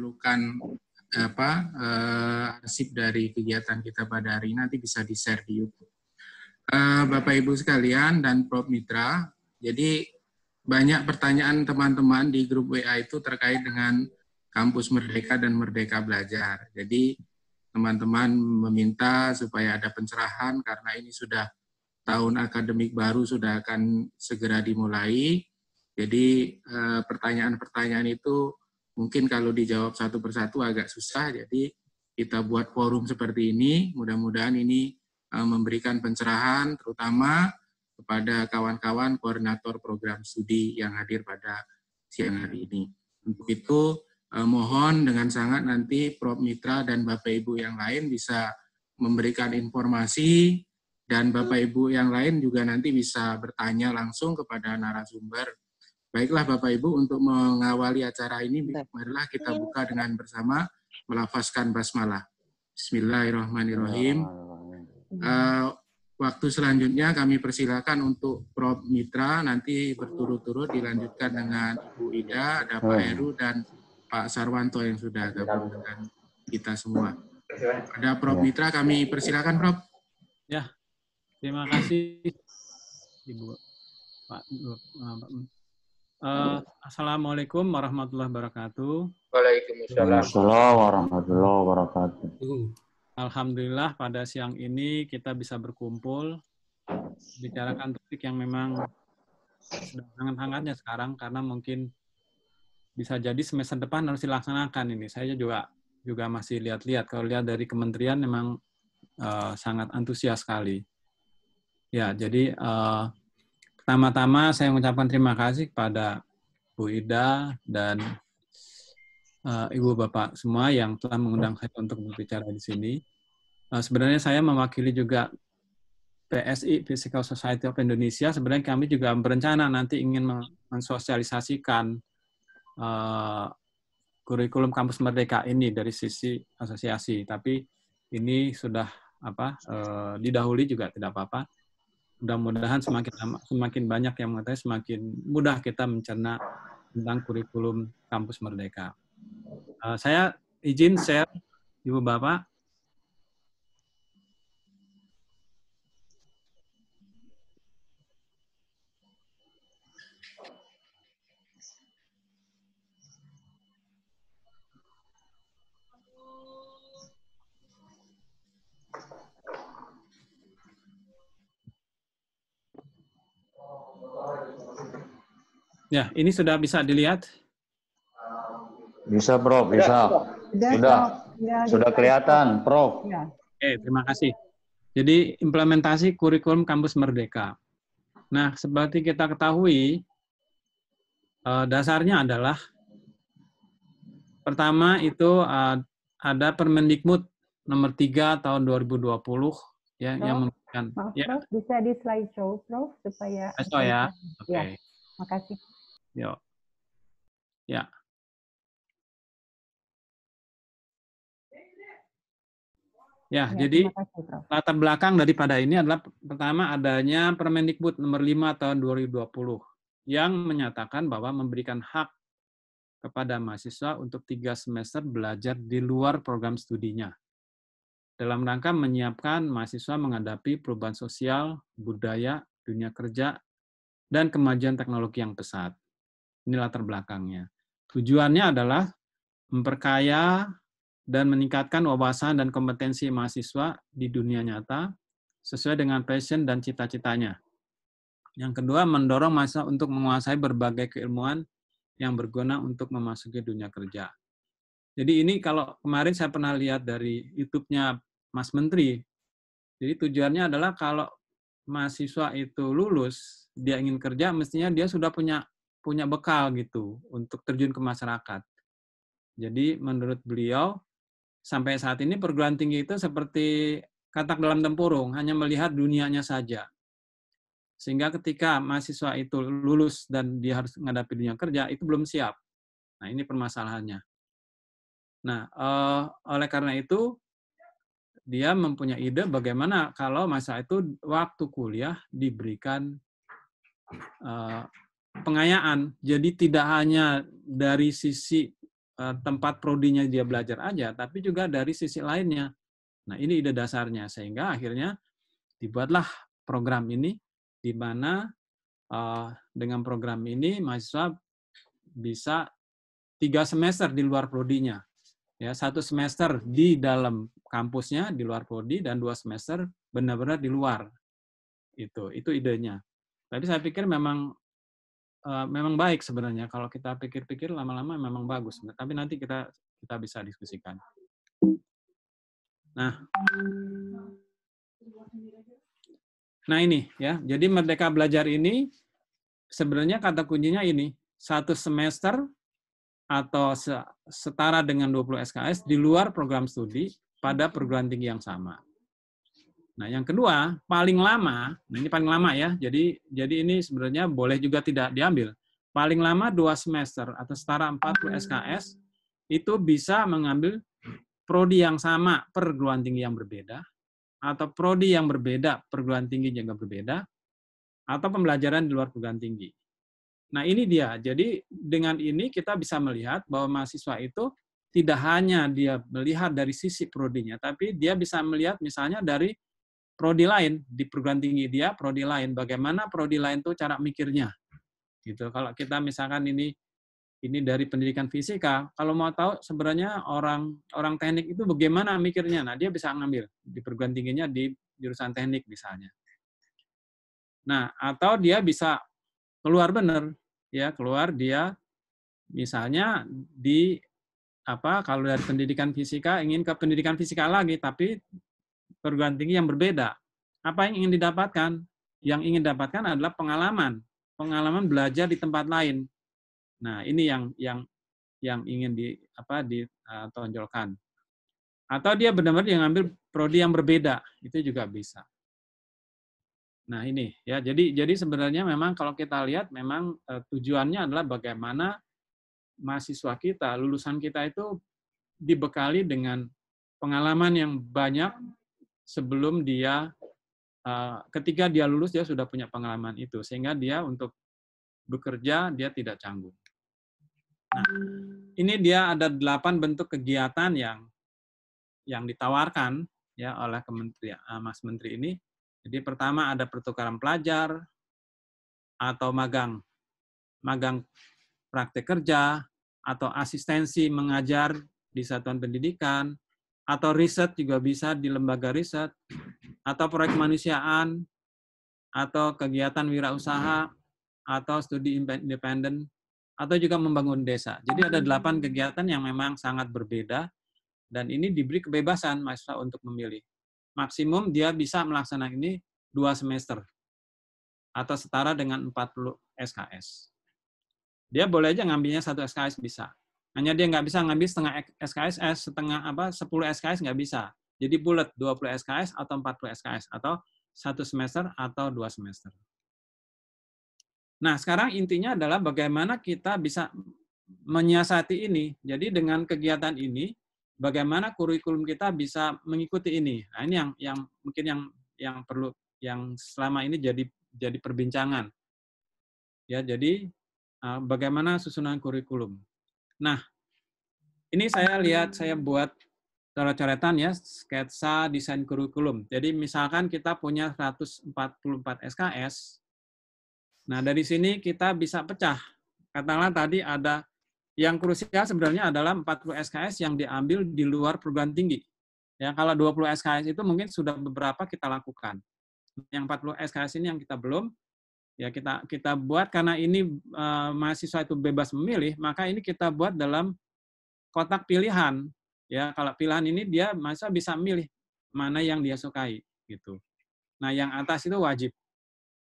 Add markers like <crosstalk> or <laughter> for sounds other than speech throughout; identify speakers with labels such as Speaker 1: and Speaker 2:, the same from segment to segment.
Speaker 1: memerlukan apa uh, arsip dari kegiatan kita pada hari ini nanti bisa di share di YouTube. Uh, Bapak Ibu sekalian dan Prof Mitra, jadi banyak pertanyaan teman-teman di grup WA itu terkait dengan kampus Merdeka dan Merdeka Belajar. Jadi teman-teman meminta supaya ada pencerahan karena ini sudah tahun akademik baru sudah akan segera dimulai. Jadi eh, pertanyaan-pertanyaan itu mungkin kalau dijawab satu persatu agak susah. Jadi kita buat forum seperti ini. Mudah-mudahan ini eh, memberikan pencerahan terutama kepada kawan-kawan koordinator program studi yang hadir pada siang hari ini. Untuk itu, eh, mohon dengan sangat nanti Prof. Mitra dan Bapak Ibu yang lain bisa memberikan informasi dan Bapak Ibu yang lain juga nanti bisa bertanya langsung kepada narasumber. Baiklah Bapak Ibu, untuk mengawali acara ini, marilah kita buka dengan bersama melafazkan basmalah. Bismillahirrahmanirrahim. Uh, Waktu selanjutnya kami persilakan untuk Prof. Mitra nanti berturut-turut dilanjutkan dengan Ibu Ida, ada Pak Heru dan Pak Sarwanto yang sudah gabung dengan kita semua. Ada Prof. Mitra, kami persilakan Prof.
Speaker 2: Ya, terima kasih Ibu Pak. Uh, Assalamualaikum warahmatullahi wabarakatuh.
Speaker 3: Waalaikumsalam warahmatullahi wabarakatuh.
Speaker 2: Alhamdulillah pada siang ini kita bisa berkumpul bicarakan topik yang memang sedang hangat-hangatnya sekarang karena mungkin bisa jadi semester depan harus dilaksanakan ini. Saya juga juga masih lihat-lihat kalau lihat dari kementerian memang uh, sangat antusias sekali. Ya, jadi uh, pertama-tama saya mengucapkan terima kasih kepada Bu Ida dan uh, Ibu Bapak semua yang telah mengundang saya untuk berbicara di sini. Uh, sebenarnya saya mewakili juga PSI Physical Society of Indonesia. Sebenarnya kami juga berencana nanti ingin mensosialisasikan uh, kurikulum kampus merdeka ini dari sisi asosiasi. Tapi ini sudah apa uh, didahului juga tidak apa-apa. Mudah-mudahan semakin semakin banyak yang mengetahui, semakin mudah kita mencerna tentang kurikulum kampus merdeka. Uh, saya izin share, Ibu Bapak. Ya, ini sudah bisa dilihat?
Speaker 3: Bisa, Prof. Bisa. Sudah. Sudah, ya, sudah kelihatan, Prof.
Speaker 2: Ya. Oke, terima kasih. Jadi, implementasi kurikulum kampus merdeka. Nah, seperti kita ketahui, eh, dasarnya adalah pertama itu eh, ada Permendikbud nomor 3 tahun 2020 ya Prof, yang memberikan
Speaker 4: maaf, ya. Prof, bisa di slideshow Prof supaya
Speaker 2: Slideshow ya. Oke. Okay.
Speaker 4: Ya, makasih.
Speaker 2: Yo. Ya. Ya, ya jadi kasih, latar belakang daripada ini adalah pertama adanya Permendikbud nomor 5 tahun 2020 yang menyatakan bahwa memberikan hak kepada mahasiswa untuk tiga semester belajar di luar program studinya dalam rangka menyiapkan mahasiswa menghadapi perubahan sosial, budaya, dunia kerja, dan kemajuan teknologi yang pesat. Ini latar belakangnya. Tujuannya adalah memperkaya dan meningkatkan wawasan dan kompetensi mahasiswa di dunia nyata sesuai dengan passion dan cita-citanya. Yang kedua, mendorong mahasiswa untuk menguasai berbagai keilmuan yang berguna untuk memasuki dunia kerja. Jadi ini kalau kemarin saya pernah lihat dari YouTube-nya Mas Menteri, jadi tujuannya adalah kalau mahasiswa itu lulus, dia ingin kerja, mestinya dia sudah punya punya bekal gitu untuk terjun ke masyarakat. Jadi menurut beliau sampai saat ini perguruan tinggi itu seperti katak dalam tempurung, hanya melihat dunianya saja. Sehingga ketika mahasiswa itu lulus dan dia harus menghadapi dunia kerja, itu belum siap. Nah, ini permasalahannya. Nah, uh, oleh karena itu, dia mempunyai ide bagaimana kalau masa itu waktu kuliah diberikan uh, pengayaan. Jadi tidak hanya dari sisi uh, tempat prodinya dia belajar aja, tapi juga dari sisi lainnya. Nah, ini ide dasarnya sehingga akhirnya dibuatlah program ini di mana uh, dengan program ini mahasiswa bisa tiga semester di luar prodinya. Ya, satu semester di dalam kampusnya di luar prodi dan dua semester benar-benar di luar. Itu itu idenya. Tapi saya pikir memang memang baik sebenarnya kalau kita pikir-pikir lama-lama memang bagus. Tapi nanti kita kita bisa diskusikan. Nah, nah ini ya. Jadi merdeka belajar ini sebenarnya kata kuncinya ini satu semester atau setara dengan 20 SKS di luar program studi pada perguruan tinggi yang sama. Nah, yang kedua, paling lama, nah ini paling lama ya, jadi jadi ini sebenarnya boleh juga tidak diambil. Paling lama dua semester atau setara 40 SKS itu bisa mengambil prodi yang sama perguruan tinggi yang berbeda, atau prodi yang berbeda perguruan tinggi juga berbeda, atau pembelajaran di luar perguruan tinggi. Nah, ini dia. Jadi dengan ini kita bisa melihat bahwa mahasiswa itu tidak hanya dia melihat dari sisi prodinya, tapi dia bisa melihat misalnya dari prodi lain di perguruan tinggi dia, prodi lain. Bagaimana prodi lain itu cara mikirnya. Gitu. Kalau kita misalkan ini ini dari pendidikan fisika, kalau mau tahu sebenarnya orang orang teknik itu bagaimana mikirnya, nah dia bisa ngambil di perguruan tingginya di jurusan teknik misalnya. Nah, atau dia bisa keluar benar ya keluar dia misalnya di apa kalau dari pendidikan fisika ingin ke pendidikan fisika lagi tapi perguruan tinggi yang berbeda. Apa yang ingin didapatkan? Yang ingin didapatkan adalah pengalaman. Pengalaman belajar di tempat lain. Nah ini yang yang yang ingin di apa ditonjolkan atau dia benar-benar yang ambil prodi yang berbeda. Itu juga bisa. Nah ini ya, jadi jadi sebenarnya memang kalau kita lihat memang uh, tujuannya adalah bagaimana mahasiswa kita, lulusan kita itu dibekali dengan pengalaman yang banyak sebelum dia uh, ketika dia lulus dia sudah punya pengalaman itu sehingga dia untuk bekerja dia tidak canggung. Nah, ini dia ada delapan bentuk kegiatan yang yang ditawarkan ya oleh Kementerian uh, Mas Menteri ini jadi pertama ada pertukaran pelajar atau magang magang praktek kerja atau asistensi mengajar di satuan pendidikan atau riset juga bisa di lembaga riset. Atau proyek kemanusiaan. Atau kegiatan wirausaha. Atau studi independen. Atau juga membangun desa. Jadi ada delapan kegiatan yang memang sangat berbeda. Dan ini diberi kebebasan mahasiswa untuk memilih. Maksimum dia bisa melaksanakan ini dua semester. Atau setara dengan 40 SKS. Dia boleh aja ngambilnya satu SKS bisa. Hanya dia nggak bisa ngambil setengah SKS, eh, setengah apa 10 SKS nggak bisa. Jadi bulat 20 SKS atau 40 SKS atau satu semester atau dua semester. Nah, sekarang intinya adalah bagaimana kita bisa menyiasati ini. Jadi dengan kegiatan ini, bagaimana kurikulum kita bisa mengikuti ini. Nah, ini yang yang mungkin yang yang perlu yang selama ini jadi jadi perbincangan. Ya, jadi uh, bagaimana susunan kurikulum. Nah, ini saya lihat saya buat coret-coretan ya, sketsa desain kurikulum. Jadi misalkan kita punya 144 SKS. Nah, dari sini kita bisa pecah. Katakanlah tadi ada yang krusial sebenarnya adalah 40 SKS yang diambil di luar perguruan tinggi. Ya, kalau 20 SKS itu mungkin sudah beberapa kita lakukan. Yang 40 SKS ini yang kita belum, ya kita kita buat karena ini uh, mahasiswa itu bebas memilih, maka ini kita buat dalam kotak pilihan. Ya, kalau pilihan ini dia masa bisa milih mana yang dia sukai gitu. Nah, yang atas itu wajib.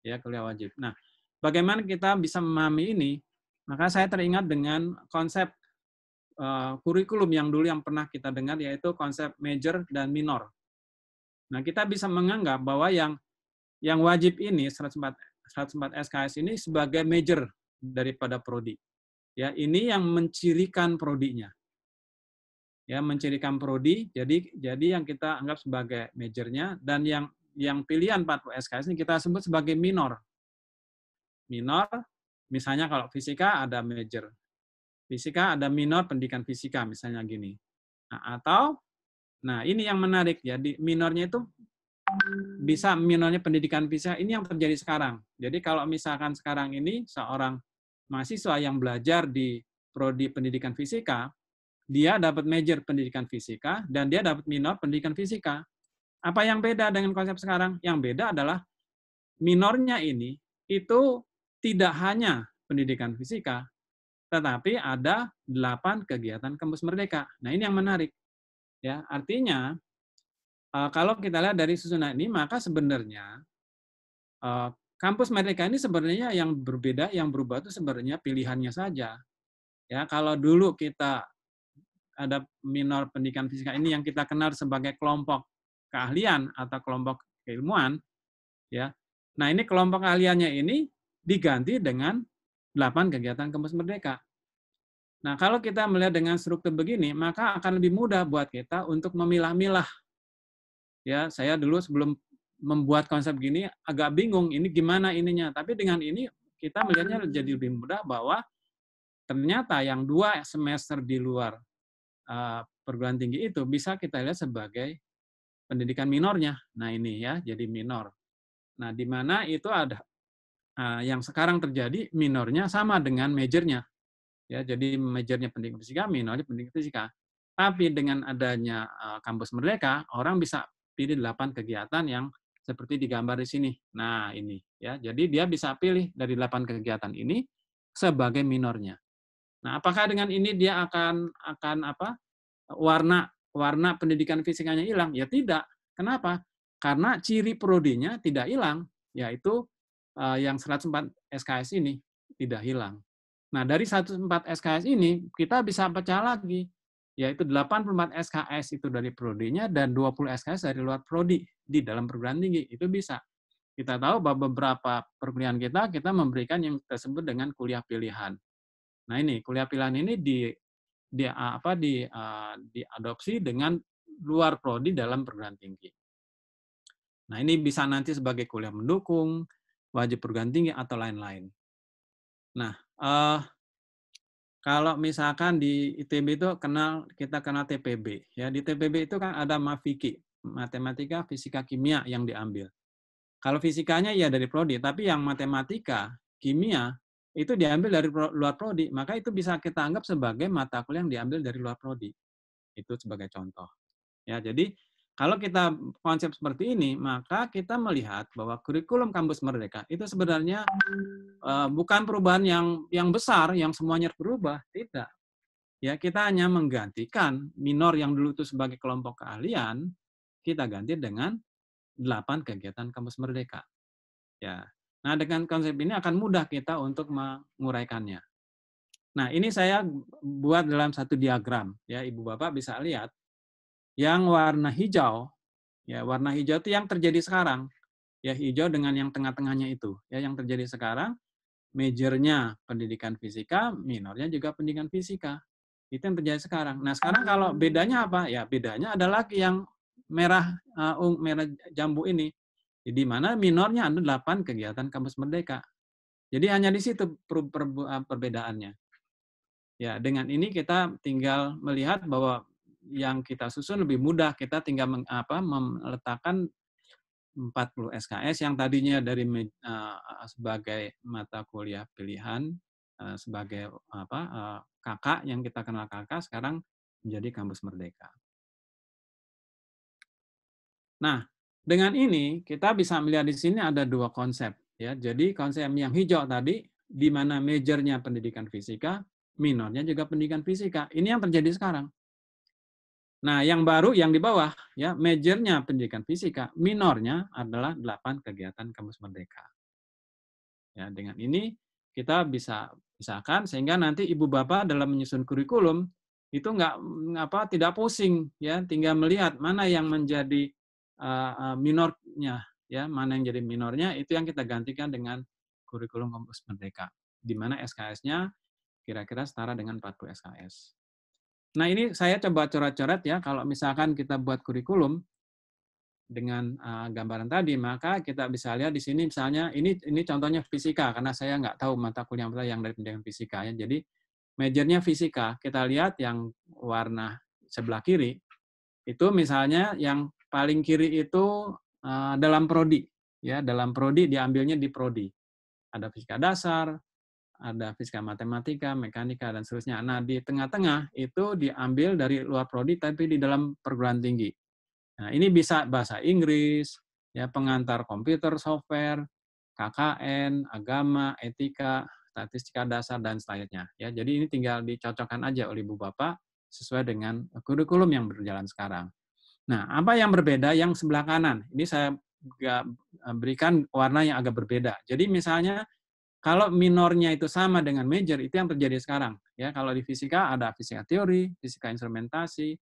Speaker 2: Ya, kuliah wajib. Nah, bagaimana kita bisa memahami ini? Maka saya teringat dengan konsep uh, kurikulum yang dulu yang pernah kita dengar yaitu konsep major dan minor. Nah, kita bisa menganggap bahwa yang yang wajib ini 104 104 SKS ini sebagai major daripada prodi. Ya, ini yang mencirikan prodinya. Ya, mencirikan prodi. Jadi jadi yang kita anggap sebagai majornya dan yang yang pilihan 40 SKS ini kita sebut sebagai minor. Minor Misalnya kalau fisika ada major. fisika ada minor pendidikan fisika misalnya gini. Nah, atau nah ini yang menarik ya di minornya itu bisa minornya pendidikan fisika ini yang terjadi sekarang. Jadi kalau misalkan sekarang ini seorang mahasiswa yang belajar di prodi pendidikan fisika, dia dapat major pendidikan fisika dan dia dapat minor pendidikan fisika. Apa yang beda dengan konsep sekarang? Yang beda adalah minornya ini itu tidak hanya pendidikan fisika, tetapi ada delapan kegiatan kampus merdeka. Nah ini yang menarik. Ya, artinya eh, kalau kita lihat dari susunan ini, maka sebenarnya eh, kampus merdeka ini sebenarnya yang berbeda, yang berubah itu sebenarnya pilihannya saja. Ya, kalau dulu kita ada minor pendidikan fisika ini yang kita kenal sebagai kelompok keahlian atau kelompok keilmuan, ya. Nah, ini kelompok keahliannya ini diganti dengan 8 kegiatan kampus merdeka. Nah, kalau kita melihat dengan struktur begini, maka akan lebih mudah buat kita untuk memilah-milah. Ya, saya dulu sebelum membuat konsep gini agak bingung ini gimana ininya. Tapi dengan ini kita melihatnya jadi lebih mudah bahwa ternyata yang dua semester di luar uh, perguruan tinggi itu bisa kita lihat sebagai pendidikan minornya. Nah ini ya jadi minor. Nah di mana itu ada uh, yang sekarang terjadi minornya sama dengan majornya. Ya jadi majornya pendidikan fisika, minornya pendidikan fisika. Tapi dengan adanya uh, kampus merdeka, orang bisa pilih delapan kegiatan yang seperti digambar di sini. Nah, ini ya. Jadi dia bisa pilih dari delapan kegiatan ini sebagai minornya. Nah, apakah dengan ini dia akan akan apa? warna warna pendidikan fisikanya hilang? Ya tidak. Kenapa? Karena ciri prodinya tidak hilang, yaitu uh, yang 104 SKS ini tidak hilang. Nah, dari 104 SKS ini kita bisa pecah lagi yaitu 84 SKS itu dari prodinya dan 20 SKS dari luar prodi di dalam perguruan tinggi. Itu bisa. Kita tahu bahwa beberapa perkuliahan kita kita memberikan yang tersebut dengan kuliah pilihan. Nah, ini kuliah pilihan ini di di apa di uh, diadopsi dengan luar prodi dalam perguruan tinggi. Nah, ini bisa nanti sebagai kuliah mendukung, wajib perguruan tinggi atau lain-lain. Nah, uh, kalau misalkan di ITB itu kenal kita kenal TPB ya. Di TPB itu kan ada mafiki matematika fisika kimia yang diambil. Kalau fisikanya ya dari prodi tapi yang matematika kimia itu diambil dari luar prodi. Maka itu bisa kita anggap sebagai mata kuliah yang diambil dari luar prodi. Itu sebagai contoh. Ya jadi kalau kita konsep seperti ini, maka kita melihat bahwa kurikulum kampus merdeka itu sebenarnya uh, bukan perubahan yang yang besar, yang semuanya berubah, tidak. Ya, kita hanya menggantikan minor yang dulu itu sebagai kelompok keahlian, kita ganti dengan delapan kegiatan kampus merdeka. Ya. Nah, dengan konsep ini akan mudah kita untuk menguraikannya. Nah, ini saya buat dalam satu diagram, ya Ibu Bapak bisa lihat yang warna hijau, ya warna hijau itu yang terjadi sekarang. Ya hijau dengan yang tengah-tengahnya itu, ya yang terjadi sekarang majornya pendidikan fisika, minornya juga pendidikan fisika. Itu yang terjadi sekarang. Nah, sekarang kalau bedanya apa? Ya, bedanya adalah yang merah uh, merah jambu ini. Di mana minornya ada 8 kegiatan kampus merdeka. Jadi hanya di situ per, per, uh, perbedaannya. Ya, dengan ini kita tinggal melihat bahwa yang kita susun lebih mudah. Kita tinggal meng, apa, meletakkan 40 SKS yang tadinya dari uh, sebagai mata kuliah pilihan uh, sebagai apa uh, kakak yang kita kenal kakak sekarang menjadi kampus merdeka. Nah, dengan ini kita bisa melihat di sini ada dua konsep ya. Jadi konsep yang hijau tadi di mana majornya pendidikan fisika, minornya juga pendidikan fisika. Ini yang terjadi sekarang. Nah, yang baru yang di bawah ya, majornya pendidikan fisika, minornya adalah 8 kegiatan kampus merdeka. Ya, dengan ini kita bisa misalkan sehingga nanti ibu bapak dalam menyusun kurikulum itu nggak apa tidak pusing ya tinggal melihat mana yang menjadi uh, minornya ya mana yang jadi minornya itu yang kita gantikan dengan kurikulum kampus merdeka di mana SKS-nya kira-kira setara dengan 40 SKS. Nah, ini saya coba coret-coret ya, kalau misalkan kita buat kurikulum dengan uh, gambaran tadi, maka kita bisa lihat di sini misalnya, ini ini contohnya fisika, karena saya nggak tahu mata kuliah apa yang dari pendidikan fisika ya. Jadi, majornya fisika. Kita lihat yang warna sebelah kiri, itu misalnya yang paling kiri itu uh, dalam prodi. ya Dalam prodi diambilnya di prodi. Ada fisika dasar, ada fisika matematika, mekanika, dan seterusnya. Nah, di tengah-tengah itu diambil dari luar prodi, tapi di dalam perguruan tinggi. Nah, ini bisa bahasa Inggris, ya pengantar komputer, software, KKN, agama, etika, statistika dasar, dan selanjutnya. Ya, jadi ini tinggal dicocokkan aja oleh ibu bapak sesuai dengan kurikulum yang berjalan sekarang. Nah, apa yang berbeda yang sebelah kanan? Ini saya berikan warna yang agak berbeda. Jadi misalnya kalau minornya itu sama dengan major, itu yang terjadi sekarang. Ya, kalau di fisika ada fisika teori, fisika instrumentasi,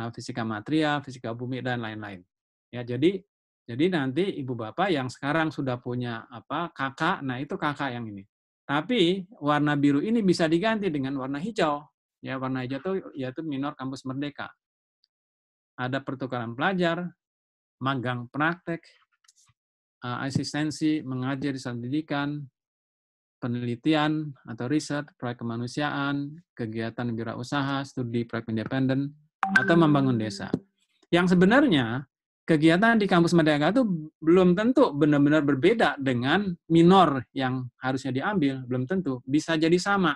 Speaker 2: eh, fisika material, fisika bumi dan lain-lain. Ya, jadi jadi nanti ibu bapak yang sekarang sudah punya apa kakak, nah itu kakak yang ini. Tapi warna biru ini bisa diganti dengan warna hijau. Ya, warna hijau itu yaitu minor kampus merdeka. Ada pertukaran pelajar, magang praktek, eh, asistensi mengajar di pendidikan, penelitian atau riset, proyek kemanusiaan, kegiatan wirausaha, studi proyek independen, atau membangun desa. Yang sebenarnya kegiatan di kampus Merdeka itu belum tentu benar-benar berbeda dengan minor yang harusnya diambil, belum tentu. Bisa jadi sama.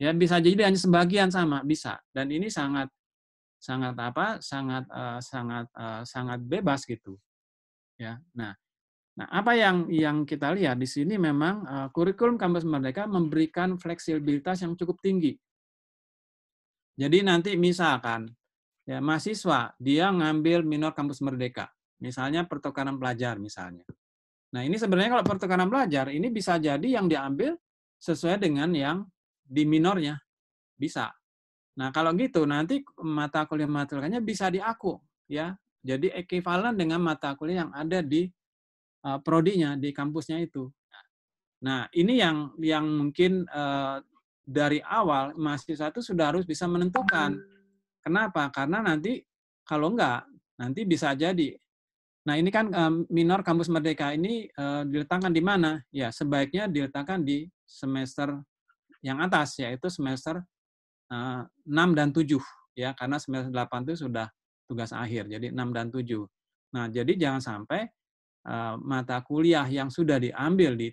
Speaker 2: Ya, bisa jadi hanya sebagian sama, bisa. Dan ini sangat sangat apa? sangat uh, sangat uh, sangat bebas gitu. Ya. Nah, Nah, apa yang yang kita lihat di sini memang uh, kurikulum kampus merdeka memberikan fleksibilitas yang cukup tinggi. Jadi nanti misalkan ya mahasiswa dia ngambil minor kampus merdeka, misalnya pertukaran pelajar misalnya. Nah, ini sebenarnya kalau pertukaran pelajar ini bisa jadi yang diambil sesuai dengan yang di minornya. Bisa. Nah, kalau gitu nanti mata kuliah mata kuliahnya bisa diaku ya. Jadi ekivalen dengan mata kuliah yang ada di uh, prodinya di kampusnya itu. Nah, ini yang yang mungkin uh, dari awal mahasiswa itu sudah harus bisa menentukan. Kenapa? Karena nanti kalau enggak, nanti bisa jadi. Nah, ini kan um, minor kampus merdeka ini uh, diletakkan di mana? Ya, sebaiknya diletakkan di semester yang atas, yaitu semester uh, 6 dan 7. ya Karena semester 8 itu sudah tugas akhir, jadi 6 dan 7. Nah, jadi jangan sampai Eh, mata kuliah yang sudah diambil di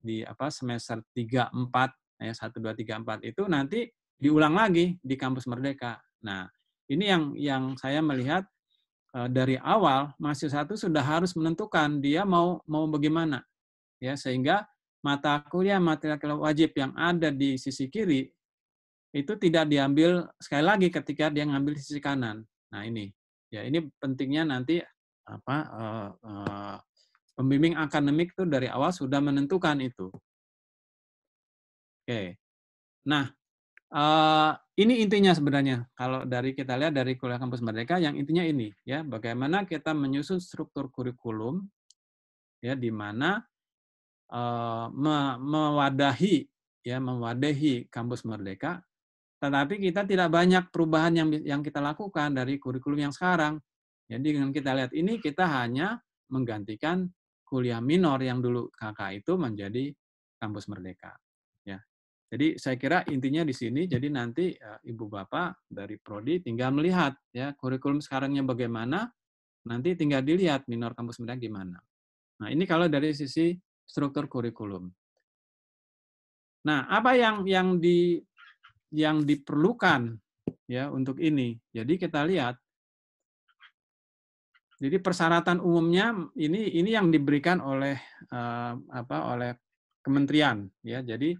Speaker 2: di apa semester 3 4 ya 1 2 3 4 itu nanti diulang lagi di kampus Merdeka. Nah, ini yang yang saya melihat uh, dari awal mahasiswa itu sudah harus menentukan dia mau mau bagaimana. Ya, sehingga mata kuliah material wajib yang ada di sisi kiri itu tidak diambil sekali lagi ketika dia ngambil sisi kanan. Nah, ini. Ya, ini pentingnya nanti apa uh, uh, pembimbing akademik itu dari awal sudah menentukan itu. Oke. Nah, uh, ini intinya sebenarnya kalau dari kita lihat dari kuliah kampus Merdeka yang intinya ini ya, bagaimana kita menyusun struktur kurikulum ya di mana uh, me mewadahi ya mewadahi kampus Merdeka tetapi kita tidak banyak perubahan yang yang kita lakukan dari kurikulum yang sekarang jadi dengan kita lihat ini kita hanya menggantikan kuliah minor yang dulu kakak itu menjadi kampus merdeka. Ya. Jadi saya kira intinya di sini jadi nanti uh, ibu bapak dari prodi tinggal melihat ya kurikulum sekarangnya bagaimana, nanti tinggal dilihat minor kampus merdeka gimana. Nah ini kalau dari sisi struktur kurikulum. Nah apa yang yang di yang diperlukan ya untuk ini. Jadi kita lihat jadi persyaratan umumnya ini ini yang diberikan oleh uh, apa oleh kementerian ya. Jadi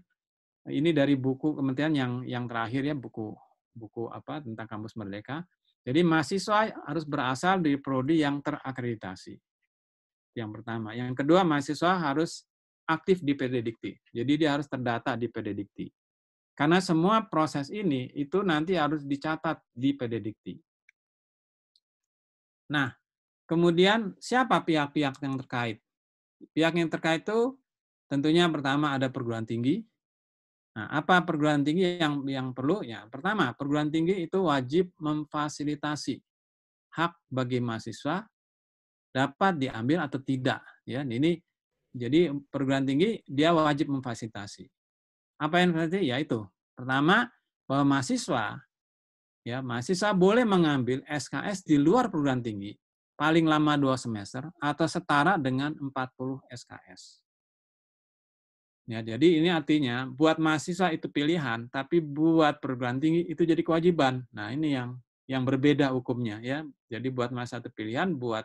Speaker 2: ini dari buku kementerian yang yang terakhir ya buku buku apa tentang kampus merdeka. Jadi mahasiswa harus berasal dari prodi yang terakreditasi. Yang pertama, yang kedua mahasiswa harus aktif di PD Dikti. Jadi dia harus terdata di PD Dikti. Karena semua proses ini itu nanti harus dicatat di PD Dikti. Nah, Kemudian siapa pihak-pihak yang terkait? Pihak yang terkait itu tentunya pertama ada perguruan tinggi. Nah, apa perguruan tinggi yang yang perlu? Ya, pertama, perguruan tinggi itu wajib memfasilitasi hak bagi mahasiswa dapat diambil atau tidak. Ya, ini jadi perguruan tinggi dia wajib memfasilitasi. Apa yang berarti? Ya itu. Pertama, bahwa mahasiswa ya mahasiswa boleh mengambil SKS di luar perguruan tinggi paling lama dua semester atau setara dengan 40 SKS. Ya, jadi ini artinya buat mahasiswa itu pilihan, tapi buat perguruan tinggi itu jadi kewajiban. Nah, ini yang yang berbeda hukumnya ya. Jadi buat mahasiswa itu pilihan, buat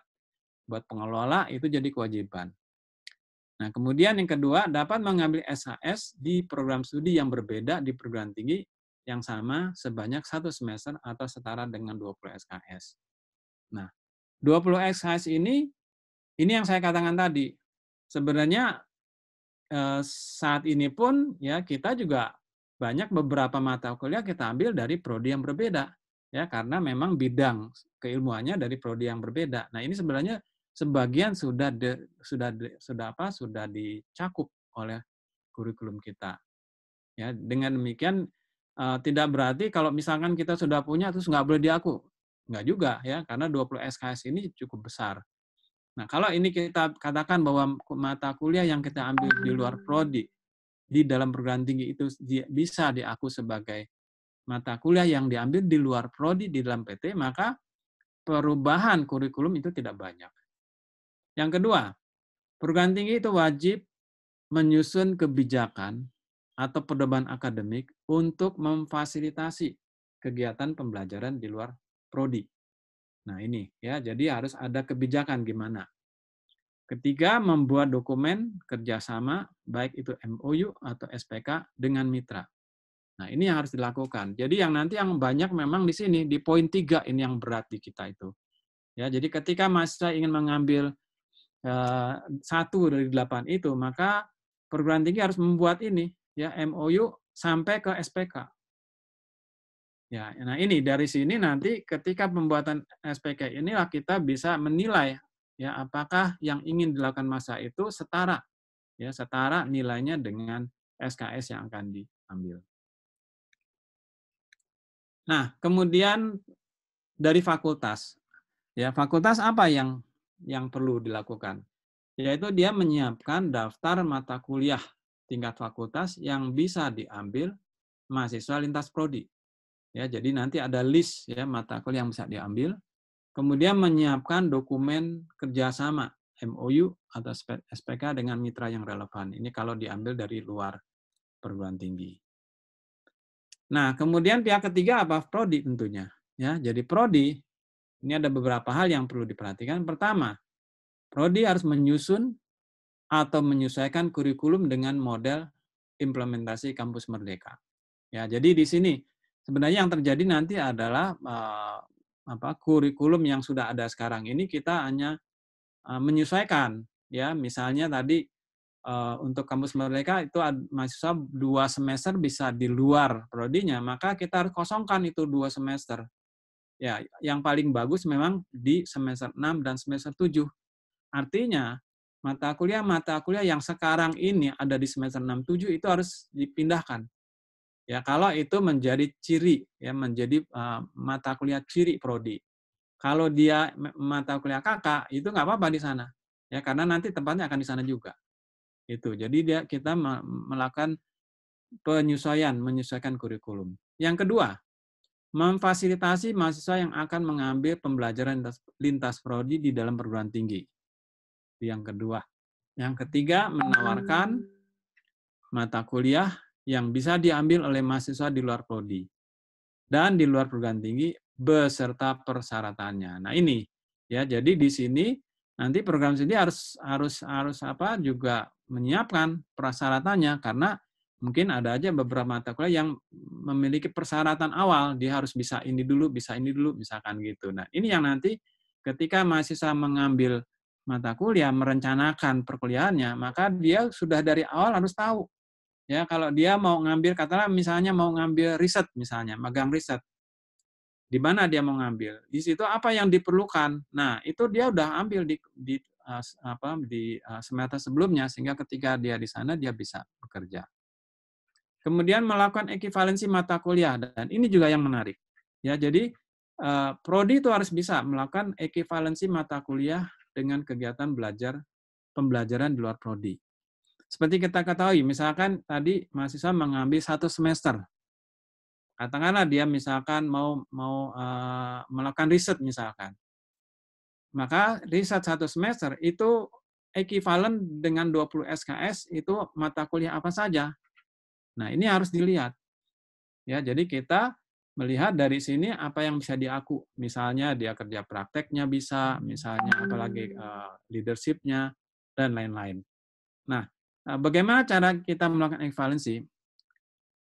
Speaker 2: buat pengelola itu jadi kewajiban. Nah, kemudian yang kedua, dapat mengambil SHS di program studi yang berbeda di perguruan tinggi yang sama sebanyak satu semester atau setara dengan 20 SKS. Nah, 20 SKS ini, ini yang saya katakan tadi. Sebenarnya eh, saat ini pun ya kita juga banyak beberapa mata kuliah kita ambil dari prodi yang berbeda ya karena memang bidang keilmuannya dari prodi yang berbeda. Nah, ini sebenarnya sebagian sudah de, sudah de, sudah apa sudah dicakup oleh kurikulum kita. Ya, dengan demikian uh, tidak berarti kalau misalkan kita sudah punya terus nggak boleh diaku. Nggak juga ya, karena 20 SKS ini cukup besar. Nah, kalau ini kita katakan bahwa mata kuliah yang kita ambil di luar prodi di dalam perguruan tinggi itu bisa diaku sebagai mata kuliah yang diambil di luar prodi di dalam PT, maka perubahan kurikulum itu tidak banyak. Yang kedua, perguruan tinggi itu wajib menyusun kebijakan atau pedoman akademik untuk memfasilitasi kegiatan pembelajaran di luar prodi. Nah ini ya, jadi harus ada kebijakan gimana. Ketiga, membuat dokumen kerjasama, baik itu MOU atau SPK dengan mitra. Nah ini yang harus dilakukan. Jadi yang nanti yang banyak memang di sini, di poin tiga ini yang berat di kita itu. Ya, jadi ketika mahasiswa ingin mengambil Eh, satu dari delapan itu, maka perguruan tinggi harus membuat ini ya MOU sampai ke SPK. Ya, nah ini dari sini nanti ketika pembuatan SPK inilah kita bisa menilai ya apakah yang ingin dilakukan masa itu setara ya setara nilainya dengan SKS yang akan diambil. Nah, kemudian dari fakultas ya fakultas apa yang yang perlu dilakukan, yaitu dia menyiapkan daftar mata kuliah tingkat fakultas yang bisa diambil mahasiswa lintas prodi. Ya, jadi nanti ada list ya mata kuliah yang bisa diambil. Kemudian menyiapkan dokumen kerjasama MOU atau SPK dengan mitra yang relevan. Ini kalau diambil dari luar perguruan tinggi. Nah, kemudian pihak ketiga apa? Prodi tentunya. Ya, jadi prodi ini ada beberapa hal yang perlu diperhatikan. Pertama, prodi harus menyusun atau menyesuaikan kurikulum dengan model implementasi kampus merdeka. Ya, jadi di sini sebenarnya yang terjadi nanti adalah uh, apa kurikulum yang sudah ada sekarang ini kita hanya uh, menyesuaikan ya misalnya tadi uh, untuk kampus merdeka itu mahasiswa dua semester bisa di luar prodinya maka kita harus kosongkan itu dua semester Ya, yang paling bagus memang di semester 6 dan semester 7. Artinya, mata kuliah-mata kuliah yang sekarang ini ada di semester 6 7 itu harus dipindahkan. Ya, kalau itu menjadi ciri ya menjadi uh, mata kuliah ciri prodi. Kalau dia mata kuliah kakak itu nggak apa-apa di sana. Ya, karena nanti tempatnya akan di sana juga. Itu. Jadi dia kita melakukan penyesuaian, menyesuaikan kurikulum. Yang kedua, memfasilitasi mahasiswa yang akan mengambil pembelajaran lintas prodi di dalam perguruan tinggi. Yang kedua. Yang ketiga, menawarkan mata kuliah yang bisa diambil oleh mahasiswa di luar prodi dan di luar perguruan tinggi beserta persyaratannya. Nah, ini ya. Jadi di sini nanti program studi harus harus harus apa juga menyiapkan persyaratannya karena mungkin ada aja beberapa mata kuliah yang memiliki persyaratan awal dia harus bisa ini dulu bisa ini dulu misalkan gitu nah ini yang nanti ketika mahasiswa mengambil mata kuliah merencanakan perkuliahannya maka dia sudah dari awal harus tahu ya kalau dia mau ngambil katakanlah misalnya mau ngambil riset misalnya magang riset di mana dia mau ngambil di situ apa yang diperlukan nah itu dia udah ambil di, di uh, apa di uh, semester sebelumnya sehingga ketika dia di sana dia bisa bekerja Kemudian melakukan ekivalensi mata kuliah dan ini juga yang menarik. Ya, jadi eh, prodi itu harus bisa melakukan ekivalensi mata kuliah dengan kegiatan belajar pembelajaran di luar prodi. Seperti kita ketahui, misalkan tadi mahasiswa mengambil satu semester Katakanlah dia misalkan mau mau uh, melakukan riset misalkan. Maka riset satu semester itu ekuivalen dengan 20 SKS itu mata kuliah apa saja. Nah, ini harus dilihat. Ya, jadi kita melihat dari sini apa yang bisa diaku. Misalnya dia kerja prakteknya bisa, misalnya apalagi uh, leadership-nya dan lain-lain. Nah, eh, bagaimana cara kita melakukan equivalency?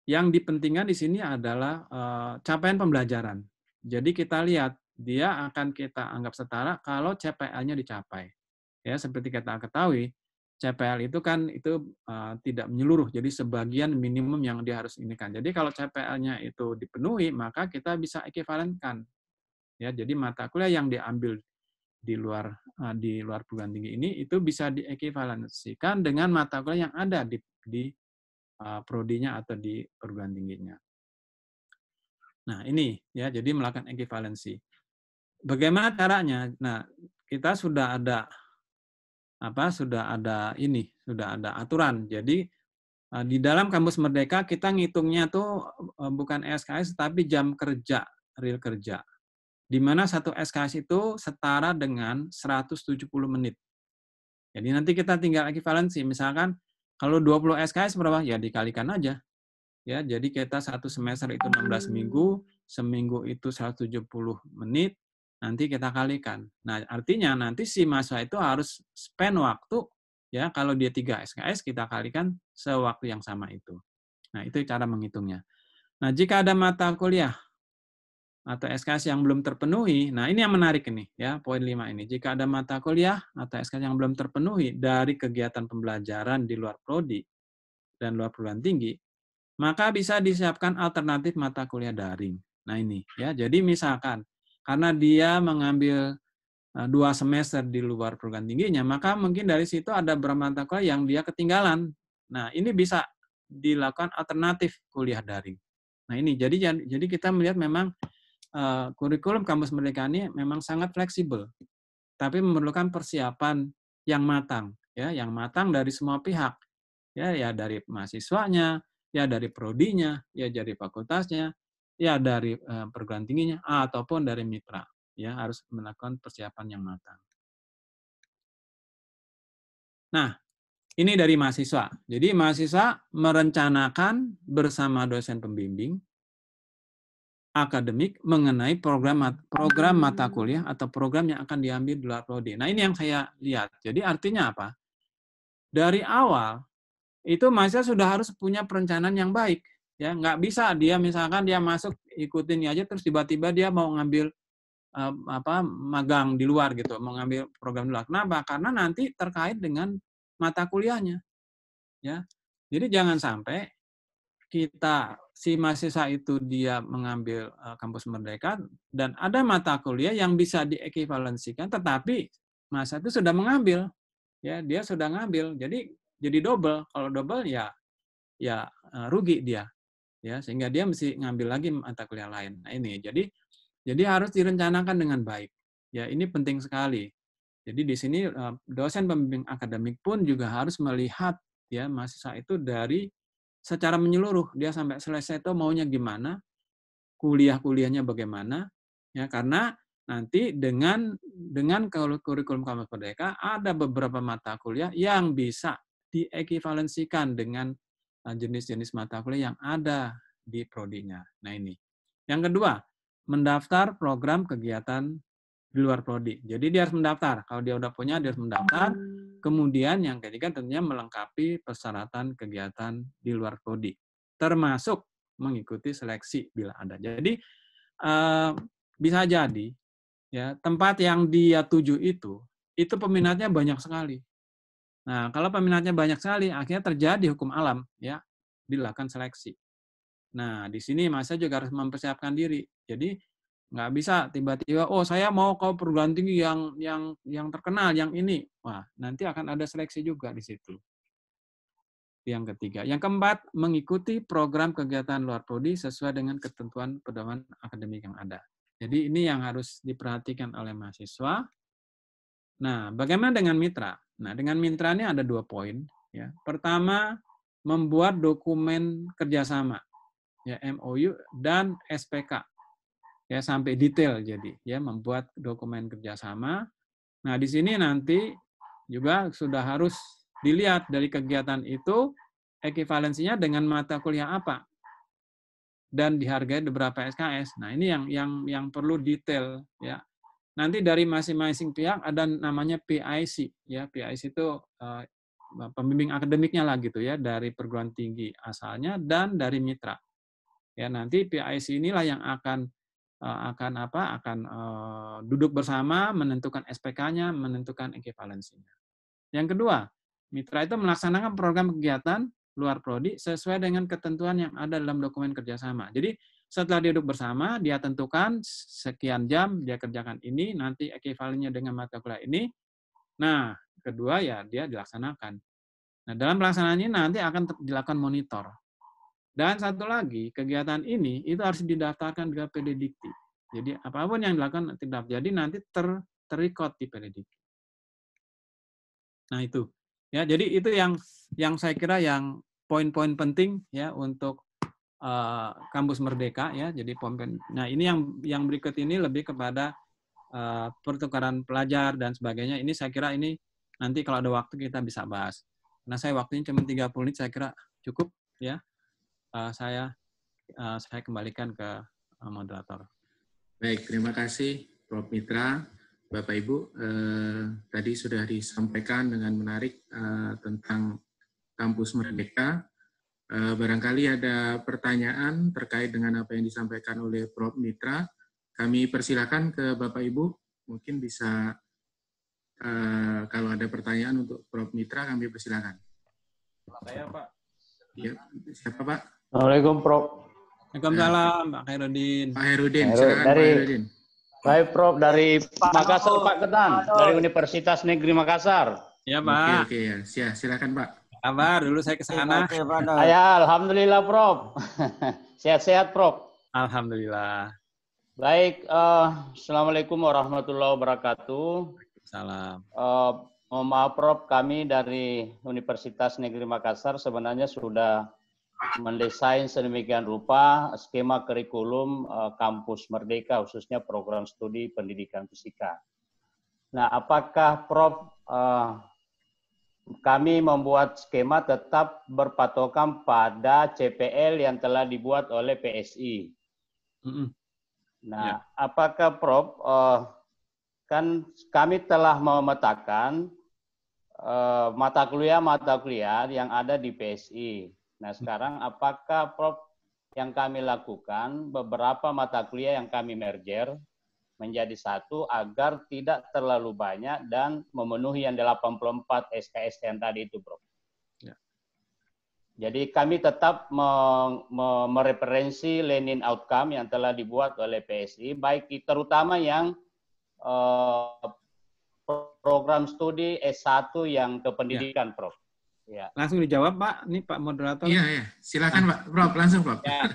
Speaker 2: Yang dipentingkan di sini adalah uh, capaian pembelajaran. Jadi kita lihat dia akan kita anggap setara kalau CPL-nya dicapai. Ya, seperti kita ketahui, CPL itu kan itu uh, tidak menyeluruh, jadi sebagian minimum yang dia harus inikan. Jadi kalau CPL-nya itu dipenuhi, maka kita bisa ekivalenkan. Ya, jadi mata kuliah yang diambil di luar uh, di luar perguruan tinggi ini itu bisa diekivalensikan dengan mata kuliah yang ada di, di uh, prodinya atau di perguruan tingginya. Nah, ini ya, jadi melakukan ekivalensi. Bagaimana caranya? Nah, kita sudah ada apa? Sudah ada ini, sudah ada aturan. Jadi uh, di dalam kampus Merdeka kita ngitungnya tuh uh, bukan SKS tapi jam kerja, real kerja. Di mana satu SKS itu setara dengan 170 menit. Jadi nanti kita tinggal ekivalensi. Misalkan kalau 20 SKS berapa? Ya dikalikan aja. Ya, jadi kita satu semester itu 16 minggu, seminggu itu 170 menit, nanti kita kalikan. Nah, artinya nanti si mahasiswa itu harus spend waktu ya kalau dia 3 SKS kita kalikan sewaktu yang sama itu. Nah, itu cara menghitungnya. Nah, jika ada mata kuliah atau SKS yang belum terpenuhi, nah ini yang menarik ini ya, poin 5 ini. Jika ada mata kuliah atau SKS yang belum terpenuhi dari kegiatan pembelajaran di luar prodi dan luar perguruan tinggi, maka bisa disiapkan alternatif mata kuliah daring. Nah ini ya, jadi misalkan karena dia mengambil eh, dua semester di luar perguruan tingginya, maka mungkin dari situ ada beberapa mata kuliah yang dia ketinggalan. Nah ini bisa dilakukan alternatif kuliah daring. Nah ini jadi jadi kita melihat memang uh, kurikulum kampus merdeka ini memang sangat fleksibel, tapi memerlukan persiapan yang matang, ya, yang matang dari semua pihak, ya, ya dari mahasiswanya, ya dari prodinya, ya dari fakultasnya, ya dari uh, perguruan tingginya, ataupun dari mitra, ya harus melakukan persiapan yang matang. Nah, ini dari mahasiswa. Jadi mahasiswa merencanakan bersama dosen pembimbing akademik mengenai program program mata kuliah atau program yang akan diambil di luar prodi. Nah, ini yang saya lihat. Jadi artinya apa? Dari awal itu mahasiswa sudah harus punya perencanaan yang baik. Ya, nggak bisa dia misalkan dia masuk ikutin aja terus tiba-tiba dia mau ngambil apa magang di luar gitu, mau ngambil program di luar. Kenapa? Karena nanti terkait dengan mata kuliahnya. Ya. Jadi jangan sampai kita si mahasiswa itu dia mengambil uh, kampus merdeka dan ada mata kuliah yang bisa diekivalensikan tetapi masa itu sudah mengambil. Ya dia sudah ngambil jadi jadi double. Kalau double ya ya uh, rugi dia. Ya sehingga dia mesti ngambil lagi mata kuliah lain. Nah ini jadi jadi harus direncanakan dengan baik. Ya ini penting sekali. Jadi di sini uh, dosen pembimbing akademik pun juga harus melihat ya mahasiswa itu dari secara menyeluruh dia sampai selesai itu maunya gimana, kuliah-kuliahnya bagaimana, ya karena nanti dengan dengan kurikulum kampus merdeka ada beberapa mata kuliah yang bisa diekivalensikan dengan uh, jenis-jenis mata kuliah yang ada di prodinya. Nah ini. Yang kedua, mendaftar program kegiatan di luar prodi. Jadi dia harus mendaftar. Kalau dia udah punya, dia harus mendaftar. Kemudian yang ketiga tentunya melengkapi persyaratan kegiatan di luar prodi, termasuk mengikuti seleksi bila ada. Jadi uh, bisa jadi ya tempat yang dia tuju itu itu peminatnya banyak sekali. Nah, kalau peminatnya banyak sekali, akhirnya terjadi hukum alam ya dilakukan seleksi. Nah, di sini masa juga harus mempersiapkan diri. Jadi nggak bisa tiba-tiba oh saya mau ke perguruan tinggi yang yang yang terkenal yang ini. Wah nanti akan ada seleksi juga di situ. Yang ketiga. Yang keempat mengikuti program kegiatan luar prodi sesuai dengan ketentuan pedoman akademik yang ada. Jadi ini yang harus diperhatikan oleh mahasiswa. Nah bagaimana dengan mitra? Nah dengan mitra ini ada dua poin ya. Pertama membuat dokumen kerjasama ya MOU dan SPK ya sampai detail jadi ya membuat dokumen kerjasama. Nah di sini nanti juga sudah harus dilihat dari kegiatan itu ekivalensinya dengan mata kuliah apa dan dihargai beberapa SKS. Nah ini yang yang yang perlu detail ya. Nanti dari masing-masing pihak ada namanya PIC ya PIC itu uh, pembimbing akademiknya lah gitu ya dari perguruan tinggi asalnya dan dari mitra. Ya nanti PIC inilah yang akan akan apa akan uh, duduk bersama menentukan SPK-nya, menentukan ekivalensinya. Yang kedua, mitra itu melaksanakan program kegiatan luar prodi sesuai dengan ketentuan yang ada dalam dokumen kerjasama. Jadi setelah dia duduk bersama, dia tentukan sekian jam dia kerjakan ini, nanti ekivalennya dengan mata kuliah ini. Nah, kedua ya dia dilaksanakan. Nah, dalam pelaksanaannya nanti akan dilakukan monitor. Dan satu lagi, kegiatan ini itu harus didaftarkan di PD Dikti. Jadi apa pun yang dilakukan tidak jadi nanti ter terikot di PD Dikti. Nah, itu. Ya, jadi itu yang yang saya kira yang poin-poin penting ya untuk uh, kampus merdeka ya. Jadi poin Nah, ini yang yang berikut ini lebih kepada uh, pertukaran pelajar dan sebagainya. Ini saya kira ini nanti kalau ada waktu kita bisa bahas. Nah, saya waktunya cuma 30 menit saya kira cukup ya. Uh, saya uh, saya kembalikan ke uh, moderator.
Speaker 1: Baik, terima kasih Prof. Mitra. Bapak Ibu, eh, tadi sudah disampaikan dengan menarik eh, tentang kampus Merdeka. Eh, barangkali ada pertanyaan terkait dengan apa yang disampaikan oleh Prof. Mitra. Kami persilakan ke Bapak Ibu, mungkin bisa eh, kalau ada pertanyaan untuk Prof. Mitra, kami persilakan.
Speaker 2: Saya Pak.
Speaker 1: Ya, siapa Pak?
Speaker 3: Assalamualaikum Prof.
Speaker 2: Waalaikumsalam Pak Khairudin.
Speaker 1: Pak Herudin, silakan
Speaker 3: dari,
Speaker 1: Pak Herudin.
Speaker 3: Baik Prof dari Makassar Pak Ketan dari Universitas Negeri Makassar.
Speaker 2: Ya
Speaker 1: Oke,
Speaker 2: Pak.
Speaker 1: oke ya. Sia- Silakan Pak.
Speaker 2: Kabar dulu saya ke sana.
Speaker 3: Ya, alhamdulillah Prof. <laughs> Sehat-sehat Prof.
Speaker 2: Alhamdulillah.
Speaker 3: Baik, eh, assalamualaikum warahmatullahi wabarakatuh.
Speaker 2: Salam.
Speaker 3: Eh, mohon maaf Prof, kami dari Universitas Negeri Makassar sebenarnya sudah mendesain sedemikian rupa skema kurikulum uh, kampus Merdeka khususnya program studi pendidikan fisika. Nah, apakah Prof uh, kami membuat skema tetap berpatokan pada CPL yang telah dibuat oleh PSI.
Speaker 2: Mm.
Speaker 3: Nah, ya. apakah Prof uh, kan kami telah memetakan uh, mata kuliah-mata kuliah yang ada di PSI. Nah, sekarang apakah Prof yang kami lakukan beberapa mata kuliah yang kami merger menjadi satu agar tidak terlalu banyak dan memenuhi yang 84 SKS yang tadi itu, Prof. Ya. Jadi kami tetap me, me, mereferensi learning outcome yang telah dibuat oleh PSI, baik terutama yang uh, program studi S1 yang kependidikan, ya. Prof.
Speaker 2: Ya. Langsung dijawab Pak, ini Pak moderator.
Speaker 1: Iya, iya. Silakan Pak, Prof. Langsung Prof. Ya.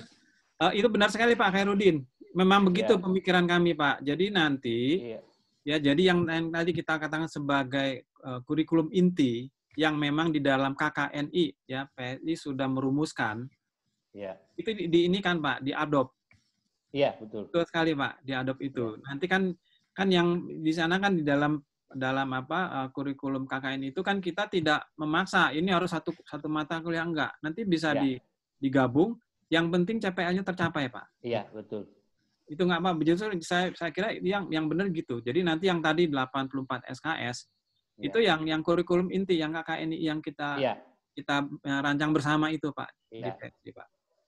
Speaker 2: Uh, itu benar sekali Pak Khairudin. Memang begitu ya. pemikiran kami Pak. Jadi nanti, ya, ya jadi yang, yang tadi kita katakan sebagai uh, kurikulum inti yang memang di dalam KKNI ya PSI sudah merumuskan.
Speaker 3: Ya.
Speaker 2: Itu di, di ini kan Pak, diadop.
Speaker 3: Iya, betul.
Speaker 2: Betul sekali Pak, diadop itu. Ya. Nanti kan kan yang di sana kan di dalam dalam apa uh, kurikulum KKN itu kan kita tidak memaksa ini harus satu satu mata kuliah enggak. Nanti bisa ya. di, digabung. Yang penting CPL-nya tercapai, Pak.
Speaker 3: Iya, betul.
Speaker 2: Itu enggak apa justru saya saya kira yang yang benar gitu. Jadi nanti yang tadi 84 SKS ya. itu yang yang kurikulum inti yang KKN yang kita ya. kita rancang bersama itu, Pak.
Speaker 3: Iya. Di Pak.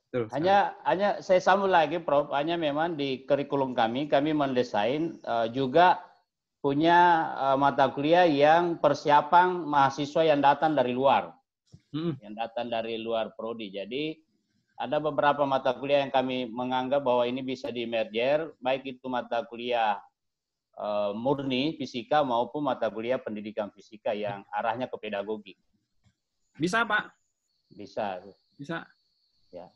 Speaker 3: Betul, hanya sekali. hanya saya sambung lagi Prof, hanya memang di kurikulum kami kami mendesain uh, juga punya uh, mata kuliah yang persiapan mahasiswa yang datang dari luar, hmm. yang datang dari luar prodi. Jadi ada beberapa mata kuliah yang kami menganggap bahwa ini bisa di merger, baik itu mata kuliah uh, murni fisika maupun mata kuliah pendidikan fisika yang arahnya ke pedagogi.
Speaker 2: Bisa Pak?
Speaker 3: Bisa.
Speaker 2: Bisa.
Speaker 3: Ya.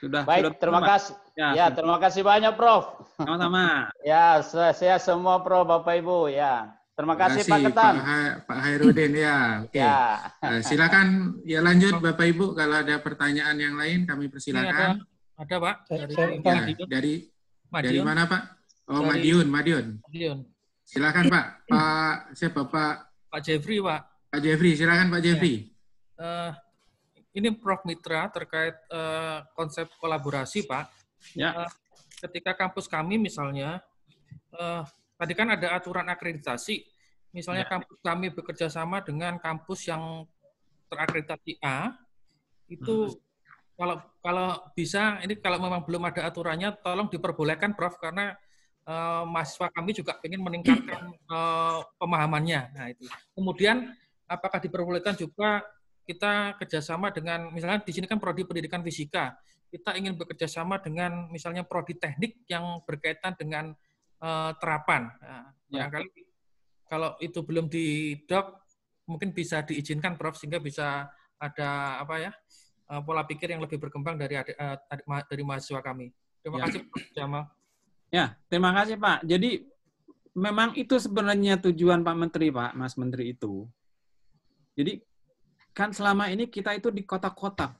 Speaker 2: Sudah.
Speaker 3: Baik,
Speaker 2: sudah
Speaker 3: terima kasih. Ya, ya terima kasih banyak, Prof.
Speaker 2: Sama-sama. <laughs>
Speaker 3: ya, saya semua, Prof, Bapak Ibu. Ya, terima kasih, Pak Ketan.
Speaker 1: Pak, ha Pak Hairudin, ya. Oke. Okay. Ya. Uh, <laughs> silakan, ya lanjut, Bapak Ibu. Kalau ada pertanyaan yang lain, kami persilakan.
Speaker 2: Ini ada
Speaker 5: Ada Pak.
Speaker 1: Dari, ya, dari, dari mana Pak? Oh dari, Madiun, Madiun. Madiun. Silakan Pak. Pak siapa Pak?
Speaker 5: Pak Jeffrey Pak.
Speaker 1: Pak Jeffrey, silakan Pak Jeffrey. Ya.
Speaker 5: Uh, ini Prof Mitra terkait uh, konsep kolaborasi Pak. Ya. Uh, ketika kampus kami misalnya, uh, tadi kan ada aturan akreditasi. Misalnya ya. kampus kami bekerja sama dengan kampus yang terakreditasi A, itu hmm kalau kalau bisa ini kalau memang belum ada aturannya tolong diperbolehkan Prof karena uh, mahasiswa kami juga ingin meningkatkan uh, pemahamannya. Nah itu. Kemudian apakah diperbolehkan juga kita kerjasama dengan misalnya di sini kan prodi pendidikan fisika kita ingin bekerja sama dengan misalnya prodi teknik yang berkaitan dengan uh, terapan. Nah, ya. kalau itu belum didok mungkin bisa diizinkan Prof sehingga bisa ada apa ya uh, pola pikir yang lebih berkembang dari adik, uh, dari mahasiswa kami. Terima ya. kasih Pak Jamal.
Speaker 2: Ya, terima kasih Pak. Jadi memang itu sebenarnya tujuan Pak Menteri, Pak, Mas Menteri itu. Jadi kan selama ini kita itu di kotak-kotak,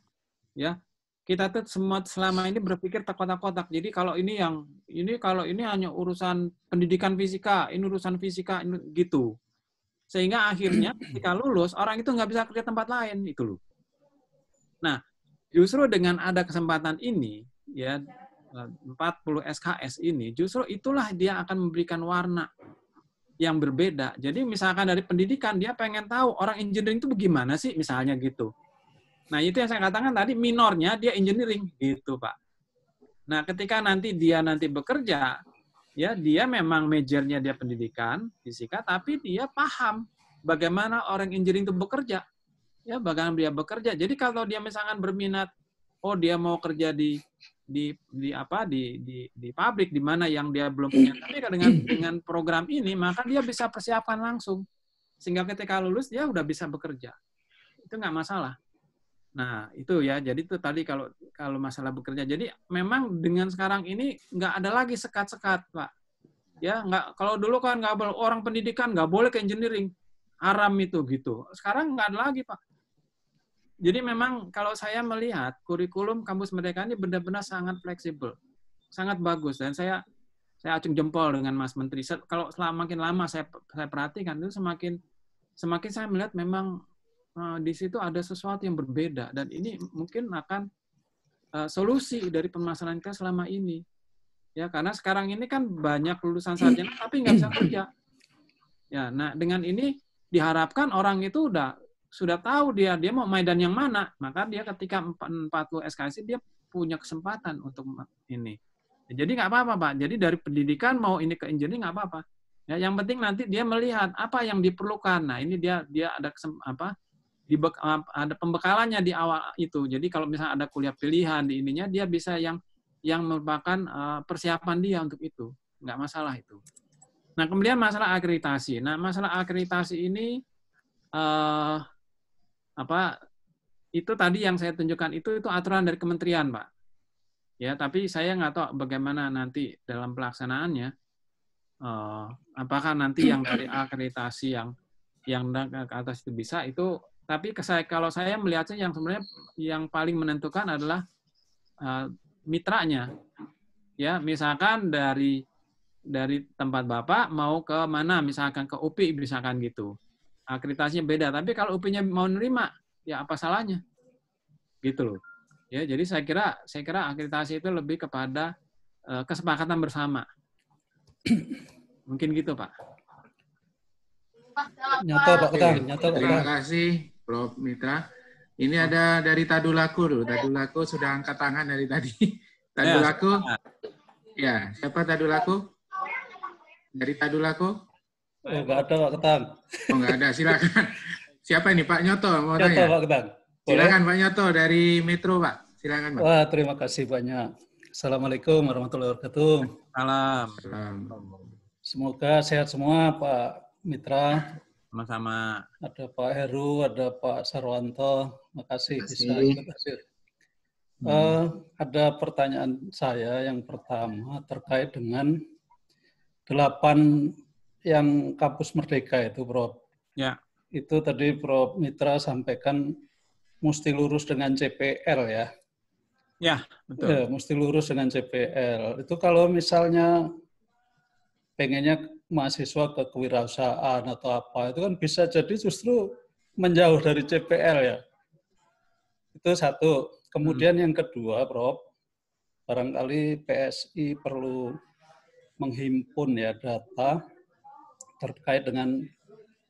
Speaker 2: ya. Kita tuh semua selama ini berpikir terkotak-kotak. Jadi kalau ini yang ini kalau ini hanya urusan pendidikan fisika, ini urusan fisika, ini gitu. Sehingga akhirnya <clears throat> ketika lulus orang itu nggak bisa kerja tempat lain itu loh. Nah, justru dengan ada kesempatan ini, ya 40 SKS ini, justru itulah dia akan memberikan warna yang berbeda. Jadi misalkan dari pendidikan dia pengen tahu orang engineering itu bagaimana sih misalnya gitu. Nah, itu yang saya katakan tadi minornya dia engineering gitu, Pak. Nah, ketika nanti dia nanti bekerja, ya dia memang majornya dia pendidikan fisika tapi dia paham bagaimana orang engineering itu bekerja ya bagaimana dia bekerja. Jadi kalau dia misalkan berminat, oh dia mau kerja di di di apa di di di pabrik di mana yang dia belum punya tapi dengan <clears throat> dengan program ini maka dia bisa persiapkan langsung. Sehingga ketika lulus dia udah bisa bekerja. Itu nggak masalah. Nah itu ya. Jadi itu tadi kalau kalau masalah bekerja. Jadi memang dengan sekarang ini nggak ada lagi sekat-sekat pak. Ya nggak kalau dulu kan nggak boleh orang pendidikan nggak boleh ke engineering. Haram itu gitu. Sekarang nggak ada lagi pak jadi memang kalau saya melihat kurikulum kampus Merdeka ini benar-benar sangat fleksibel, sangat bagus dan saya saya acung jempol dengan Mas Menteri. Kalau selama makin lama saya saya perhatikan itu semakin semakin saya melihat memang uh, di situ ada sesuatu yang berbeda dan ini mungkin akan uh, solusi dari permasalahan kita selama ini. Ya, karena sekarang ini kan banyak lulusan sarjana tapi nggak bisa kerja. Ya, nah dengan ini diharapkan orang itu udah sudah tahu dia dia mau Maidan yang mana, maka dia ketika 40 SKS dia punya kesempatan untuk ini. Jadi nggak apa-apa Pak. Jadi dari pendidikan mau ini ke engineering nggak apa-apa. Ya, yang penting nanti dia melihat apa yang diperlukan. Nah ini dia dia ada apa di ada pembekalannya di awal itu. Jadi kalau misalnya ada kuliah pilihan di ininya dia bisa yang yang merupakan uh, persiapan dia untuk itu. Nggak masalah itu. Nah kemudian masalah akreditasi. Nah masalah akreditasi ini uh, apa itu tadi yang saya tunjukkan itu itu aturan dari kementerian, Pak. Ya, tapi saya nggak tahu bagaimana nanti dalam pelaksanaannya. Uh, apakah nanti yang dari akreditasi yang yang ke atas itu bisa itu tapi saya kalau saya melihatnya yang sebenarnya yang paling menentukan adalah uh, mitranya ya misalkan dari dari tempat bapak mau ke mana misalkan ke UPI misalkan gitu akreditasinya beda tapi kalau UPI-nya mau nerima ya apa salahnya? Gitu loh. Ya, jadi saya kira saya kira akreditasi itu lebih kepada uh, kesepakatan bersama. <clears throat> Mungkin gitu, Pak.
Speaker 1: Nyata, Pak Ketan. Nyata, Pak Terima kasih, Prof. Mitra. Ini ada dari Tadulaku dulu. Tadulaku sudah angkat tangan dari tadi. <laughs> Tadulaku. Ya, siapa Tadulaku? Dari Tadulaku?
Speaker 6: Oh, enggak ada, Pak Ketan.
Speaker 1: Oh, enggak ada. Silakan. <laughs> Siapa ini Pak Nyoto mau Nyoto, tanya? Pak Ketan. Silakan Pak Nyoto dari Metro Pak. Silakan Pak.
Speaker 6: Wah, terima kasih banyak. Assalamualaikum warahmatullahi wabarakatuh.
Speaker 2: Salam.
Speaker 6: Semoga sehat semua Pak Mitra.
Speaker 2: Sama-sama.
Speaker 6: Ada Pak Heru, ada Pak Sarwanto. Terima kasih bisa ikut hadir. Hmm. Uh, ada pertanyaan saya yang pertama terkait dengan delapan yang kampus Merdeka itu, Prof.
Speaker 2: Ya
Speaker 6: itu tadi Prof. Mitra sampaikan mesti lurus dengan CPL ya.
Speaker 2: Ya, betul. Ya,
Speaker 6: mesti lurus dengan CPL. Itu kalau misalnya pengennya mahasiswa ke kewirausahaan atau apa, itu kan bisa jadi justru menjauh dari CPL ya. Itu satu. Kemudian hmm. yang kedua, Prof, barangkali PSI perlu menghimpun ya data terkait dengan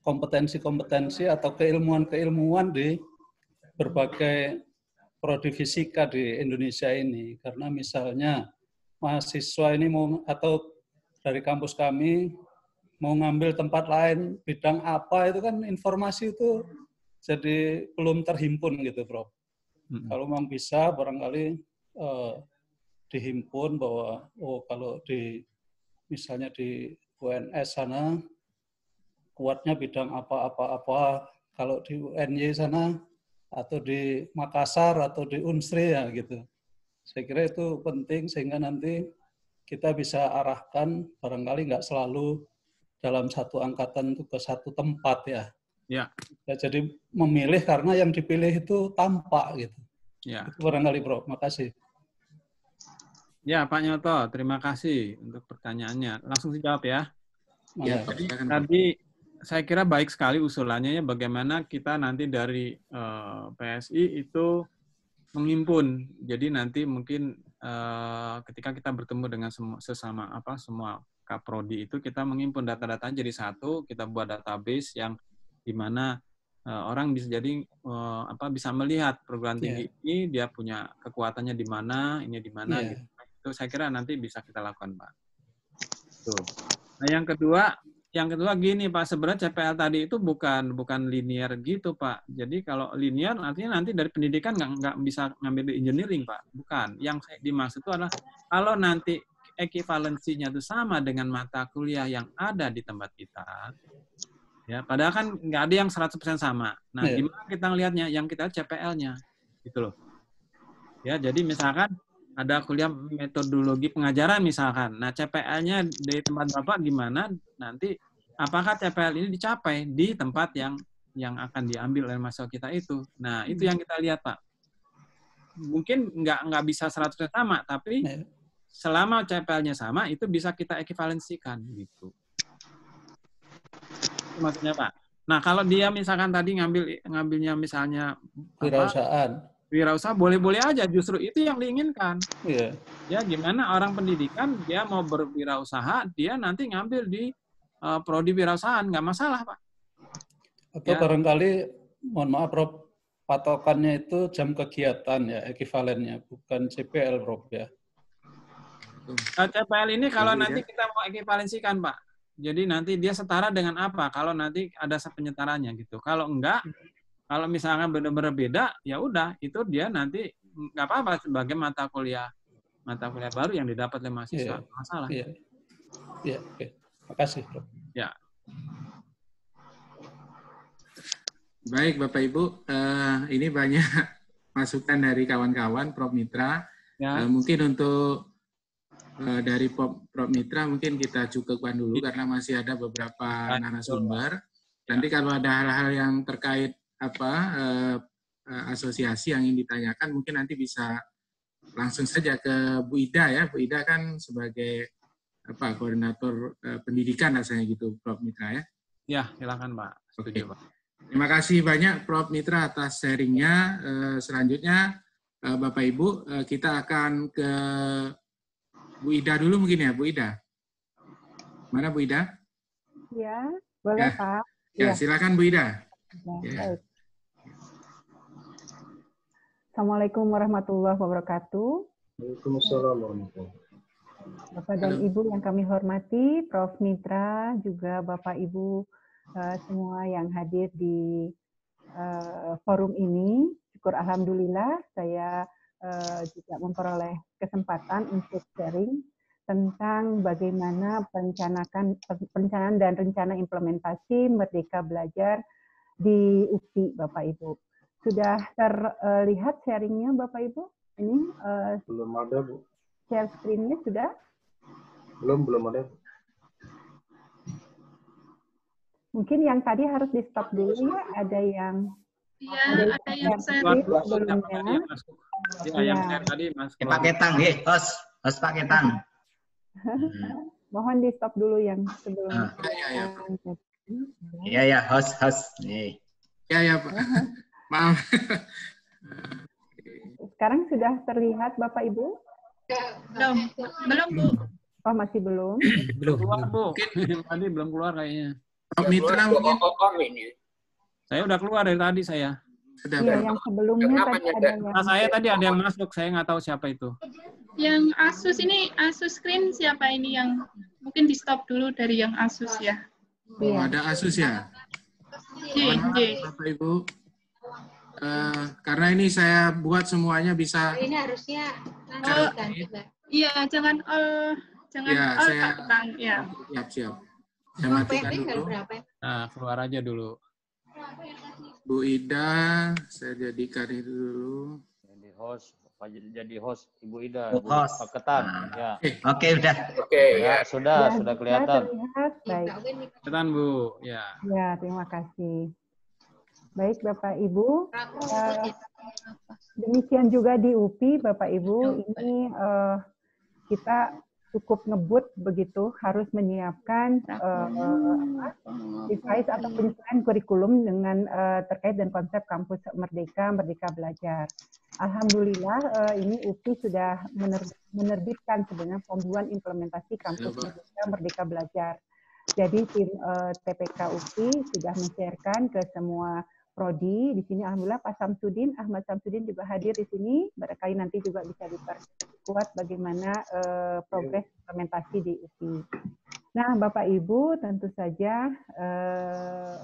Speaker 6: kompetensi-kompetensi atau keilmuan-keilmuan di berbagai prodi fisika di Indonesia ini. Karena misalnya mahasiswa ini mau atau dari kampus kami mau ngambil tempat lain bidang apa itu kan informasi itu jadi belum terhimpun gitu, Prof. Hmm. Kalau memang bisa barangkali eh, dihimpun bahwa oh kalau di misalnya di UNS sana kuatnya bidang apa-apa-apa, kalau di UNY sana atau di Makassar atau di Unsri ya gitu. Saya kira itu penting sehingga nanti kita bisa arahkan barangkali nggak selalu dalam satu angkatan itu ke satu tempat ya. Ya. ya. Jadi memilih karena yang dipilih itu tampak gitu. Ya. Itu barangkali Bro. Makasih.
Speaker 2: Ya Pak Nyoto, terima kasih untuk pertanyaannya. Langsung dijawab ya. Ya, tadi saya kira baik sekali usulannya ya bagaimana kita nanti dari uh, eh, PSI itu menghimpun. Jadi nanti mungkin uh, ketika kita bertemu dengan semua, sesama apa semua kaprodi itu kita menghimpun data-data jadi satu, kita buat database yang di mana uh, orang bisa jadi uh, apa bisa melihat perguruan iya. tinggi yeah. ini dia punya kekuatannya di mana, ini di mana yeah. gitu. Itu saya kira nanti bisa kita lakukan, Pak. Tuh. Nah, yang kedua yang kedua gini Pak, sebenarnya CPL tadi itu bukan bukan linear gitu Pak. Jadi kalau linear artinya nanti dari pendidikan nggak nggak bisa ngambil di engineering Pak. Bukan. Yang saya dimaksud itu adalah kalau nanti ekivalensinya itu sama dengan mata kuliah yang ada di tempat kita, ya padahal kan nggak ada yang 100% sama. Nah, yeah. gimana kita ngelihatnya? Yang kita CPL-nya, gitu loh. Ya, jadi misalkan ada kuliah metodologi pengajaran misalkan. Nah, CPL-nya di tempat Bapak gimana? Nanti apakah CPL ini dicapai di tempat yang yang akan diambil oleh mahasiswa kita itu. Nah, itu yang kita lihat, Pak. Mungkin nggak nggak bisa 100% sama, tapi iya. selama CPL-nya sama, itu bisa kita ekivalensikan gitu. Itu maksudnya, Pak. Nah, kalau dia misalkan tadi ngambil ngambilnya misalnya
Speaker 6: kewirausahaan
Speaker 2: wirausaha boleh-boleh aja justru itu yang diinginkan. Yeah. Ya gimana orang pendidikan dia mau berwirausaha dia nanti ngambil di uh, prodi wirausahaan nggak masalah pak.
Speaker 6: Atau ya. barangkali mohon maaf Prof patokannya itu jam kegiatan ya ekivalennya bukan CPL Prof ya.
Speaker 2: Nah, CPL ini kalau Jadi, nanti ya. kita mau ekivalensikan pak. Jadi nanti dia setara dengan apa? Kalau nanti ada penyetaranya gitu. Kalau enggak, kalau misalkan benar-benar beda, ya udah itu dia nanti nggak apa-apa sebagai mata kuliah mata kuliah baru yang didapat oleh mahasiswa. Yeah. Masalah.
Speaker 6: Iya. Yeah. Iya, yeah. oke. Okay. Makasih.
Speaker 2: Ya.
Speaker 1: Baik, Bapak Ibu, uh, ini banyak <laughs> masukan dari kawan-kawan Prof Mitra. Ya. Uh, mungkin untuk uh, dari Prof, Prof Mitra mungkin kita cukupkan dulu ya. karena masih ada beberapa narasumber. Nanti ya. kalau ada hal-hal yang terkait apa uh, asosiasi yang ingin ditanyakan mungkin nanti bisa langsung saja ke Bu Ida ya. Bu Ida kan sebagai apa koordinator uh, pendidikan rasanya gitu Prof Mitra ya.
Speaker 2: Ya, silakan Pak. Setuju,
Speaker 1: Pak. Terima kasih banyak Prof Mitra atas sharingnya. Uh, selanjutnya uh, Bapak Ibu uh, kita akan ke Bu Ida dulu mungkin ya Bu Ida. Mana Bu Ida?
Speaker 4: Ya, boleh ya. Pak.
Speaker 1: Ya, ya, silakan Bu Ida. Ya, ya.
Speaker 4: Assalamualaikum warahmatullahi wabarakatuh.
Speaker 7: Waalaikumsalam warahmatullahi
Speaker 4: Bapak dan Ibu yang kami hormati, Prof. Mitra, juga Bapak Ibu uh, semua yang hadir di uh, forum ini. Syukur Alhamdulillah saya uh, juga memperoleh kesempatan untuk sharing tentang bagaimana perencanaan, perencanaan dan rencana implementasi Merdeka Belajar di UPI, Bapak Ibu. Sudah terlihat sharingnya Bapak Ibu? Ini
Speaker 7: uh, belum ada Bu.
Speaker 4: Share screen-nya sudah?
Speaker 7: Belum, belum ada.
Speaker 4: Mungkin yang tadi harus di stop dulu ya. Ada yang
Speaker 8: Iya, ada yang share.
Speaker 4: Sebelumnya.
Speaker 2: Ya, yang share tadi Mas.
Speaker 9: Ya, Pak Ketang, ya, host, host Pak Ketang. <laughs>
Speaker 4: Mohon di stop dulu yang sebelumnya.
Speaker 9: Iya, ya, host, host. Nih.
Speaker 1: Ya, ya, Pak. <laughs> Maaf.
Speaker 4: Sekarang sudah terlihat Bapak Ibu?
Speaker 8: Belum, belum Bu.
Speaker 4: Oh, masih belum?
Speaker 2: belum. Keluar, Bu. Tadi belum keluar kayaknya.
Speaker 1: Mitra mungkin.
Speaker 2: Saya udah keluar dari tadi saya.
Speaker 4: Iya, yang sebelumnya tadi ada yang...
Speaker 2: Nah, saya tadi ada yang masuk, saya nggak tahu siapa itu.
Speaker 8: Yang Asus ini, Asus Screen siapa ini yang mungkin di stop dulu dari yang Asus ya?
Speaker 1: Oh, ada Asus ya?
Speaker 8: J, J.
Speaker 1: Bapak Ibu. Uh, karena ini saya buat semuanya bisa.
Speaker 8: Ini harusnya oh, Iya, jangan all, jangan
Speaker 1: ya,
Speaker 8: all
Speaker 1: saya,
Speaker 8: Pak Ya.
Speaker 1: Siap, siap. Saya matikan dulu.
Speaker 2: Nah, keluar aja dulu.
Speaker 1: Bu Ida, saya jadikan itu dulu.
Speaker 3: Jadi host, jadi host Ibu Ida,
Speaker 9: Bu host.
Speaker 3: Pak Ketan.
Speaker 9: Nah.
Speaker 3: Ya.
Speaker 9: Oke, okay, udah.
Speaker 3: Oke, okay, ya, sudah, ya, sudah kelihatan.
Speaker 4: Terlihat, baik.
Speaker 2: Kelihatan Bu, ya.
Speaker 4: Ya, terima kasih. Baik Bapak Ibu, uh, demikian juga di UPI Bapak Ibu, ini uh, kita cukup ngebut begitu harus menyiapkan uh, device atau penyesuaian kurikulum dengan uh, terkait dengan konsep kampus merdeka merdeka belajar. Alhamdulillah uh, ini UPI sudah menerbitkan sebenarnya pembuatan implementasi kampus merdeka merdeka belajar. Jadi tim uh, TPK UPI sudah men-sharekan ke semua prodi. Di sini alhamdulillah Pak Samsudin, Ahmad Samsudin juga hadir di sini. Barangkali nanti juga bisa diperkuat bagaimana uh, progres implementasi di UPI. Nah, Bapak Ibu, tentu saja uh,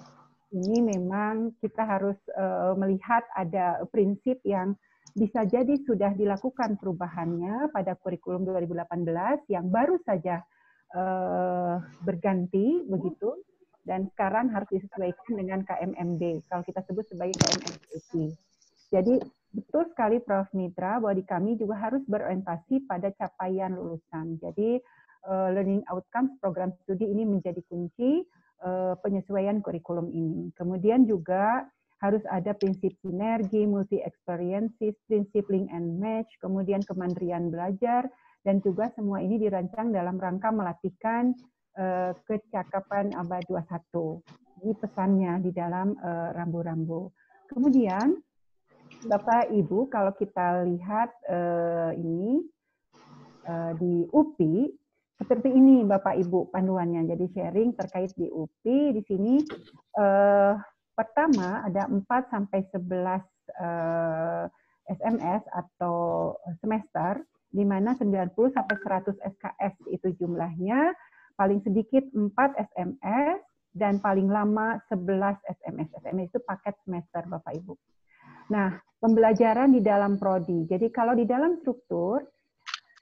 Speaker 4: ini memang kita harus uh, melihat ada prinsip yang bisa jadi sudah dilakukan perubahannya pada kurikulum 2018 yang baru saja uh, berganti begitu dan sekarang harus disesuaikan dengan KMMD, kalau kita sebut sebagai KMMD. Jadi betul sekali Prof. Mitra bahwa di kami juga harus berorientasi pada capaian lulusan. Jadi uh, learning outcomes program studi ini menjadi kunci uh, penyesuaian kurikulum ini. Kemudian juga harus ada prinsip sinergi, multi experiences, prinsip link and match, kemudian kemandirian belajar, dan juga semua ini dirancang dalam rangka melatihkan kecakapan abad 21. Ini pesannya di dalam rambu-rambu. Uh, Kemudian, Bapak Ibu, kalau kita lihat uh, ini di UPI, seperti ini Bapak Ibu panduannya. Jadi sharing terkait di UPI di sini pertama ada 4 sampai 11 uh, SMS atau semester di mana 90 sampai 100 SKS itu jumlahnya, paling sedikit 4 SMS dan paling lama 11 SMS. SMS itu paket semester Bapak Ibu. Nah, pembelajaran di dalam prodi. Jadi kalau di dalam struktur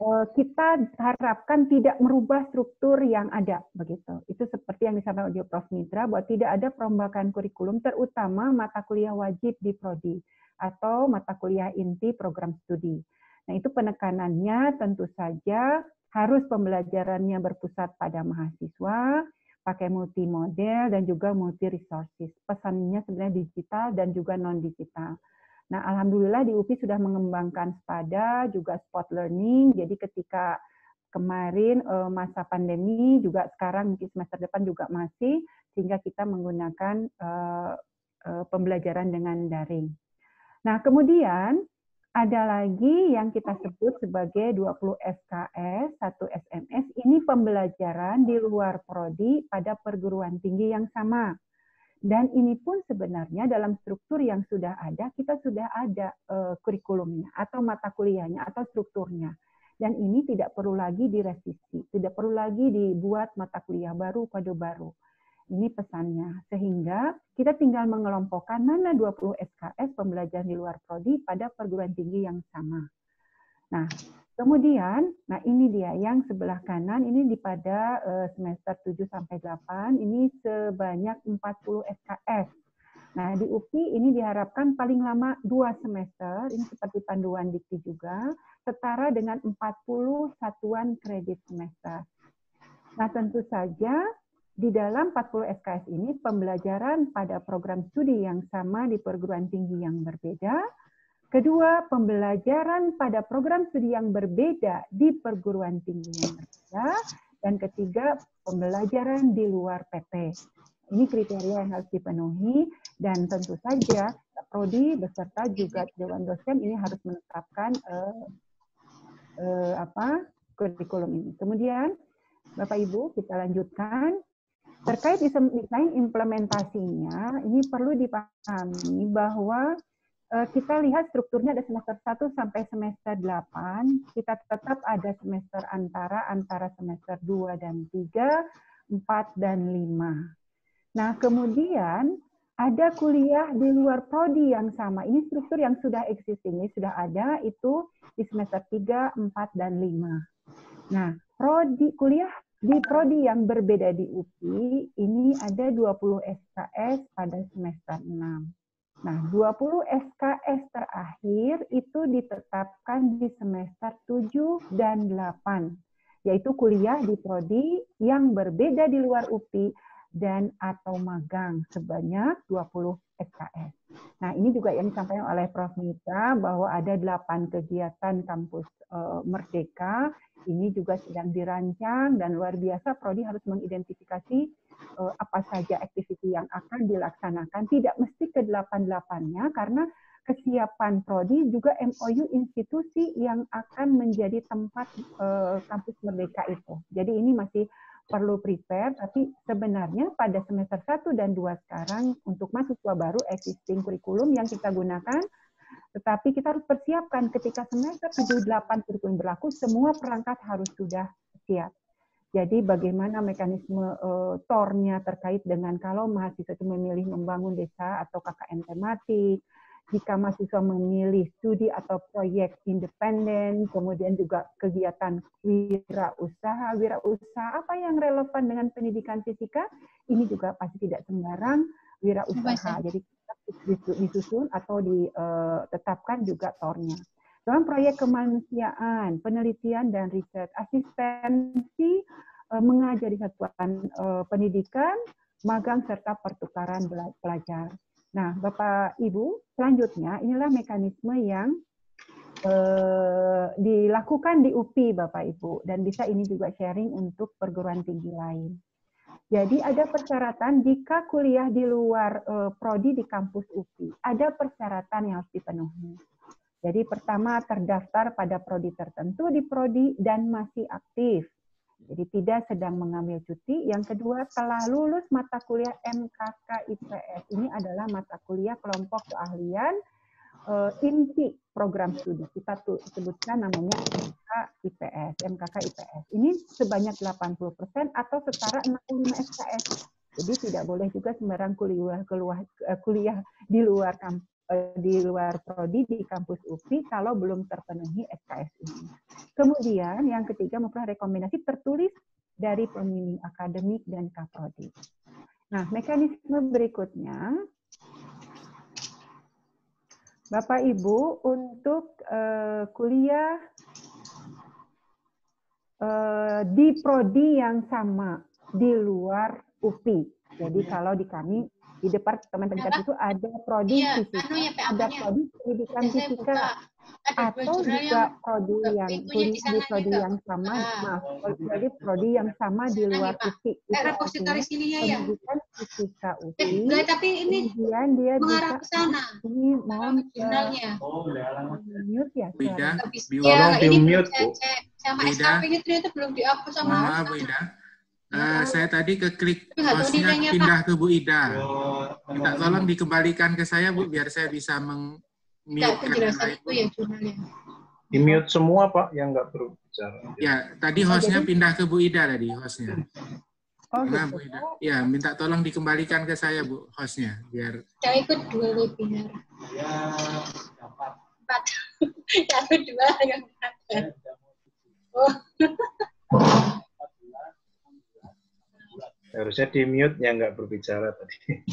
Speaker 4: eh, kita harapkan tidak merubah struktur yang ada begitu. Itu seperti yang disampaikan oleh Prof Mitra bahwa tidak ada perombakan kurikulum terutama mata kuliah wajib di prodi atau mata kuliah inti program studi. Nah, itu penekanannya tentu saja harus pembelajarannya berpusat pada mahasiswa, pakai multi model dan juga multi resources. Pesannya sebenarnya digital dan juga non digital. Nah, alhamdulillah di UPI sudah mengembangkan SPADA juga spot learning. Jadi ketika kemarin masa pandemi juga sekarang mungkin semester depan juga masih sehingga kita menggunakan pembelajaran dengan daring. Nah, kemudian ada lagi yang kita sebut sebagai 20 SKS, 1 SMS, ini pembelajaran di luar prodi pada perguruan tinggi yang sama. Dan ini pun sebenarnya dalam struktur yang sudah ada, kita sudah ada uh, kurikulumnya atau mata kuliahnya atau strukturnya. Dan ini tidak perlu lagi direvisi, tidak perlu lagi dibuat mata kuliah baru, kode baru. Ini pesannya. Sehingga kita tinggal mengelompokkan mana 20 SKS pembelajaran di luar prodi pada perguruan tinggi yang sama. Nah, kemudian, nah ini dia yang sebelah kanan ini di pada semester 7 sampai 8 ini sebanyak 40 SKS. Nah, di UPI ini diharapkan paling lama dua semester, ini seperti panduan dikti juga, setara dengan 40 satuan kredit semester. Nah, tentu saja di dalam 40 SKS ini pembelajaran pada program studi yang sama di perguruan tinggi yang berbeda. Kedua, pembelajaran pada program studi yang berbeda di perguruan tinggi yang berbeda. Dan ketiga, pembelajaran di luar PT. Ini kriteria yang harus dipenuhi dan tentu saja prodi beserta juga dewan dosen ini harus menetapkan uh, uh, apa kurikulum ini. Kemudian Bapak Ibu kita lanjutkan Terkait desain implementasinya, ini perlu dipahami bahwa eh, kita lihat strukturnya ada semester 1 sampai semester 8, kita tetap ada semester antara antara semester 2 dan 3, 4 dan 5. Nah, kemudian ada kuliah di luar prodi yang sama. Ini struktur yang sudah existing, ini sudah ada itu di semester 3, 4 dan 5. Nah, prodi kuliah di prodi yang berbeda di UPI, ini ada 20 SKS pada semester 6. Nah, 20 SKS terakhir itu ditetapkan di semester 7 dan 8, yaitu kuliah di prodi yang berbeda di luar UPI dan atau magang sebanyak 20 SKS. Nah, ini juga yang disampaikan oleh Prof. Mitra bahwa ada 8 kegiatan kampus uh, Merdeka ini juga sedang dirancang dan luar biasa Prodi harus mengidentifikasi uh, apa saja aktiviti yang akan dilaksanakan. Tidak mesti ke delapan-delapannya karena kesiapan Prodi juga MOU institusi yang akan menjadi tempat uh, kampus merdeka itu. Jadi ini masih perlu prepare, tapi sebenarnya pada semester 1 dan 2 sekarang untuk mahasiswa baru existing kurikulum yang kita gunakan tetapi kita harus persiapkan ketika semester 7-8 kurikulum berlaku, semua perangkat harus sudah siap. Jadi bagaimana mekanisme uh, tornya terkait dengan kalau mahasiswa itu memilih membangun desa atau KKN tematik, jika mahasiswa memilih studi atau proyek independen, kemudian juga kegiatan wirausaha, wirausaha apa yang relevan dengan pendidikan fisika, ini juga pasti tidak sembarang wirausaha. Jadi disusun atau ditetapkan juga tornya. Dalam proyek kemanusiaan, penelitian dan riset, asistensi uh, mengajari satuan uh, pendidikan, magang serta pertukaran pelajar. Nah, Bapak Ibu, selanjutnya inilah mekanisme yang uh, dilakukan di UPI Bapak Ibu dan bisa ini juga sharing untuk perguruan tinggi lain. Jadi ada persyaratan jika kuliah di luar uh, prodi di kampus UPI, ada persyaratan yang harus dipenuhi. Jadi pertama terdaftar pada prodi tertentu di prodi dan masih aktif. Jadi tidak sedang mengambil cuti. Yang kedua telah lulus mata kuliah MKK IPS. Ini adalah mata kuliah kelompok keahlian uh, inti program studi. Kita tuh sebutkan namanya MKK IPS, MKK IPS. Ini sebanyak 80% atau setara 65 SKS. Jadi tidak boleh juga sembarang kuliah keluar eh, kuliah di luar eh, di luar prodi di kampus UPI kalau belum terpenuhi SKS ini. Kemudian yang ketiga memperoleh rekomendasi tertulis dari pembimbing akademik dan kaprodi. Nah, mekanisme berikutnya Bapak Ibu untuk uh, kuliah uh, di prodi yang sama di luar UPI. Jadi kalau di kami di departemen pendidikan itu ada prodi iya, fisika, anu ya, ada prodi pendidikan fisika, atau juga prodi yang di prodi yang sama, ah. maaf, jadi prodi yang sama di luar UPI. Itu
Speaker 10: repositori sininya ya.
Speaker 4: Pendidikan fisika.
Speaker 10: Eh, tapi ini
Speaker 4: kemudian dia
Speaker 10: mengarah ke sana.
Speaker 4: Ini mohon
Speaker 10: jurnalnya.
Speaker 4: Oh, mute ya.
Speaker 1: Bida,
Speaker 10: ya, ini mute, Sama SKP itu belum dihapus sama.
Speaker 1: Maaf, Bu Ida. Uh, saya tadi ke klik hostnya pindah ke Bu Ida. Minta tolong dikembalikan ke saya Bu biar saya bisa meng
Speaker 10: mute penjelasan itu ya.
Speaker 7: Di mute semua Pak yang nggak berbicara.
Speaker 1: Ya, tadi hostnya pindah ke Bu Ida tadi hostnya. Oh, nah, Bu Ida. Ya, minta tolong dikembalikan ke saya Bu hostnya biar.
Speaker 10: Saya ikut dua webinar. Ya, dapat. Empat. <laughs> Yang kedua yang Oh. <laughs>
Speaker 7: Harusnya di mute yang nggak berbicara tadi.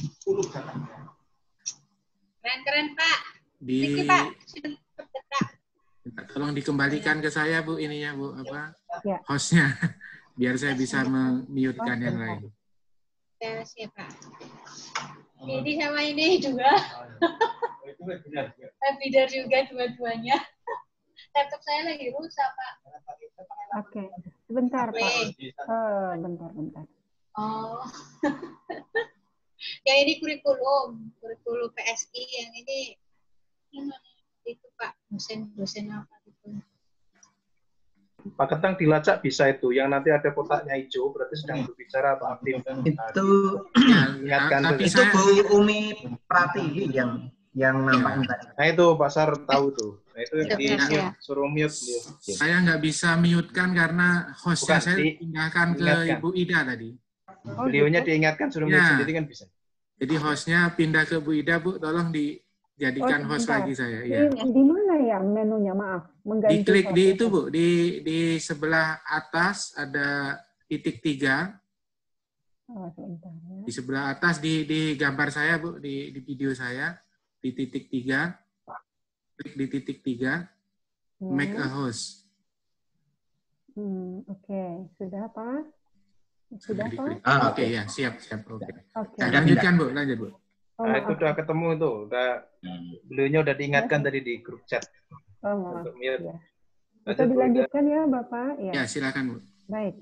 Speaker 10: Keren-keren Pak.
Speaker 1: Di
Speaker 10: Siki, Pak.
Speaker 1: Tolong dikembalikan ke saya Bu ininya Bu apa
Speaker 4: ya.
Speaker 1: hostnya <laughs> biar saya bisa mute-kan yang lain.
Speaker 10: ya Pak. Ini sama ini juga. <laughs> webinar juga dua-duanya. Laptop saya lagi rusak Pak.
Speaker 4: Oke, sebentar Pak. Oh, bentar, bentar.
Speaker 10: Oh. <laughs> yang ini kurikulum, kurikulum PSI. Yang ini itu Pak, dosen-dosen apa itu.
Speaker 7: Pak Ketang dilacak bisa itu. Yang nanti ada kotaknya hijau berarti sedang berbicara atau aktif.
Speaker 9: Itu
Speaker 7: ingatkan
Speaker 9: itu Bu Umi Pratiwi yang yang nampak tadi.
Speaker 7: Nah itu Pak Sar tahu tuh. Nah itu
Speaker 1: Ya,
Speaker 7: di
Speaker 1: ya.
Speaker 7: mute, suruh mute beliau.
Speaker 1: Saya nggak bisa mute-kan karena hostnya
Speaker 7: Bukan,
Speaker 1: saya pindahkan ke. Ibu Ida tadi.
Speaker 7: Beliaunya diingatkan suruh
Speaker 1: Ya.
Speaker 7: sendiri kan bisa.
Speaker 1: Jadi hostnya pindah ke Bu Ida, Bu. Tolong dijadikan
Speaker 4: Oh,
Speaker 1: host
Speaker 4: sebentar.
Speaker 1: lagi saya.
Speaker 4: Di,
Speaker 1: Ya.
Speaker 4: di mana ya menunya? Maaf, mengganti.
Speaker 1: Diklik di
Speaker 4: host.
Speaker 1: itu, Bu. Di di sebelah atas ada titik tiga.
Speaker 4: Oh, sebentar ya.
Speaker 1: Di sebelah atas di di gambar saya, Bu. Di di video saya di titik tiga. Klik di titik tiga. Make a host.
Speaker 4: Hmm, Oke, sudah Pak? Sudah Pak?
Speaker 1: Ah, Oke ya, siap siap. Oke.
Speaker 4: Oke.
Speaker 1: Nah, lanjutkan, Bu. Lanjut, Bu.
Speaker 4: Oh,
Speaker 7: Nah, itu
Speaker 4: maaf.
Speaker 7: udah ketemu tuh, udah beliaunya udah diingatkan tadi di grup chat
Speaker 4: Oh, maaf.
Speaker 7: untuk.
Speaker 4: Ya. Bisa dilanjutkan ya, Bapak?
Speaker 1: Ya, silakan, Bu.
Speaker 4: Baik.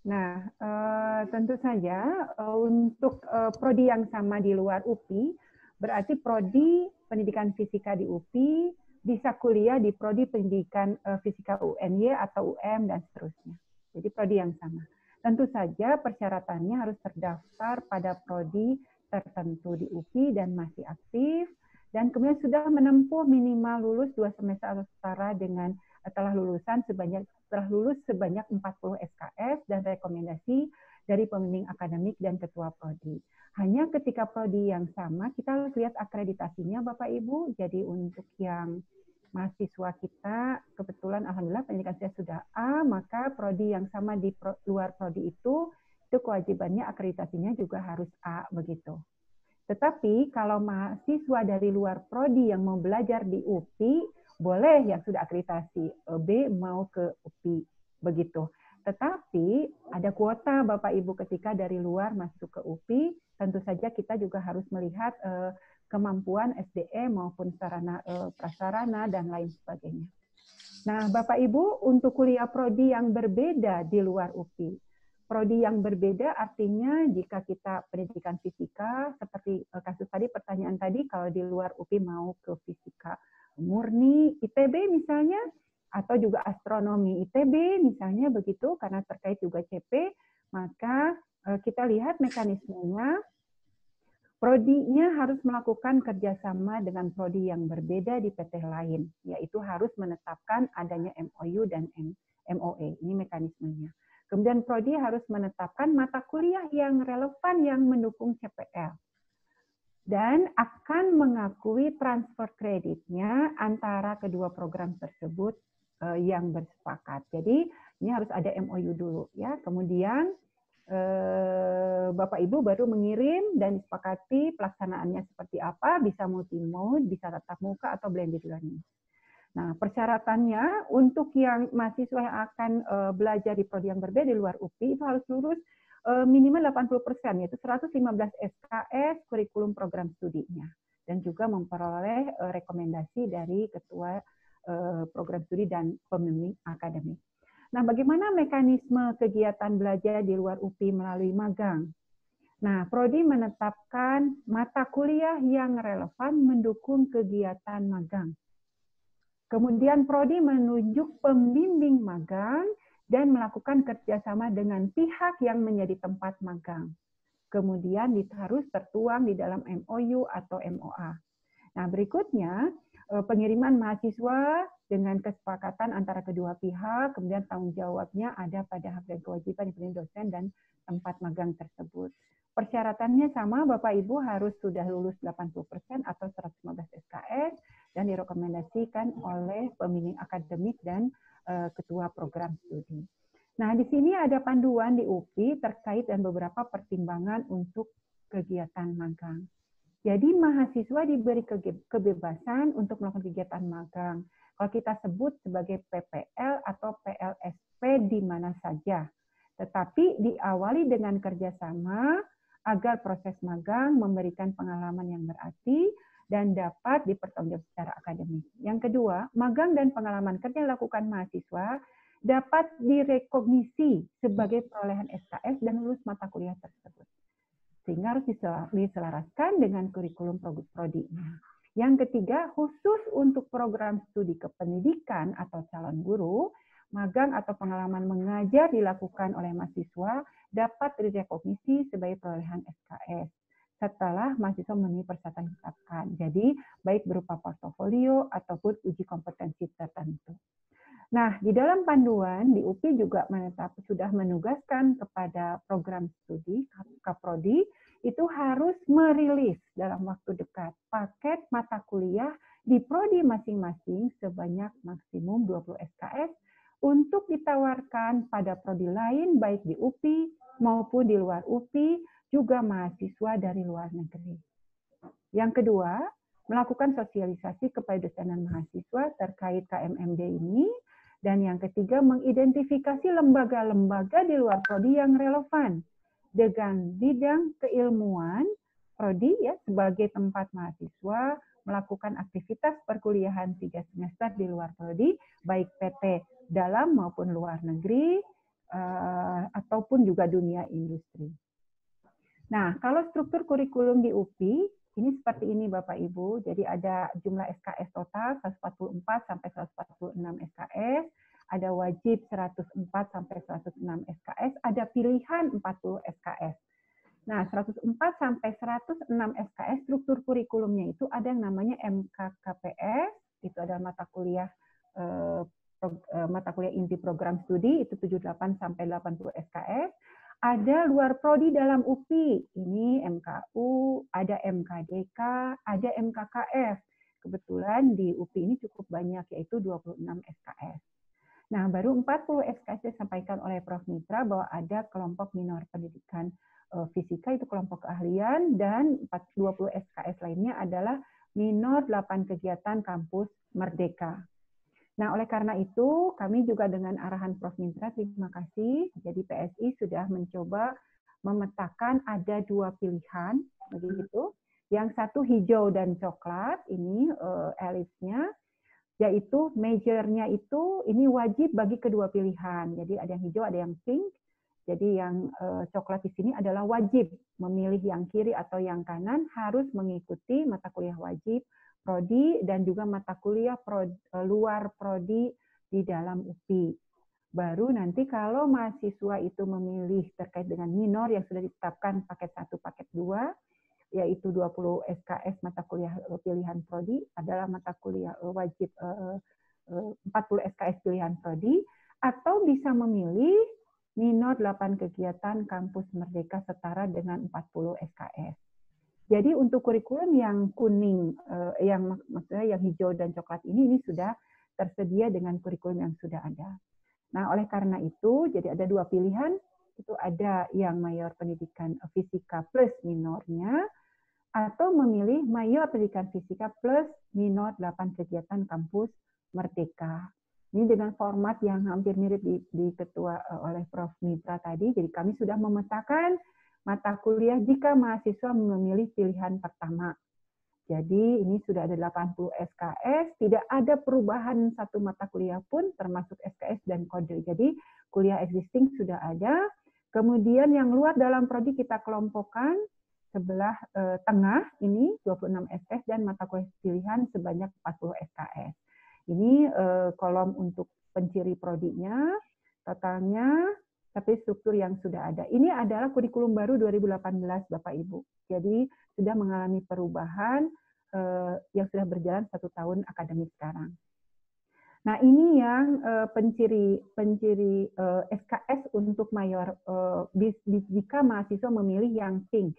Speaker 4: Nah, eh, tentu saja eh, untuk eh, prodi yang sama di luar UPI, berarti prodi pendidikan fisika di UPI bisa kuliah di prodi pendidikan fisika UNY atau UM dan seterusnya. Jadi prodi yang sama. Tentu saja persyaratannya harus terdaftar pada prodi tertentu di UPI dan masih aktif dan kemudian sudah menempuh minimal lulus dua semester atau setara dengan eh, telah lulusan sebanyak telah lulus sebanyak 40 SKS dan rekomendasi dari pembimbing akademik dan ketua prodi. Hanya ketika prodi yang sama kita lihat akreditasinya Bapak Ibu. Jadi untuk yang mahasiswa kita kebetulan alhamdulillah pendidikan saya sudah A, maka prodi yang sama di pro- luar prodi itu itu kewajibannya akreditasinya juga harus A begitu. Tetapi kalau mahasiswa dari luar prodi yang mau belajar di UPI, boleh yang sudah akreditasi eh, B mau ke UPI begitu. Tetapi ada kuota Bapak Ibu ketika dari luar masuk ke UPI, tentu saja kita juga harus melihat eh, kemampuan SDM maupun sarana eh, prasarana dan lain sebagainya. Nah, Bapak Ibu, untuk kuliah prodi yang berbeda di luar UPI, prodi yang berbeda artinya jika kita pendidikan fisika seperti eh, kasus tadi pertanyaan tadi kalau di luar UPI mau ke fisika murni ITB misalnya atau juga astronomi ITB misalnya begitu karena terkait juga CP maka eh, kita lihat mekanismenya prodinya harus melakukan kerjasama dengan prodi yang berbeda di PT lain yaitu harus menetapkan adanya MOU dan M- MOE ini mekanismenya Kemudian prodi harus menetapkan mata kuliah yang relevan yang mendukung CPL dan akan mengakui transfer kreditnya antara kedua program tersebut eh, yang bersepakat. Jadi ini harus ada MOU dulu ya. Kemudian Bapak Ibu baru mengirim dan disepakati pelaksanaannya seperti apa, bisa multi mode, bisa tatap muka atau blended learning. Nah, persyaratannya untuk yang mahasiswa yang akan eh, belajar di prodi yang berbeda di luar UPI itu harus lulus eh, minimal 80 persen, yaitu 115 SKS kurikulum program studinya, dan juga memperoleh eh, rekomendasi dari ketua eh, program studi dan pembimbing akademik. Nah, bagaimana mekanisme kegiatan belajar di luar UPI melalui magang? Nah, prodi menetapkan mata kuliah yang relevan mendukung kegiatan magang. Kemudian prodi menunjuk pembimbing magang dan melakukan kerjasama dengan pihak yang menjadi tempat magang. Kemudian harus tertuang di dalam MOU atau MOA. Nah, berikutnya eh, pengiriman mahasiswa dengan kesepakatan antara kedua pihak, kemudian tanggung jawabnya ada pada hak dan kewajiban dari dosen dan tempat magang tersebut. Persyaratannya sama, Bapak Ibu harus sudah lulus 80% atau 115 SKS dan direkomendasikan oleh pembimbing akademik dan uh, ketua program studi. Nah, di sini ada panduan di UPI terkait dan beberapa pertimbangan untuk kegiatan magang. Jadi mahasiswa diberi kebebasan untuk melakukan kegiatan magang. Kalau kita sebut sebagai PPL atau PLSP di mana saja. Tetapi diawali dengan kerjasama agar proses magang memberikan pengalaman yang berarti dan dapat dipertanggungjawabkan secara akademik. Yang kedua, magang dan pengalaman kerja yang dilakukan mahasiswa dapat direkognisi sebagai perolehan SKS dan lulus mata kuliah tersebut. Sehingga harus diselaraskan dengan kurikulum prodinya. Yang ketiga, khusus untuk program studi kependidikan atau calon guru, magang atau pengalaman mengajar dilakukan oleh mahasiswa dapat direkognisi sebagai perolehan SKS setelah mahasiswa memenuhi persyaratan ditetapkan. Jadi, baik berupa portofolio ataupun uji kompetensi tertentu. Nah, di dalam panduan di UPI juga menetap sudah menugaskan kepada program studi Kaprodi itu harus merilis dalam waktu dekat paket mata kuliah di prodi masing-masing sebanyak maksimum 20 SKS untuk ditawarkan pada prodi lain baik di UPI maupun di luar UPI juga mahasiswa dari luar negeri. Yang kedua, melakukan sosialisasi kepada dosen dan mahasiswa terkait KMMD ini dan yang ketiga, mengidentifikasi lembaga-lembaga di luar prodi yang relevan dengan bidang keilmuan prodi ya sebagai tempat mahasiswa melakukan aktivitas perkuliahan tiga semester di luar prodi, baik PT dalam maupun luar negeri, uh, ataupun juga dunia industri. Nah, kalau struktur kurikulum di UPI, ini seperti ini Bapak Ibu. Jadi ada jumlah SKS total 144 sampai 146 SKS, ada wajib 104 sampai 106 SKS, ada pilihan 40 SKS. Nah, 104 sampai 106 SKS struktur kurikulumnya itu ada yang namanya MKKPS, itu adalah mata kuliah eh, eh, mata kuliah inti program studi. Itu 78 sampai 80 SKS ada luar prodi dalam UPI. Ini MKU, ada MKDK, ada MKKF. Kebetulan di UPI ini cukup banyak, yaitu 26 SKS. Nah, baru 40 SKS disampaikan oleh Prof. Mitra bahwa ada kelompok minor pendidikan eh, fisika, itu kelompok keahlian, dan 20 SKS lainnya adalah minor 8 kegiatan kampus merdeka. Nah, oleh karena itu, kami juga dengan arahan Prof. Mintra, terima kasih. Jadi PSI sudah mencoba memetakan ada dua pilihan, begitu. Yang satu hijau dan coklat, ini uh, elipsnya, yaitu majornya itu ini wajib bagi kedua pilihan. Jadi ada yang hijau, ada yang pink. Jadi yang uh, coklat di sini adalah wajib memilih yang kiri atau yang kanan harus mengikuti mata kuliah wajib prodi dan juga mata kuliah prodi, eh, luar prodi di dalam UPI. Baru nanti kalau mahasiswa itu memilih terkait dengan minor yang sudah ditetapkan paket satu, paket dua, yaitu 20 SKS mata kuliah eh, pilihan prodi adalah mata kuliah eh, wajib 40 SKS pilihan prodi atau bisa memilih minor 8 kegiatan kampus merdeka setara dengan 40 SKS. Jadi untuk kurikulum yang kuning, eh, yang maksudnya yang hijau dan coklat ini, ini sudah tersedia dengan kurikulum yang sudah ada. Nah, oleh karena itu, jadi ada dua pilihan, itu ada yang mayor pendidikan fisika plus minornya, atau memilih mayor pendidikan fisika plus minor 8 kegiatan kampus merdeka. Ini dengan format yang hampir mirip di, di ketua eh, oleh Prof. Mitra tadi, jadi kami sudah memetakan mata kuliah jika mahasiswa memilih pilihan pertama. Jadi ini sudah ada 80 SKS, tidak ada perubahan satu mata kuliah pun termasuk SKS dan kode. Jadi kuliah existing sudah ada. Kemudian yang luar dalam prodi kita kelompokkan sebelah eh, tengah ini 26 SKS dan mata kuliah pilihan sebanyak 40 SKS. Ini eh, kolom untuk penciri prodinya, totalnya tapi struktur yang sudah ada. Ini adalah kurikulum baru 2018, Bapak Ibu. Jadi sudah mengalami perubahan eh, yang sudah berjalan satu tahun akademik sekarang. Nah ini yang eh, penciri penciri eh, SKS untuk mayor eh, jika mahasiswa memilih yang pink.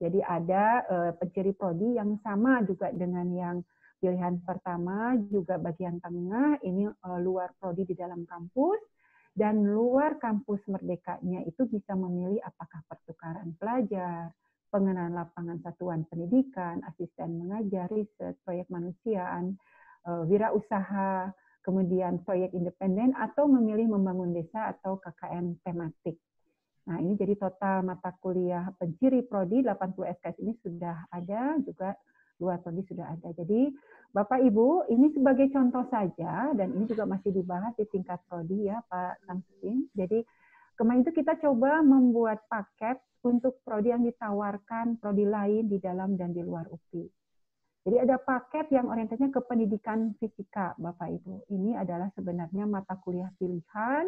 Speaker 4: Jadi ada eh, penciri prodi yang sama juga dengan yang pilihan pertama, juga bagian tengah ini eh, luar prodi di dalam kampus dan luar kampus merdekanya itu bisa memilih apakah pertukaran pelajar, pengenalan lapangan satuan pendidikan, asisten mengajar, riset, proyek manusiaan, eh, wirausaha, kemudian proyek independen, atau memilih membangun desa atau KKN tematik. Nah, ini jadi total mata kuliah penciri prodi 80 SKS ini sudah ada, juga luar prodi sudah ada. Jadi Bapak Ibu, ini sebagai contoh saja dan ini juga masih dibahas di tingkat prodi ya Pak Samsudin. Jadi kemarin itu kita coba membuat paket untuk prodi yang ditawarkan prodi lain di dalam dan di luar UPI. Jadi ada paket yang orientasinya ke pendidikan fisika, Bapak Ibu. Ini adalah sebenarnya mata kuliah pilihan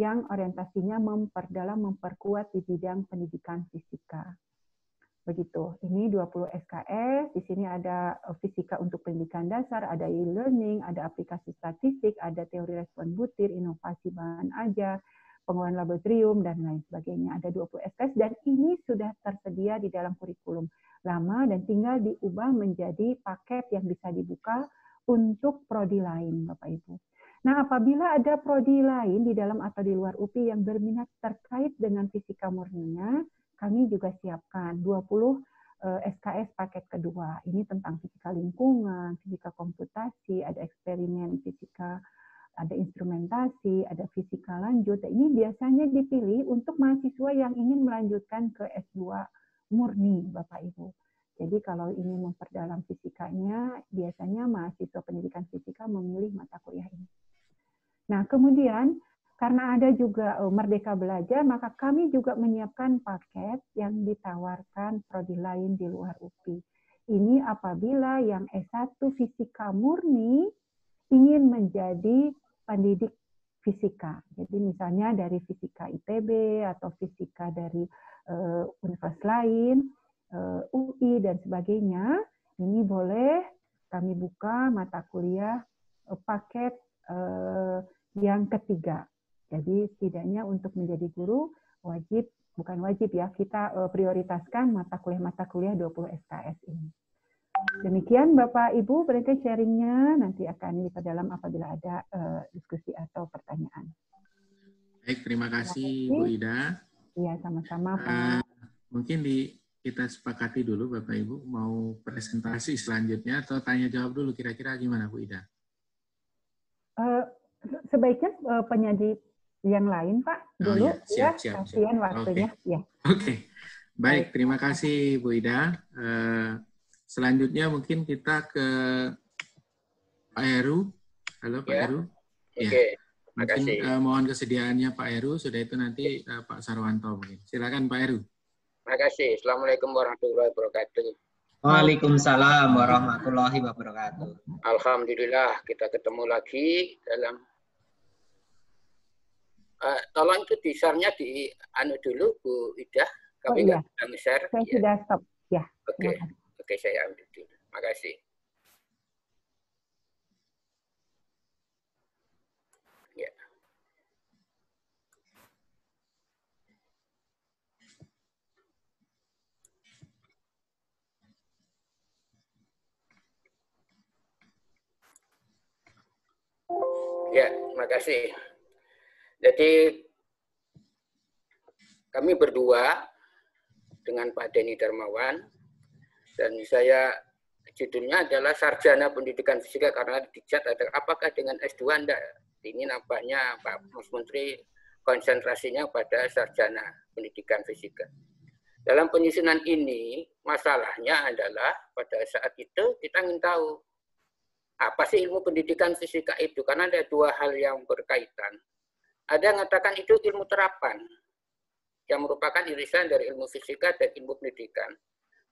Speaker 4: yang orientasinya memperdalam, memperkuat di bidang pendidikan fisika. Begitu. Ini 20 SKS, di sini ada eh, fisika untuk pendidikan dasar, ada e-learning, ada aplikasi statistik, ada teori respon butir, inovasi bahan ajar, pengelolaan laboratorium, dan lain sebagainya. Ada 20 SKS, dan ini sudah tersedia di dalam kurikulum lama dan tinggal diubah menjadi paket yang bisa dibuka untuk prodi lain, Bapak Ibu. Nah, apabila ada prodi lain di dalam atau di luar UPI yang berminat terkait dengan fisika murninya, kami juga siapkan 20 SKS eh, paket kedua. Ini tentang fisika lingkungan, fisika komputasi, ada eksperimen fisika, ada instrumentasi, ada fisika lanjut. Ini biasanya dipilih untuk mahasiswa yang ingin melanjutkan ke S2 murni, Bapak Ibu. Jadi kalau ingin memperdalam fisikanya, biasanya mahasiswa pendidikan fisika memilih mata kuliah ini. Nah, kemudian karena ada juga uh, Merdeka Belajar, maka kami juga menyiapkan paket yang ditawarkan prodi lain di luar UPI. Ini apabila yang S1 Fisika murni ingin menjadi pendidik fisika. Jadi misalnya dari fisika ITB atau fisika dari uh, universitas lain, uh, UI dan sebagainya, ini boleh kami buka mata kuliah uh, paket uh, yang ketiga. Jadi setidaknya untuk menjadi guru wajib bukan wajib ya kita uh, prioritaskan mata kuliah-mata kuliah 20 SKS ini. Demikian Bapak Ibu berarti sharingnya nanti akan diperdalam apabila ada uh, diskusi atau pertanyaan.
Speaker 1: Baik, terima kasih, terima kasih. Bu Ida.
Speaker 4: Iya, sama-sama Pak.
Speaker 1: Uh, mungkin di kita sepakati dulu Bapak Ibu mau presentasi selanjutnya atau tanya jawab dulu kira-kira gimana Bu Ida?
Speaker 4: Uh, sebaiknya uh, penyaji yang lain Pak oh, dulu oh, ya, siap, ya siap, kasihan siap. waktunya
Speaker 1: okay. ya. Oke. Okay. Baik, terima kasih Bu Ida. Uh, selanjutnya mungkin kita ke Pak Heru. Halo Pak ya. Heru.
Speaker 11: Oke. Okay. Ya.
Speaker 1: Mungkin uh, mohon kesediaannya Pak Heru, sudah itu nanti uh, Pak Sarwanto mungkin. Silakan Pak Heru.
Speaker 11: Terima kasih. Assalamualaikum warahmatullahi wabarakatuh.
Speaker 9: Waalaikumsalam warahmatullahi wabarakatuh.
Speaker 11: Alhamdulillah kita ketemu lagi dalam uh, tolong itu di share-nya di anu dulu Bu Ida.
Speaker 4: Kami oh, iya. share. Saya ya. sudah stop. Ya.
Speaker 11: Oke. Okay. Oke, okay, saya ambil dulu. Terima kasih. Ya, terima kasih. Jadi kami berdua dengan Pak Denny Darmawan dan saya judulnya adalah sarjana pendidikan fisika karena dijat ada apakah dengan S2 Anda ini nampaknya Pak Mas Menteri konsentrasinya pada sarjana pendidikan fisika. Dalam penyusunan ini masalahnya adalah pada saat itu kita ingin tahu apa sih ilmu pendidikan fisika itu? Karena ada dua hal yang berkaitan. Ada yang mengatakan itu ilmu terapan, yang merupakan irisan dari ilmu fisika dan ilmu pendidikan.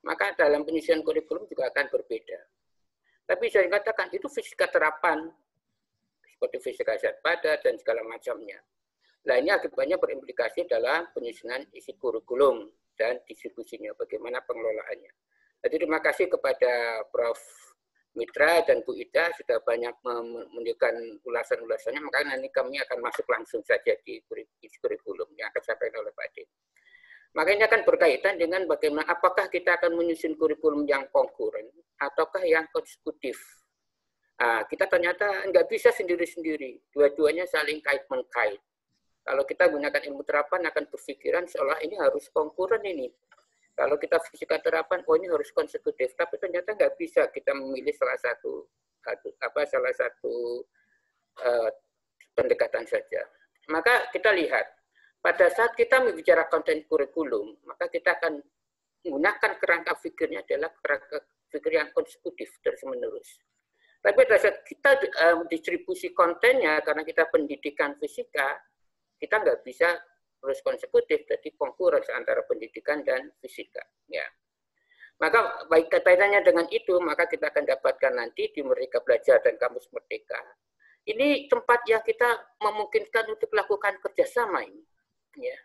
Speaker 11: Maka dalam penyusunan kurikulum juga akan berbeda. Tapi saya katakan itu fisika terapan, seperti fisika zat padat dan segala macamnya. Nah ini akibatnya berimplikasi dalam penyusunan isi kurikulum dan distribusinya, bagaimana pengelolaannya. Jadi terima kasih kepada Prof. Mitra dan Bu Ida sudah banyak menunjukkan ulasan-ulasannya, maka nanti kami akan masuk langsung saja di kurikulum yang akan disampaikan oleh Pak Ade. Makanya akan berkaitan dengan bagaimana apakah kita akan menyusun kurikulum yang konkuren ataukah yang konsekutif. Nah, kita ternyata nggak bisa sendiri-sendiri, dua-duanya saling kait-mengkait. Kalau kita gunakan ilmu terapan akan berpikiran seolah ini harus konkuren ini. Kalau kita fisika terapan, oh ini harus konsekutif, tapi ternyata nggak bisa kita memilih salah satu, apa salah satu uh, pendekatan saja. Maka kita lihat pada saat kita berbicara konten kurikulum, maka kita akan menggunakan kerangka pikirnya adalah kerangka pikir yang konsekutif terus menerus. Tapi pada saat kita uh, distribusi kontennya karena kita pendidikan fisika, kita nggak bisa terus konsekutif, jadi konkurens antara pendidikan dan fisika. Ya. Maka baik kaitannya dengan itu, maka kita akan dapatkan nanti di Merdeka Belajar dan Kampus Merdeka. Ini tempat yang kita memungkinkan untuk melakukan kerjasama ini. Ya.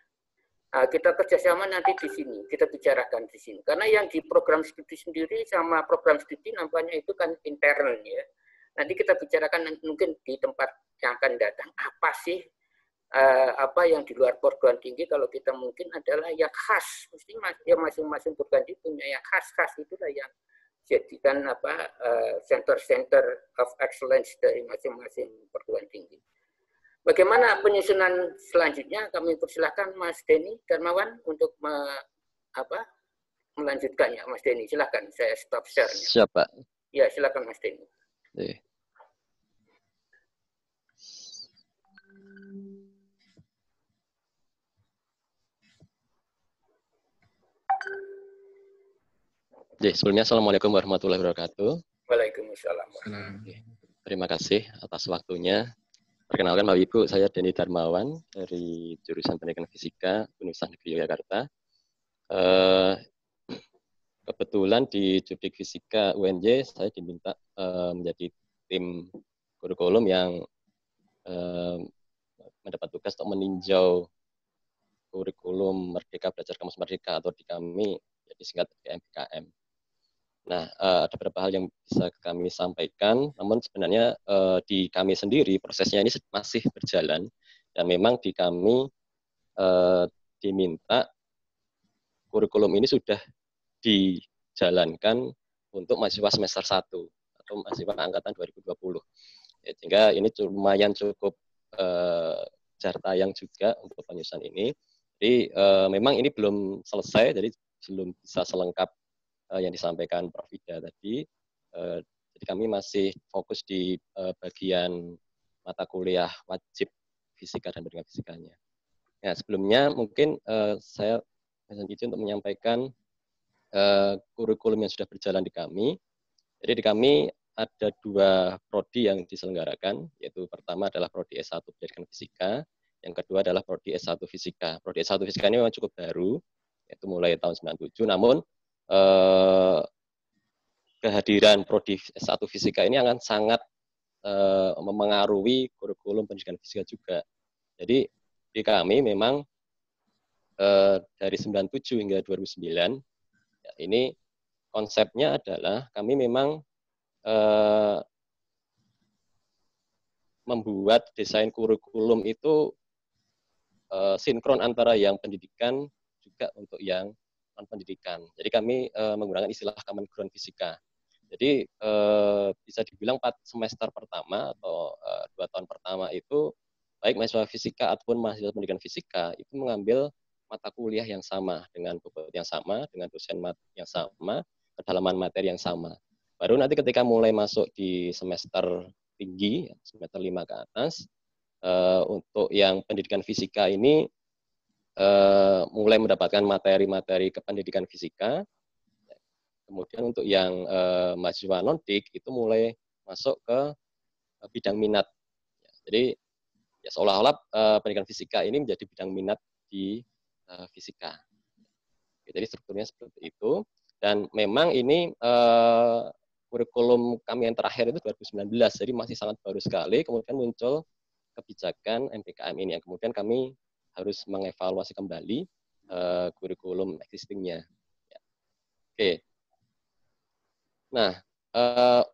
Speaker 11: Nah, kita kerjasama nanti di sini, kita bicarakan di sini. Karena yang di program studi sendiri sama program studi nampaknya itu kan intern ya. Nanti kita bicarakan mungkin di tempat yang akan datang. Apa sih uh, apa yang di luar perguruan tinggi kalau kita mungkin adalah yang khas mesti ya masing-masing perguruan tinggi punya yang khas-khas itulah yang jadikan apa uh, center-center of excellence dari masing-masing perguruan tinggi. Bagaimana penyusunan selanjutnya? Kami persilahkan Mas Denny Darmawan untuk me, apa, melanjutkannya. Mas Denny, silakan. Saya stop share-nya.
Speaker 12: Siapa?
Speaker 11: Ya, silakan Mas Denny.
Speaker 12: Eh. Jadi, sebelumnya Assalamualaikum warahmatullahi wabarakatuh.
Speaker 11: Waalaikumsalam.
Speaker 12: Terima kasih atas waktunya. Perkenalkan Bapak Ibu, saya Denny Darmawan dari jurusan Pendidikan Fisika Universitas Negeri Yogyakarta. Eh, kebetulan di Jubdik Fisika UNJ saya diminta eh, menjadi tim kurikulum yang eh, mendapat tugas untuk meninjau kurikulum Merdeka Belajar Kampus Merdeka atau di kami ya disingkat MPKM. Nah, uh, ada beberapa hal yang bisa kami sampaikan, namun sebenarnya uh, di kami sendiri prosesnya ini masih berjalan dan memang di kami uh, diminta kurikulum ini sudah dijalankan untuk mahasiswa semester 1 atau mahasiswa angkatan 2020. Ya, sehingga ini lumayan cukup jarta yang juga untuk penyusunan ini. Jadi uh, memang ini belum selesai, jadi belum bisa selengkap uh, yang disampaikan Prof. Ida tadi. Uh, jadi kami masih fokus di uh, bagian mata kuliah wajib fisika dan pendidikan fisikanya. Nah, sebelumnya mungkin uh, saya mohon izin untuk menyampaikan uh, kurikulum yang sudah berjalan di kami. Jadi di kami ada dua prodi yang diselenggarakan, yaitu pertama adalah prodi S1 pendidikan fisika, yang kedua adalah prodi S1 fisika. Prodi S1 fisika ini memang cukup baru, yaitu mulai tahun 97, namun eh, kehadiran prodi S1 fisika ini akan sangat eh, memengaruhi kurikulum pendidikan fisika juga. Jadi di kami memang eh, dari 97 hingga 2009 ya, ini konsepnya adalah kami memang eh, membuat desain kurikulum itu sinkron antara yang pendidikan juga untuk yang non pendidikan. Jadi kami uh, menggunakan istilah common ground fisika. Jadi uh, bisa dibilang semester pertama atau uh, dua tahun pertama itu baik mahasiswa fisika ataupun mahasiswa pendidikan fisika itu mengambil mata kuliah yang sama dengan bobot yang sama dengan dosen yang sama kedalaman materi yang sama. Baru nanti ketika mulai masuk di semester tinggi semester lima ke atas uh, untuk yang pendidikan fisika ini uh, mulai mendapatkan materi-materi kependidikan fisika. Kemudian untuk yang uh, mahasiswa non-dik itu mulai masuk ke uh, bidang minat. Jadi ya seolah-olah pendidikan fisika ini menjadi bidang minat di fisika. Jadi strukturnya seperti itu. Dan memang ini kurikulum kami yang terakhir itu 2019, jadi masih sangat baru sekali. Kemudian muncul kebijakan MPKM ini yang kemudian kami harus mengevaluasi kembali uh, kurikulum existingnya. Ya. Oke. Nah, uh,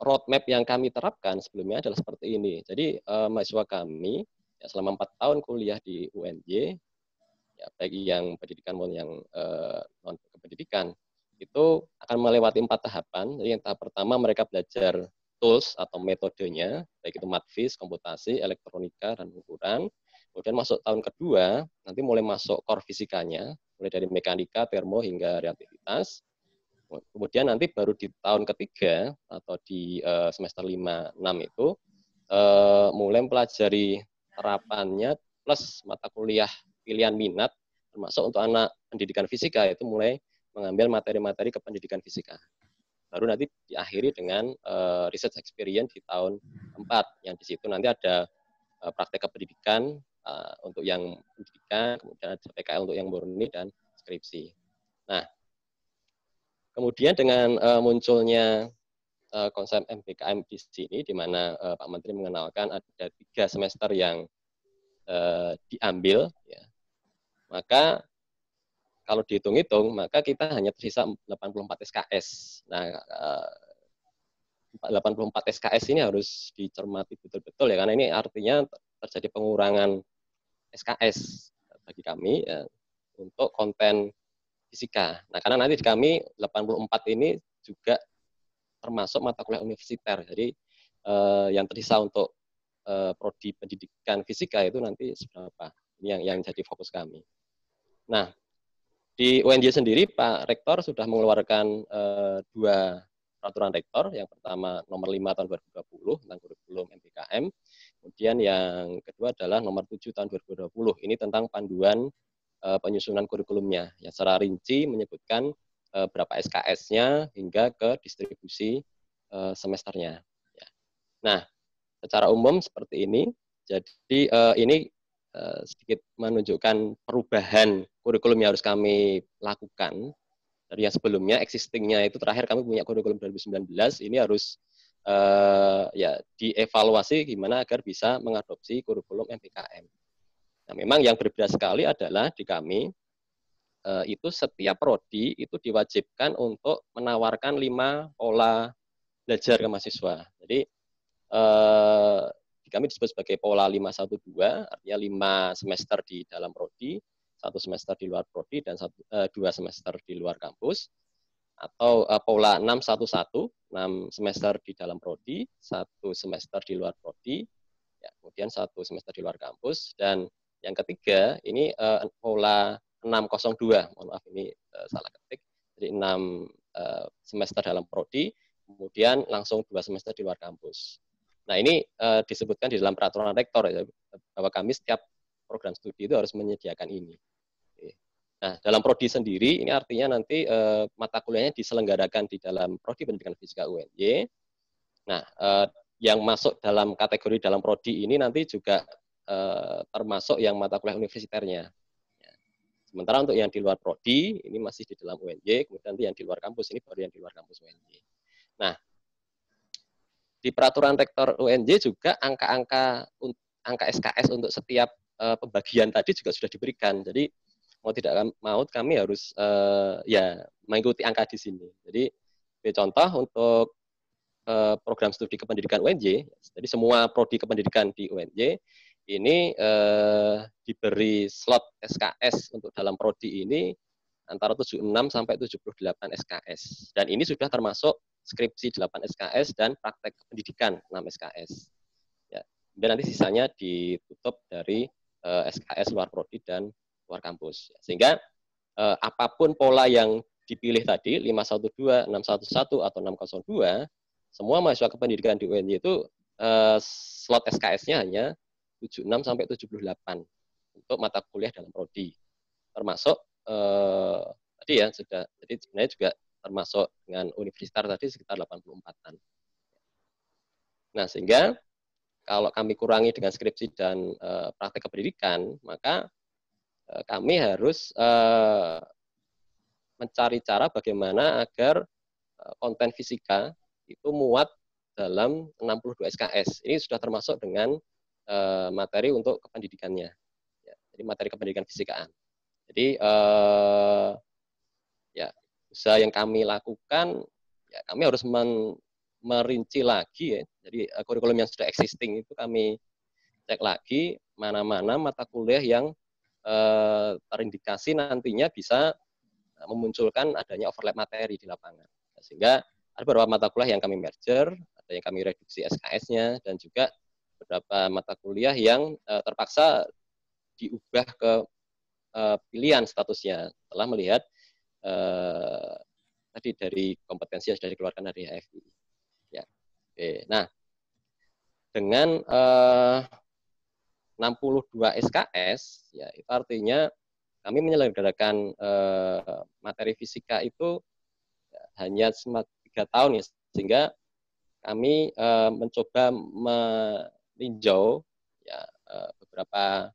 Speaker 12: roadmap yang kami terapkan sebelumnya adalah seperti ini. Jadi uh, mahasiswa kami ya, selama empat tahun kuliah di UNJ, ya, baik yang pendidikan maupun yang uh, non pendidikan, itu akan melewati empat tahapan. Jadi yang tahap pertama mereka belajar tools atau metodenya, baik itu matfis, komputasi, elektronika, dan ukuran. Kemudian masuk tahun kedua, nanti mulai masuk core fisikanya, mulai dari mekanika, termo, hingga reaktivitas. Kemudian nanti baru di tahun ketiga, atau di uh, semester 5-6 itu, uh, mulai mempelajari terapannya plus mata kuliah pilihan minat, termasuk untuk anak pendidikan fisika itu mulai mengambil materi-materi kependidikan fisika. Baru nanti diakhiri dengan uh, research experience di tahun 4, yang di situ nanti ada praktek kependidikan uh, untuk yang pendidikan, kemudian ada PKL untuk yang murni dan skripsi. Nah, kemudian dengan uh, munculnya uh, konsep MBKM di sini, di mana uh, Pak Menteri mengenalkan ada tiga semester yang uh, diambil, ya, maka kalau dihitung-hitung, maka kita hanya tersisa 84 SKS. Nah, 84 SKS ini harus dicermati betul-betul ya, karena ini artinya terjadi pengurangan SKS bagi kami ya, untuk konten fisika. Nah, karena nanti di kami 84 ini juga termasuk mata kuliah universiter. Jadi eh, yang tersisa untuk eh, prodi pendidikan fisika itu nanti seberapa. Ini yang yang jadi fokus kami. Nah, di UNJ sendiri Pak Rektor sudah mengeluarkan eh, dua peraturan rektor. Yang pertama nomor 5 tahun 2020 tentang kurikulum MPKM. Kemudian yang kedua adalah nomor 7 tahun 2020. Ini tentang panduan uh, penyusunan kurikulumnya. Yang secara rinci menyebutkan uh, berapa SKS-nya hingga ke distribusi uh, semesternya. Ya. Nah, secara umum seperti ini. Jadi ini sedikit menunjukkan perubahan kurikulum yang harus kami lakukan dari yang sebelumnya existingnya itu terakhir kami punya kurikulum 2019 ini harus uh, ya dievaluasi gimana agar bisa mengadopsi kurikulum MPKM. Nah, memang yang berbeda sekali adalah di kami eh, itu setiap prodi itu diwajibkan untuk menawarkan lima pola belajar ke mahasiswa. Jadi eh, di kami disebut sebagai pola 512, artinya lima semester di dalam prodi, satu semester di luar prodi dan satu, dua semester di luar kampus atau uh, pola 611, 6 semester di dalam prodi, satu semester di luar prodi, ya, kemudian satu semester di luar kampus, dan yang ketiga, ini uh, pola 602, mohon maaf ini uh, salah ketik. Jadi 6 uh, eh, semester dalam prodi, kemudian langsung dua semester di luar kampus. Nah ini uh, disebutkan di dalam peraturan rektor ya, bahwa kami setiap program studi itu harus menyediakan ini. Nah, dalam prodi sendiri ini artinya nanti uh, mata kuliahnya diselenggarakan di dalam prodi pendidikan fisika UNY. Nah, uh, yang masuk dalam kategori dalam prodi ini nanti juga eh, termasuk yang mata kuliah universiternya. Ya. Sementara untuk yang di luar prodi ini masih di dalam UNJ, kemudian nanti yang di luar kampus ini baru yang di luar kampus UNJ. Nah, di peraturan rektor UNJ juga angka-angka angka SKS untuk setiap pembagian tadi juga sudah diberikan. Jadi mau tidak mau kami harus uh, ya mengikuti angka di sini. Jadi contoh untuk uh, program studi kependidikan UNJ, jadi semua prodi kependidikan di UNJ ini eh, diberi slot SKS untuk dalam prodi ini antara 76 sampai 78 SKS. Dan ini sudah termasuk skripsi 8 SKS dan praktek pendidikan 6 SKS. Ya. Dan nanti sisanya ditutup dari eh, SKS luar prodi dan luar kampus. Sehingga eh, apa pun pola yang dipilih tadi 512, 611 atau 602, semua mahasiswa kependidikan di UNY itu eh, slot SKS-nya hanya 76 sampai 78 untuk mata kuliah dalam prodi. Termasuk eh, tadi ya sudah jadi sebenarnya juga termasuk dengan universitas tadi sekitar 84-an. Nah, sehingga kalau kami kurangi dengan skripsi dan eh, praktek kependidikan, maka kami harus eh, mencari cara bagaimana agar eh, konten fisika itu muat dalam 62 SKS. Ini sudah termasuk dengan materi untuk kependidikannya. Ya, jadi materi kependidikan fisikaan. Jadi ya usaha yang kami lakukan, ya kami harus men, merinci lagi ya. Jadi kurikulum yang sudah existing itu kami cek lagi mana-mana mata kuliah yang uh, terindikasi nantinya bisa memunculkan adanya overlap materi di lapangan. Sehingga ada beberapa mata kuliah yang kami merger, ada yang kami reduksi SKS-nya, dan juga beberapa mata kuliah yang uh, terpaksa diubah ke pilihan statusnya setelah melihat tadi dari kompetensi yang sudah dikeluarkan dari HFI. Ya. Oke. Nah, dengan 62 SKS, ya itu artinya kami menyelenggarakan uh, materi fisika itu ya, hanya tiga tahun ya, sehingga kami uh, mencoba meninjau ya uh, beberapa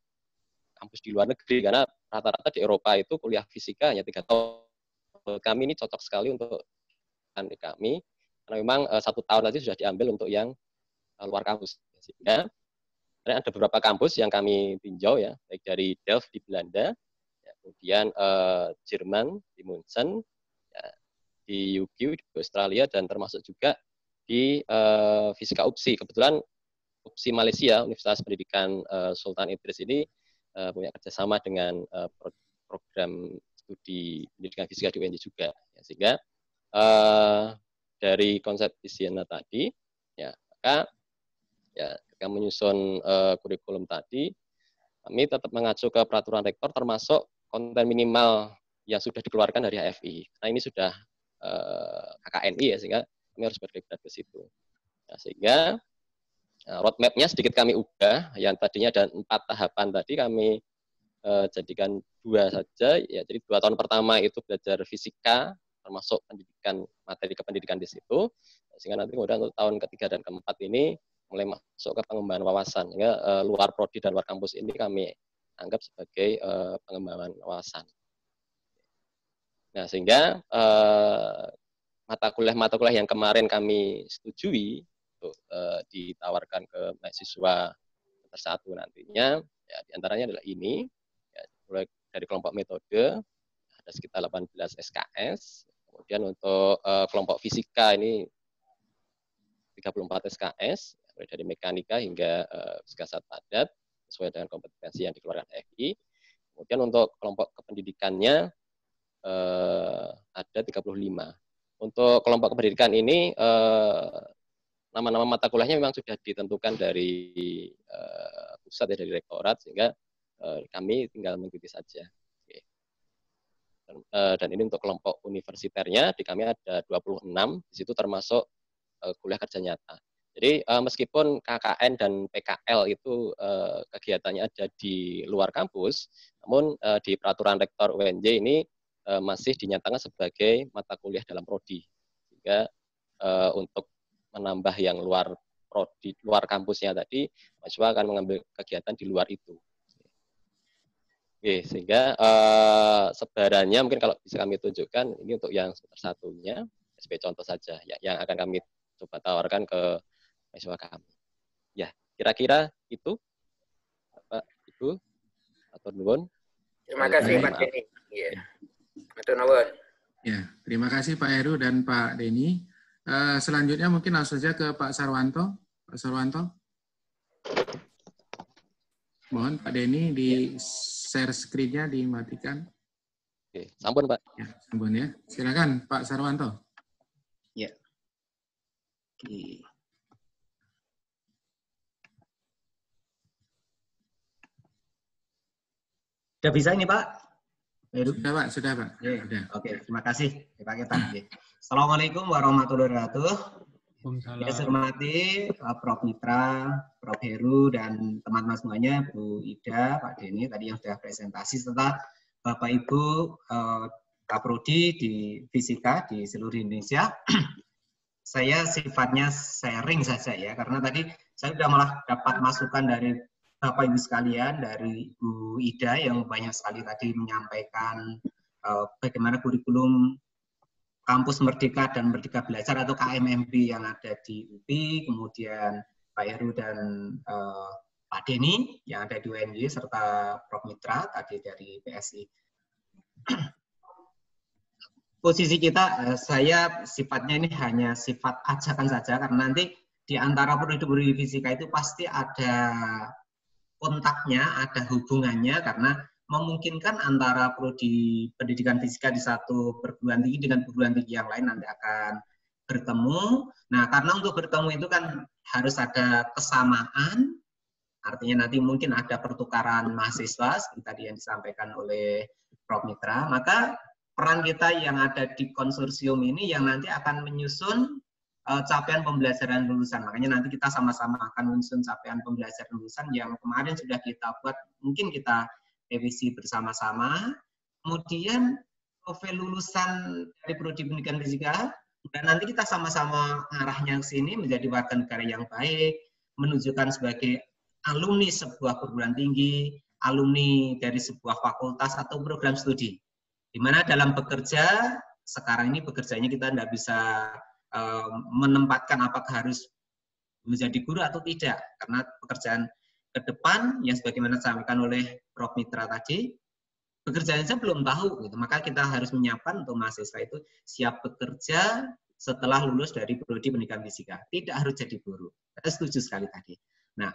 Speaker 12: kampus di luar negeri. Karena rata-rata di Eropa itu kuliah fisika hanya tiga tahun. Kami ini cocok sekali untuk kami. Karena memang uh, satu tahun tadi sudah diambil untuk yang uh, luar kampus. Sehingga ada beberapa kampus yang kami tinjau ya baik dari Delft di Belanda ya, kemudian uh, Jerman di Munchen ya, di UK di Australia dan termasuk juga di uh, Fisika UPSI. Kebetulan UPSI Malaysia Universitas Pendidikan uh, Sultan Idris ini uh, punya kerjasama dengan program studi pendidikan fisika di UNJ juga ya, sehingga uh, dari konsep Isiana tadi ya maka ya ketika menyusun uh, kurikulum tadi kami tetap mengacu ke peraturan rektor termasuk konten minimal yang sudah dikeluarkan dari HFI. Nah ini sudah uh, KKNI ya sehingga kami harus bergerak ke situ. Nah, sehingga uh, roadmapnya sedikit kami ubah yang tadinya ada empat tahapan tadi kami uh, jadikan dua saja ya jadi dua tahun pertama itu belajar fisika termasuk pendidikan materi kependidikan di situ sehingga nanti kemudian untuk tahun ketiga dan keempat ini mulai masuk ke pengembangan wawasan sehingga uh, luar prodi dan luar kampus ini kami anggap sebagai uh, pengembangan wawasan. Nah sehingga uh, mata kuliah mata kuliah yang kemarin kami setujui untuk uh, ditawarkan ke mahasiswa tersatu nantinya ya di antaranya adalah ini ya, mulai dari kelompok metode ada sekitar 18 SKS Kemudian untuk uh, kelompok fisika ini 34 SKS, mulai dari mekanika hingga uh, padat, sesuai dengan kompetensi yang dikeluarkan FI. Kemudian untuk kelompok kependidikannya uh, ada 35. Untuk kelompok kependidikan ini nama-nama uh, mata kuliahnya memang sudah ditentukan dari uh, pusat ya dari rektorat sehingga uh, kami tinggal mengikuti saja. Eh, dan ini untuk kelompok universiternya di kami ada 26 di situ termasuk kuliah kerja nyata. Jadi uh, meskipun KKN dan PKL itu uh, kegiatannya ada di luar kampus, namun uh, di peraturan rektor UNJ ini uh, masih dinyatakan sebagai mata kuliah dalam prodi. Sehingga uh, untuk menambah yang luar prodi luar kampusnya tadi, mahasiswa akan mengambil kegiatan di luar itu. Oke, sehingga uh, sebarannya mungkin kalau bisa kami tunjukkan ini untuk yang satunya, sebagai contoh saja ya, yang akan kami coba tawarkan ke mahasiswa kami. Ya, kira-kira itu Bapak Ibu atau nuwun.
Speaker 11: Terima kasih Pak Denny. Iya. Atau nuwun.
Speaker 1: Ya, terima kasih Pak Heru dan Pak Denny. Uh, selanjutnya mungkin langsung saja ke Pak Sarwanto. Pak Sarwanto. Mohon Pak Denny di share screen-nya dimatikan.
Speaker 12: Oke, sampun Pak.
Speaker 1: Ya, sampun ya. Silakan Pak Sarwanto.
Speaker 9: Ya. Oke. Sudah bisa ini Pak?
Speaker 1: Sudah Pak, sudah Pak.
Speaker 9: Ya, sudah. Oke, terima kasih Pak Ketan. Assalamualaikum warahmatullahi wabarakatuh. Ya, saya hormati Prof. Mitra, Prof. Heru, dan teman-teman semuanya, Bu Ida, Pak Denny, tadi yang sudah presentasi, serta Bapak Ibu uh, Kaprodi di Fisika di seluruh Indonesia. <clears throat> saya sifatnya sharing saja ya, karena tadi saya sudah malah dapat masukan dari Bapak Ibu sekalian, dari Bu Ida yang banyak sekali tadi menyampaikan uh, bagaimana kurikulum Kampus Merdeka dan Merdeka Belajar atau KMMB yang ada di UPI, kemudian Pak Heru dan uh, Pak Denny yang ada di UNY, serta Prof. Mitra tadi dari PSI. <clears throat> Posisi kita, uh, saya sifatnya ini hanya sifat ajakan saja, karena nanti di antara prodi-prodi fisika itu pasti ada kontaknya, ada hubungannya, karena memungkinkan antara prodi pendidikan fisika di satu perguruan tinggi dengan perguruan tinggi yang lain nanti akan bertemu. Nah, karena untuk bertemu itu kan harus ada kesamaan, artinya nanti mungkin ada pertukaran mahasiswa, seperti tadi yang disampaikan oleh Prof. Mitra, maka peran kita yang ada di konsorsium ini yang nanti akan menyusun uh, capaian pembelajaran lulusan. Makanya nanti kita sama-sama akan menyusun capaian pembelajaran lulusan yang kemarin sudah kita buat, mungkin kita revisi bersama-sama. Kemudian profil lulusan dari prodi pendidikan fisika dan nanti kita sama-sama arahnya ke sini menjadi warga negara yang baik, menunjukkan sebagai alumni sebuah perguruan tinggi, alumni dari sebuah fakultas atau program studi. Di mana dalam bekerja, sekarang ini bekerjanya kita tidak bisa menempatkan apakah harus menjadi guru atau tidak. Karena pekerjaan ke depan yang sebagaimana disampaikan oleh Prof. Mitra tadi pekerjaannya saya belum tahu gitu. Maka kita harus menyiapkan untuk mahasiswa itu siap bekerja setelah lulus dari prodi pendidikan fisika. Tidak harus jadi guru. Saya setuju sekali tadi. Nah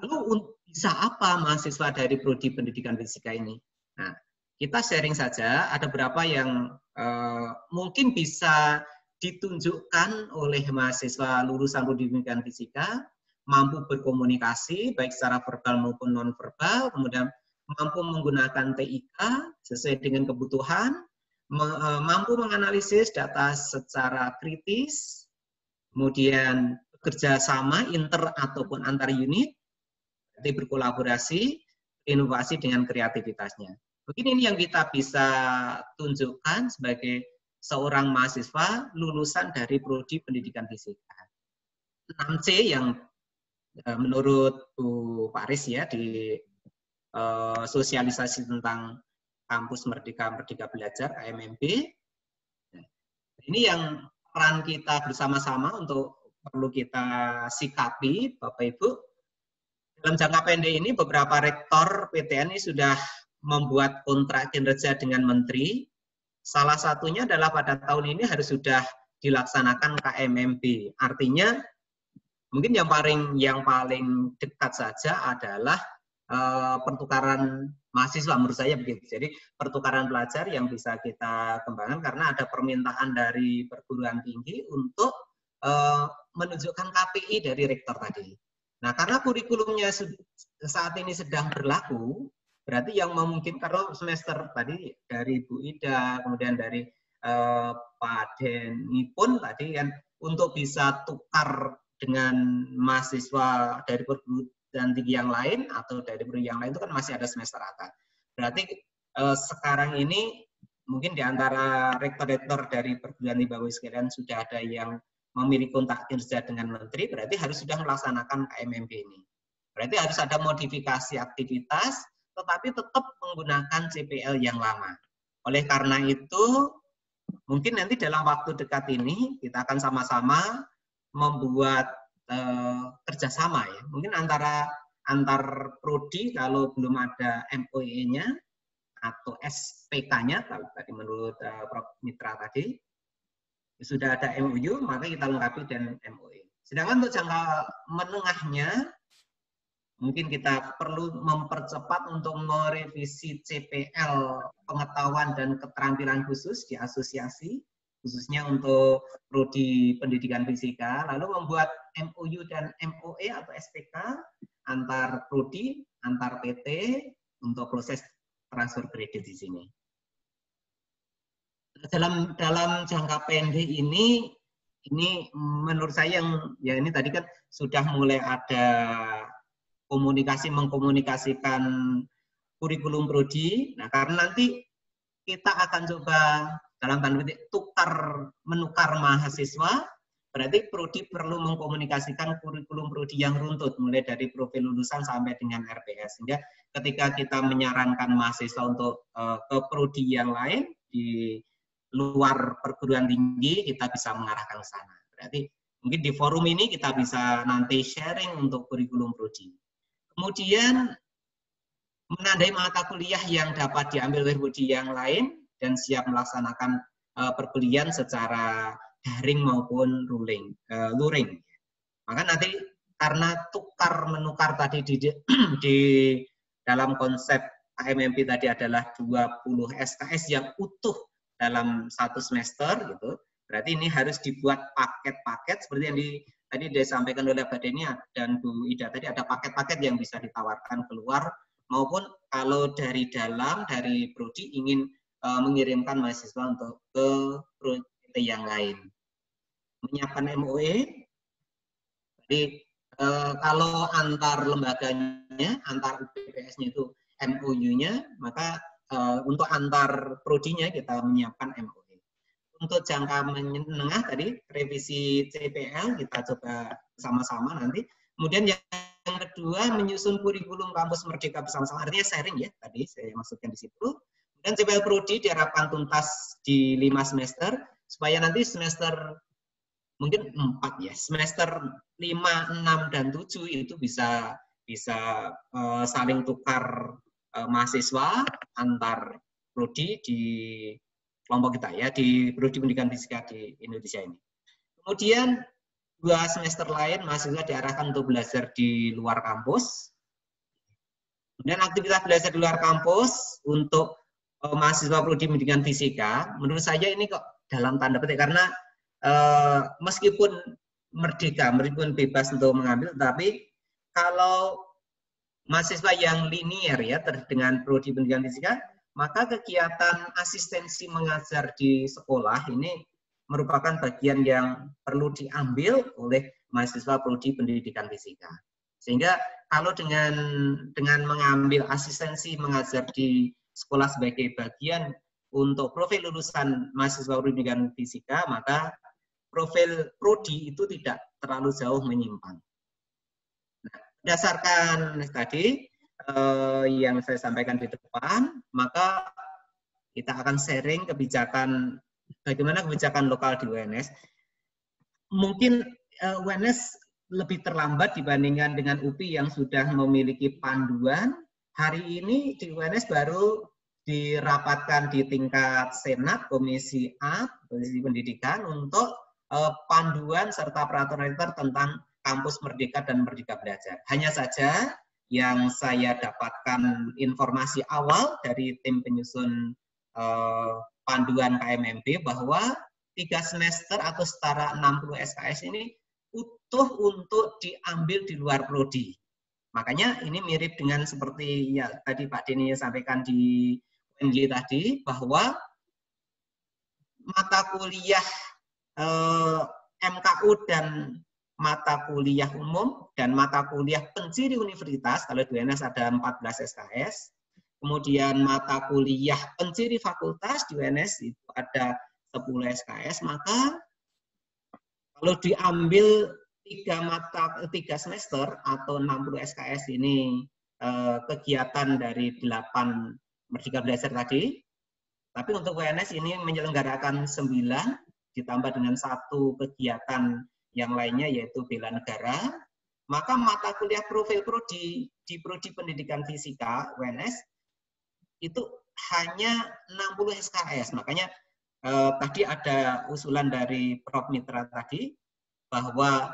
Speaker 9: lalu bisa apa mahasiswa dari prodi pendidikan fisika ini? Nah kita sharing saja. Ada beberapa yang uh, mungkin bisa ditunjukkan oleh mahasiswa lulusan pendidikan fisika mampu berkomunikasi baik secara verbal maupun non verbal, kemudian mampu menggunakan TIK sesuai dengan kebutuhan, e, mampu menganalisis data secara kritis, kemudian bekerja sama inter ataupun antar unit, jadi berkolaborasi, inovasi dengan kreativitasnya. Mungkin ini yang kita bisa tunjukkan sebagai seorang mahasiswa lulusan dari prodi pendidikan fisika. 6C yang eh, menurut Bu Paris ya di uh, sosialisasi tentang kampus Merdeka Merdeka Belajar AMMB. Ini yang peran kita bersama-sama untuk perlu kita sikapi Bapak Ibu. Dalam jangka pendek ini beberapa rektor PTN ini sudah membuat kontrak kinerja dengan menteri Salah satunya adalah pada tahun ini harus sudah dilaksanakan KMMP. Artinya mungkin yang paling yang paling dekat saja adalah uh, pertukaran mahasiswa menurut saya begitu. Jadi pertukaran pelajar yang bisa kita kembangkan karena ada permintaan dari perguruan tinggi untuk uh, menunjukkan KPI dari rektor tadi. Nah, karena kurikulumnya saat ini sedang berlaku, Berarti yang memungkinkan kalau semester tadi dari Bu Ida, kemudian dari eh, Pak Denny pun tadi kan untuk bisa tukar dengan mahasiswa dari perguruan tinggi yang lain atau dari perguruan yang lain itu kan masih ada semester atas. Berarti eh, sekarang ini mungkin di antara rektor-rektor dari perguruan tinggi Bapak sekalian sudah ada yang memiliki kontak kerja dengan menteri, berarti harus sudah melaksanakan KMMP ini. Berarti harus ada modifikasi aktivitas tetapi tetap menggunakan CPL yang lama. Oleh karena itu, mungkin nanti dalam waktu dekat ini kita akan sama-sama membuat eh, kerjasama ya. Mungkin antara antar prodi kalau belum ada MOE-nya atau SPK-nya, kalau tadi menurut uh, Prof. Mitra tadi, sudah ada MOU, maka kita lengkapi dan MOE. Sedangkan untuk jangka menengahnya, mungkin kita perlu mempercepat untuk merevisi CPL pengetahuan dan keterampilan khusus di asosiasi khususnya untuk prodi pendidikan fisika lalu membuat MOU dan MOE atau SPK antar prodi antar PT untuk proses transfer kredit di sini. Dalam dalam jangka pendek ini ini menurut saya yang ya ini tadi kan sudah mulai ada komunikasi mengkomunikasikan kurikulum prodi. Nah, karena nanti kita akan coba dalam tanda petik tukar menukar mahasiswa, berarti prodi perlu mengkomunikasikan kurikulum prodi yang runtut mulai dari profil lulusan sampai dengan RPS. Sehingga ketika kita menyarankan mahasiswa untuk uh, ke prodi yang lain di luar perguruan tinggi, kita bisa mengarahkan ke sana. Berarti mungkin di forum ini kita bisa nanti sharing untuk kurikulum prodi. Kemudian menandai mata kuliah yang dapat diambil oleh budi yang lain dan siap melaksanakan uh, perkuliahan secara daring maupun ruling, uh, luring. Maka nanti karena tukar menukar tadi di, di <clears throat> dalam konsep AMMP tadi adalah 20 SKS yang utuh dalam satu semester gitu. Berarti ini harus dibuat paket-paket seperti yang di tadi disampaikan oleh Mbak Deni dan Bu Ida tadi ada paket-paket yang bisa ditawarkan keluar maupun kalau dari dalam dari prodi ingin uh, mengirimkan mahasiswa untuk ke prodi yang lain. menyiapkan MOE. Jadi eh, kalau antar lembaganya, antar UPPS-nya itu MOU-nya, maka eh, untuk antar prodinya kita menyiapkan MOE. Untuk jangka menengah tadi revisi CPL kita coba sama-sama nanti. Kemudian yang kedua menyusun kurikulum kampus merdeka bersama-sama. Artinya sharing ya tadi saya maksudkan di situ. Dan CPL Prodi diharapkan tuntas di lima semester supaya nanti semester mungkin empat ya semester lima enam dan tujuh itu bisa bisa uh, saling tukar uh, mahasiswa antar prodi di kelompok kita ya di prodi pendidikan fisika di Indonesia ini. Kemudian dua semester lain mahasiswa diarahkan untuk belajar di luar kampus. Kemudian aktivitas belajar di luar kampus untuk uh, mahasiswa prodi pendidikan fisika, menurut saya ini kok dalam tanda petik karena uh, meskipun merdeka, meskipun bebas untuk mengambil, tapi kalau mahasiswa yang linier ya dengan prodi pendidikan fisika, maka kegiatan asistensi mengajar di sekolah ini merupakan bagian yang perlu diambil oleh mahasiswa prodi pendidikan fisika. Sehingga kalau dengan dengan mengambil asistensi mengajar di sekolah sebagai bagian untuk profil lulusan mahasiswa pendidikan fisika, maka profil prodi itu tidak terlalu jauh menyimpang. Nah, berdasarkan tadi eh, yang saya sampaikan di depan, maka kita akan sharing kebijakan bagaimana kebijakan lokal di UNS. Mungkin eh, UNS lebih terlambat dibandingkan dengan UPI yang sudah memiliki panduan. Hari ini di UNS baru dirapatkan di tingkat Senat, Komisi A, Komisi Pendidikan untuk uh, panduan serta peraturan tentang kampus merdeka dan merdeka belajar. Hanya saja yang saya dapatkan informasi awal dari tim penyusun uh, panduan KMMP bahwa tiga semester atau setara 60 SKS ini utuh untuk diambil di luar prodi. Makanya ini mirip dengan seperti ya tadi Pak Deni sampaikan di UNJ tadi bahwa mata kuliah eh, MKU dan mata kuliah umum dan mata kuliah penciri universitas kalau di UNS ada 14 SKS kemudian mata kuliah penciri fakultas di UNS itu ada 10 SKS maka kalau diambil tiga mata tiga semester atau 60 SKS ini eh, kegiatan dari 8 Merdeka Belajar tadi. Tapi untuk WNS ini menyelenggarakan sembilan ditambah dengan satu kegiatan yang lainnya yaitu bela negara. Maka mata kuliah profil prodi di prodi pendidikan fisika WNS itu hanya 60 SKS. Makanya eh, tadi ada usulan dari Prof Mitra tadi bahwa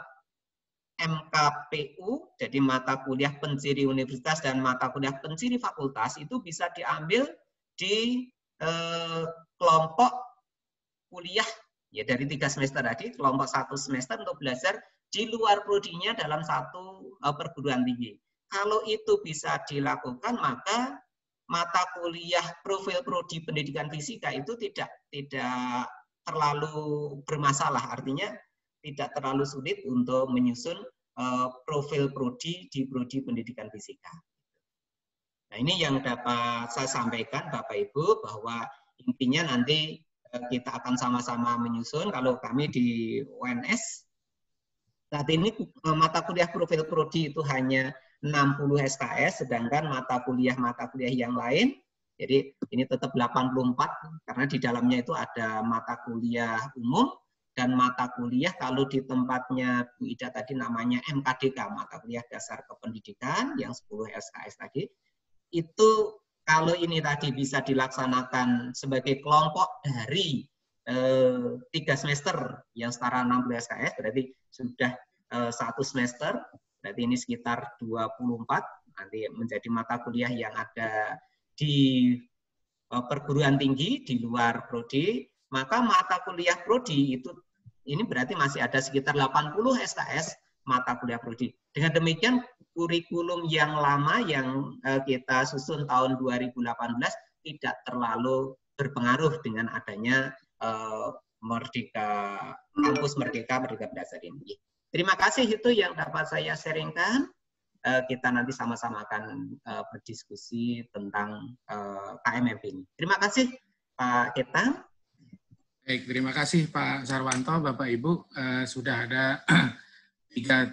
Speaker 9: MKPU, jadi mata kuliah penciri universitas dan mata kuliah penciri fakultas itu bisa diambil di eh, kelompok kuliah ya dari tiga semester tadi, kelompok satu semester untuk belajar di luar prodinya dalam satu eh, perguruan tinggi. Kalau itu bisa dilakukan, maka mata kuliah profil prodi pendidikan fisika itu tidak tidak terlalu bermasalah. Artinya tidak terlalu sulit untuk menyusun uh, profil prodi di prodi pendidikan fisika. Nah ini yang dapat saya sampaikan Bapak Ibu bahwa intinya nanti kita akan sama-sama menyusun. Kalau kami di UNS saat ini uh, mata kuliah profil prodi itu hanya 60 SKS sedangkan mata kuliah-mata kuliah yang lain jadi ini tetap 84 karena di dalamnya itu ada mata kuliah umum dan mata kuliah kalau di tempatnya Bu Ida tadi namanya MKDK, mata kuliah dasar kependidikan yang 10 SKS tadi, itu kalau ini tadi bisa dilaksanakan sebagai kelompok dari eh, tiga semester yang setara 60 SKS, berarti sudah eh, satu semester, berarti ini sekitar 24, nanti menjadi mata kuliah yang ada di eh, perguruan tinggi di luar prodi. Maka mata kuliah prodi itu ini berarti masih ada sekitar 80 SKS mata kuliah prodi. Dengan demikian kurikulum yang lama yang eh, kita susun tahun 2018 tidak terlalu berpengaruh dengan adanya uh, merdeka kampus Merdeka Merdeka Berdasar ini. Terima kasih itu yang dapat saya sharingkan. Uh, kita nanti sama-sama akan berdiskusi tentang KMF ini. Terima kasih Pak Ketang.
Speaker 1: Baik, terima kasih Pak Sarwanto, Bapak Ibu. Sudah ada <clears throat> tiga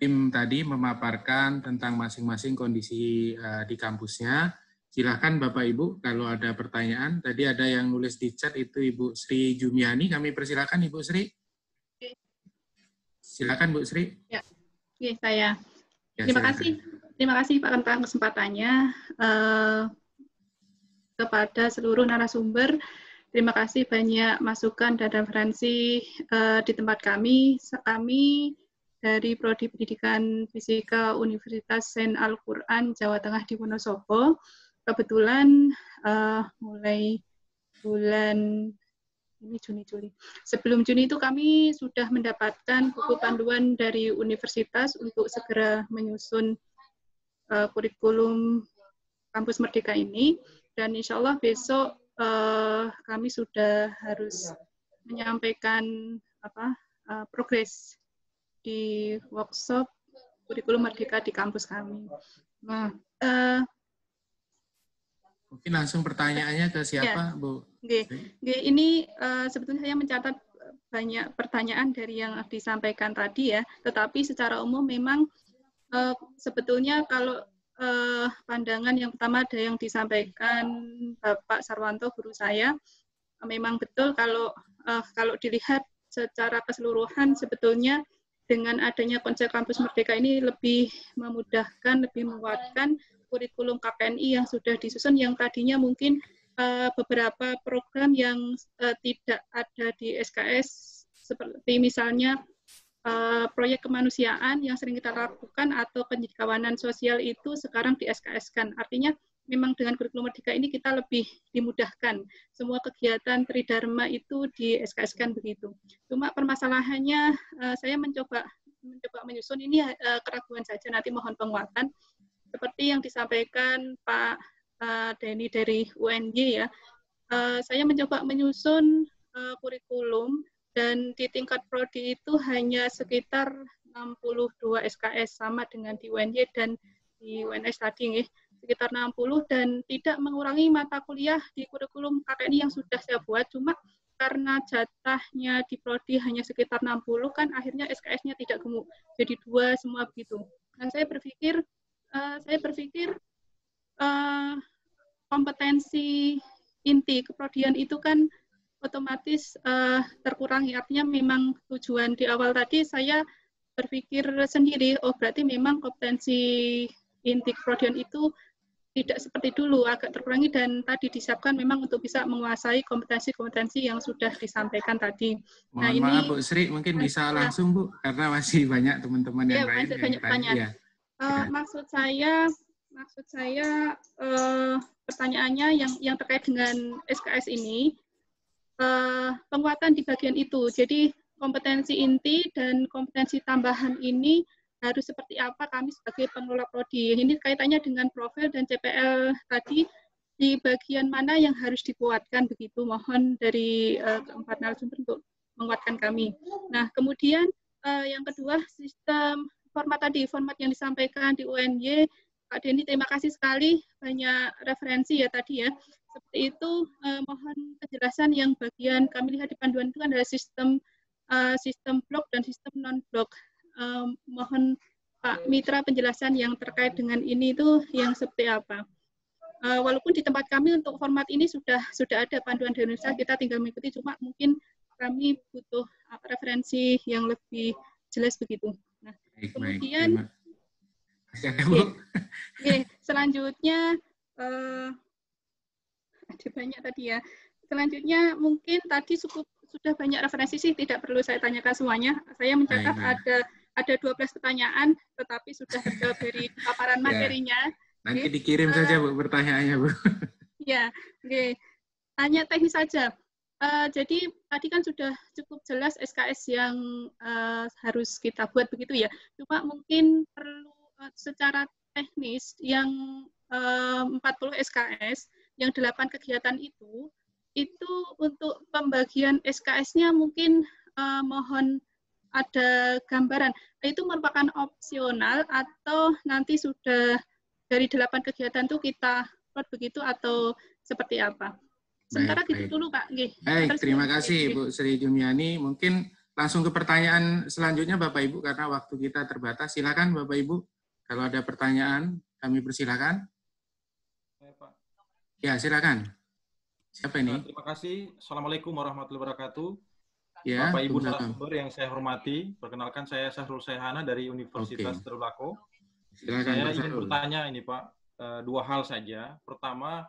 Speaker 1: tim tadi memaparkan tentang masing-masing kondisi uh, di kampusnya. Silahkan Bapak Ibu, kalau ada pertanyaan. Tadi ada yang nulis di chat itu Ibu Sri Jumiani. Kami persilakan Ibu Sri. Silakan Bu Sri.
Speaker 8: Ya, Oke, saya. Ya, Terima silakan. kasih. Terima kasih Pak tentang kesempatannya uh, kepada seluruh narasumber. Terima kasih banyak masukan dan referensi uh, di tempat kami. Kami dari Prodi Pendidikan Fisika Universitas Sen Al-Quran Jawa Tengah di Wonosobo. Kebetulan uh, mulai bulan ini Juni Juli. Sebelum Juni itu kami sudah mendapatkan buku panduan dari universitas untuk segera menyusun uh, kurikulum kampus Merdeka ini dan insya Allah besok uh, kami sudah harus menyampaikan apa uh, progres di workshop kurikulum Merdeka di kampus kami. Nah, uh,
Speaker 1: Mungkin langsung pertanyaannya ke siapa, ya. Bu?
Speaker 8: Oke, okay. ini uh, sebetulnya saya mencatat banyak pertanyaan dari yang disampaikan tadi ya, tetapi secara umum memang uh, sebetulnya kalau uh, pandangan yang pertama ada yang disampaikan Bapak Sarwanto guru saya, memang betul kalau uh, kalau dilihat secara keseluruhan sebetulnya dengan adanya konsep kampus merdeka ini lebih memudahkan, lebih menguatkan kurikulum KPNI yang sudah disusun yang tadinya mungkin uh, beberapa program yang uh, tidak ada di SKS seperti misalnya uh, proyek kemanusiaan yang sering kita lakukan atau penyikawanan sosial itu sekarang di SKS kan. Artinya memang dengan kurikulum merdeka ini kita lebih dimudahkan. Semua kegiatan tridharma itu di SKS kan begitu. Cuma permasalahannya uh, saya mencoba mencoba menyusun ini uh, keraguan saja nanti mohon penguatan seperti yang disampaikan Pak uh, Denny dari UNY ya, uh, saya mencoba menyusun uh, kurikulum dan di tingkat prodi itu hanya sekitar 62 SKS sama dengan di UNY dan di UNS tadi nih, sekitar 60 dan tidak mengurangi mata kuliah di kurikulum KKNI yang sudah saya buat cuma karena jatahnya di prodi hanya sekitar 60 kan akhirnya SKS-nya tidak gemuk jadi dua semua begitu. Dan saya berpikir uh, saya berpikir uh, kompetensi inti keprodian itu kan otomatis uh, terkurangi. Artinya memang tujuan di awal tadi saya berpikir sendiri, oh berarti memang kompetensi inti keprodian itu tidak seperti dulu, agak terkurangi dan tadi disiapkan memang untuk bisa menguasai kompetensi-kompetensi yang sudah disampaikan tadi.
Speaker 1: Mohon nah, ini, maaf Bu Sri, mungkin bisa langsung Bu, karena masih banyak teman-teman yang ya, lain.
Speaker 8: Masih banyak, banyak. Ya. Uh, maksud saya, maksud saya uh, pertanyaannya yang yang terkait dengan SKS ini uh, penguatan di bagian itu. Jadi kompetensi inti dan kompetensi tambahan ini harus seperti apa kami sebagai pengelola prodi. Ini kaitannya dengan profil dan CPL tadi di bagian mana yang harus dikuatkan begitu. Mohon dari uh, keempat narasumber untuk menguatkan kami. Nah, kemudian uh, yang kedua sistem format tadi, format yang disampaikan di UNY, Pak Denny terima kasih sekali banyak referensi ya tadi ya. Seperti itu eh, mohon penjelasan yang bagian kami lihat di panduan itu kan ada sistem eh, sistem blok dan sistem non blok. Eh, mohon Pak Mitra penjelasan yang terkait dengan ini itu yang seperti apa. Uh, walaupun di tempat kami untuk format ini sudah sudah ada panduan di Indonesia, kita tinggal mengikuti, cuma mungkin kami butuh referensi yang lebih jelas begitu. Nah, baik, kemudian baik, okay, okay, <laughs> selanjutnya uh, ada banyak tadi ya. Selanjutnya mungkin tadi cukup sudah banyak referensi sih, tidak perlu saya tanyakan semuanya. Saya mencatat baik, ada ada 12 pertanyaan, tetapi sudah terjawab dari paparan ya. materinya.
Speaker 1: Nanti okay. dikirim uh, saja Bu pertanyaannya Bu. <laughs>
Speaker 8: ya, oke. Okay. Tanya teknis saja. Uh, jadi tadi kan sudah cukup jelas SKS yang uh, harus kita buat begitu ya. Cuma mungkin perlu secara teknis yang uh, 40 SKS, yang 8 kegiatan itu, itu untuk pembagian SKS-nya mungkin uh, mohon ada gambaran. Itu merupakan opsional atau nanti sudah dari delapan kegiatan itu kita plot begitu atau seperti apa? Sementara baik, gitu baik. dulu Pak.
Speaker 1: Baik, terima kasih Ibu Sri Jumiani. Mungkin langsung ke pertanyaan selanjutnya Bapak Ibu karena waktu kita terbatas. Silakan Bapak Ibu kalau ada pertanyaan kami persilakan. Ya, silakan. Siapa ini?
Speaker 13: Terima kasih. Assalamualaikum warahmatullahi wabarakatuh. Ya, Bapak Ibu narasumber yang saya hormati, perkenalkan saya Sahrul Sehana dari Universitas okay. Terulako. Silakan, saya ingin bertanya ini Pak, eh, dua hal saja. Pertama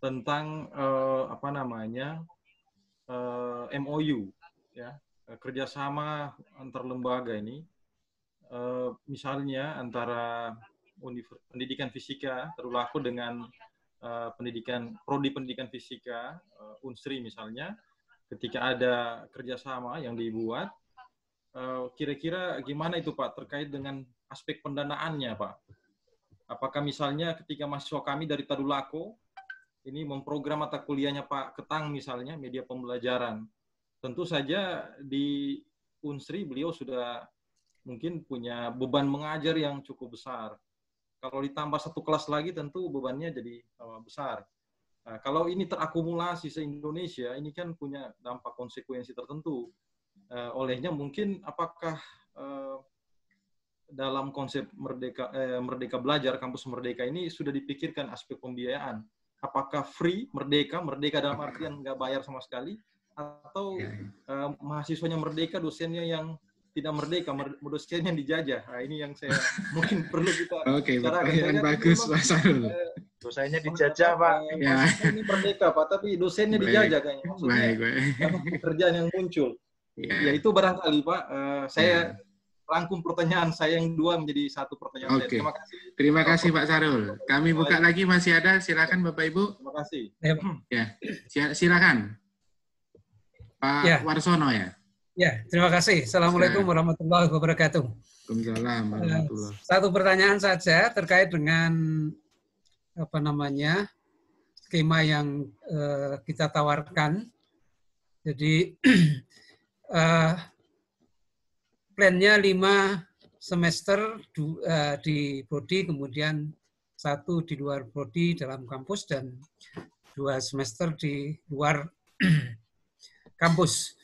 Speaker 13: tentang eh, apa namanya eh, MOU, ya kerjasama antar lembaga ini, misalnya antara Pendidikan Fisika Terulako dengan uh, pendidikan prodi pendidikan fisika uh, Unsri misalnya ketika ada kerjasama yang dibuat eh, kira-kira uh, gimana itu Pak terkait dengan aspek pendanaannya Pak? Apakah misalnya ketika mahasiswa kami dari Tadulako ini memprogram mata kuliahnya Pak Ketang misalnya media pembelajaran tentu saja di Unsri beliau sudah mungkin punya beban mengajar yang cukup besar kalau ditambah satu kelas lagi tentu bebannya jadi uh, besar. Nah, kalau ini terakumulasi se-Indonesia, ini kan punya dampak konsekuensi tertentu. Uh, olehnya mungkin apakah uh, dalam konsep merdeka eh, merdeka belajar kampus merdeka ini sudah dipikirkan aspek pembiayaan apakah free merdeka merdeka dalam artian nggak bayar sama sekali atau uh, mahasiswanya merdeka dosennya yang tidak merdeka, dosen yang dijajah. Nah, ini yang saya <laughs> mungkin perlu kita
Speaker 1: Oke, okay, yang bagus Pak Sarul.
Speaker 7: Eh, dosennya dijajah, Pak.
Speaker 13: Ya. Ini merdeka, Pak, tapi dosennya baik. dijajah kayaknya. Maksudnya, baik, baik. pekerjaan yang muncul. Ya. ya itu barangkali, Pak. Uh, saya ya. rangkum pertanyaan saya yang dua menjadi satu pertanyaan.
Speaker 1: Oke. Okay. Terima kasih. Terima kasih Pak Sarul. Kami buka baik. lagi masih ada. Silakan Bapak Ibu.
Speaker 13: Terima kasih.
Speaker 1: Ya, silakan. Pak ya. Warsono ya.
Speaker 14: Ya, terima kasih. Assalamualaikum warahmatullahi wabarakatuh.
Speaker 1: Waalaikumsalam
Speaker 14: eh, warahmatullahi Satu pertanyaan saja terkait dengan apa namanya skema yang uh, kita tawarkan. Jadi uh, <clears throat> plannya lima semester du, uh, di prodi, kemudian satu di luar prodi dalam kampus dan dua semester di luar <clears throat> kampus.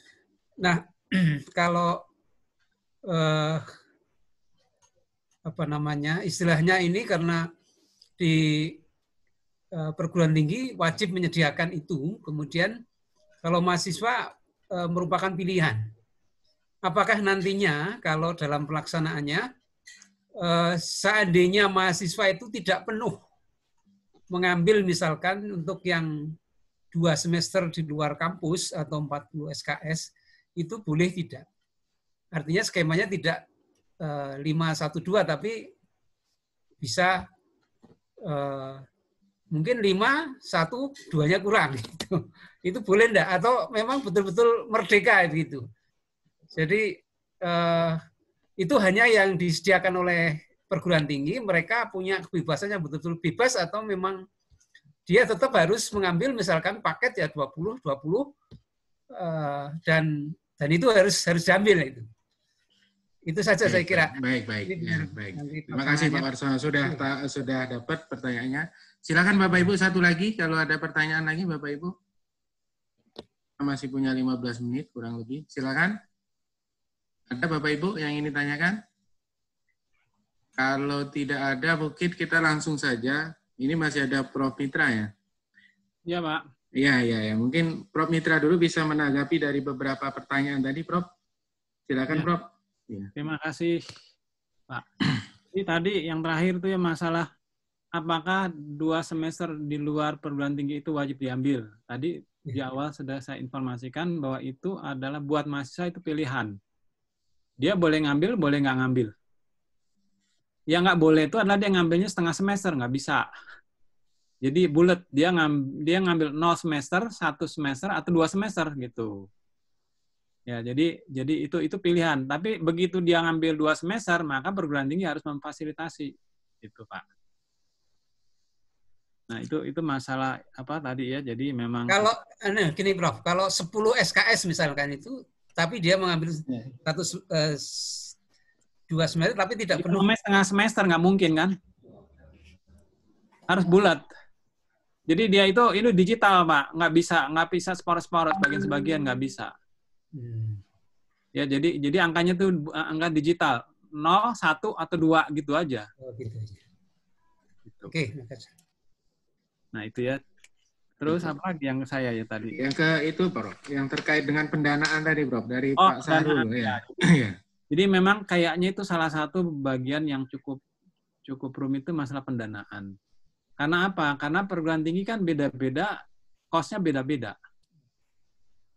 Speaker 14: Nah, <clears throat> kalau eh, apa namanya istilahnya ini karena di eh, perguruan tinggi wajib menyediakan itu, kemudian kalau mahasiswa eh, merupakan pilihan. Apakah nantinya kalau dalam pelaksanaannya eh, seandainya mahasiswa itu tidak penuh mengambil misalkan untuk yang dua semester di luar kampus atau 40 SKS itu boleh tidak. Artinya skemanya tidak uh, eh, 512 tapi bisa uh, mungkin 5 1 duanya kurang <laughs> gitu. Itu boleh enggak atau memang betul-betul merdeka gitu. Jadi uh, itu hanya yang disediakan oleh perguruan tinggi, mereka punya kebebasan yang betul-betul bebas atau memang dia tetap harus mengambil misalkan paket ya 20 20 uh, dan dan itu harus harus diambil itu. Itu saja baik, saya kira.
Speaker 1: Baik, baik. Ya, baik. Terima kasih Pak Warsono sudah ta, sudah dapat pertanyaannya. Silakan Bapak Ibu satu lagi kalau ada pertanyaan lagi Bapak Ibu. Masih punya 15 menit kurang lebih. Silakan. Ada Bapak Ibu yang ingin ditanyakan? Kalau tidak ada, mungkin kita langsung saja. Ini masih ada Prof. Mitra ya?
Speaker 2: Iya, Pak.
Speaker 1: Iya, iya, ya. Mungkin Prof. Mitra dulu bisa menanggapi dari beberapa pertanyaan tadi, Prof. Silakan, ya. Prof.
Speaker 2: Ya. Terima kasih, Pak. Ini tadi yang terakhir tuh ya masalah apakah dua semester di luar perguruan tinggi itu wajib diambil. Tadi di ya. awal sudah saya informasikan bahwa itu adalah buat mahasiswa itu pilihan. Dia boleh ngambil, boleh nggak ngambil. Yang nggak boleh itu adalah dia ngambilnya setengah semester, nggak bisa. Jadi bulat dia ngambil dia ngambil 0 semester, satu semester atau dua semester gitu. Ya, jadi jadi itu itu pilihan. Tapi begitu dia ngambil dua semester, maka perguruan tinggi harus memfasilitasi. Itu, Pak. Nah, itu itu masalah apa tadi ya. Jadi memang
Speaker 14: Kalau aneh gini Prof, kalau 10 SKS misalkan itu tapi dia mengambil satu eh, dua semester tapi tidak penuh.
Speaker 2: setengah semester nggak mungkin kan? Harus bulat. Jadi dia itu ini digital pak, nggak bisa nggak bisa separuh-separuh sebagian-sebagian nggak bisa. Hmm. Ya jadi jadi angkanya tuh angka digital 0, 1 atau dua gitu aja. Oh, gitu aja. Gitu. Oke, Nah itu ya. Terus itu. apa yang saya ya tadi?
Speaker 1: Yang ke itu bro, yang terkait dengan pendanaan tadi bro dari oh, Pak Sarul ya. ya. <laughs>
Speaker 2: Jadi memang kayaknya itu salah satu bagian yang cukup cukup rumit itu masalah pendanaan. Karena apa? Karena perguruan tinggi kan beda-beda, kosnya beda-beda.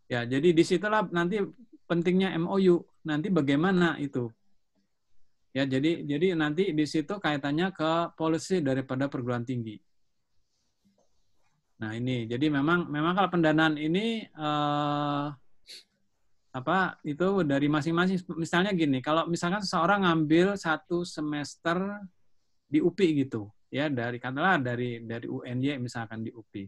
Speaker 2: Ya, jadi di situlah nanti pentingnya MOU. Nanti bagaimana itu? Ya, jadi jadi nanti di situ kaitannya ke policy daripada perguruan tinggi. Nah ini, jadi memang memang kalau pendanaan ini eh, apa itu dari masing-masing misalnya gini kalau misalkan seseorang ngambil satu semester di UPI gitu ya dari katakanlah dari dari UNY misalkan di UPI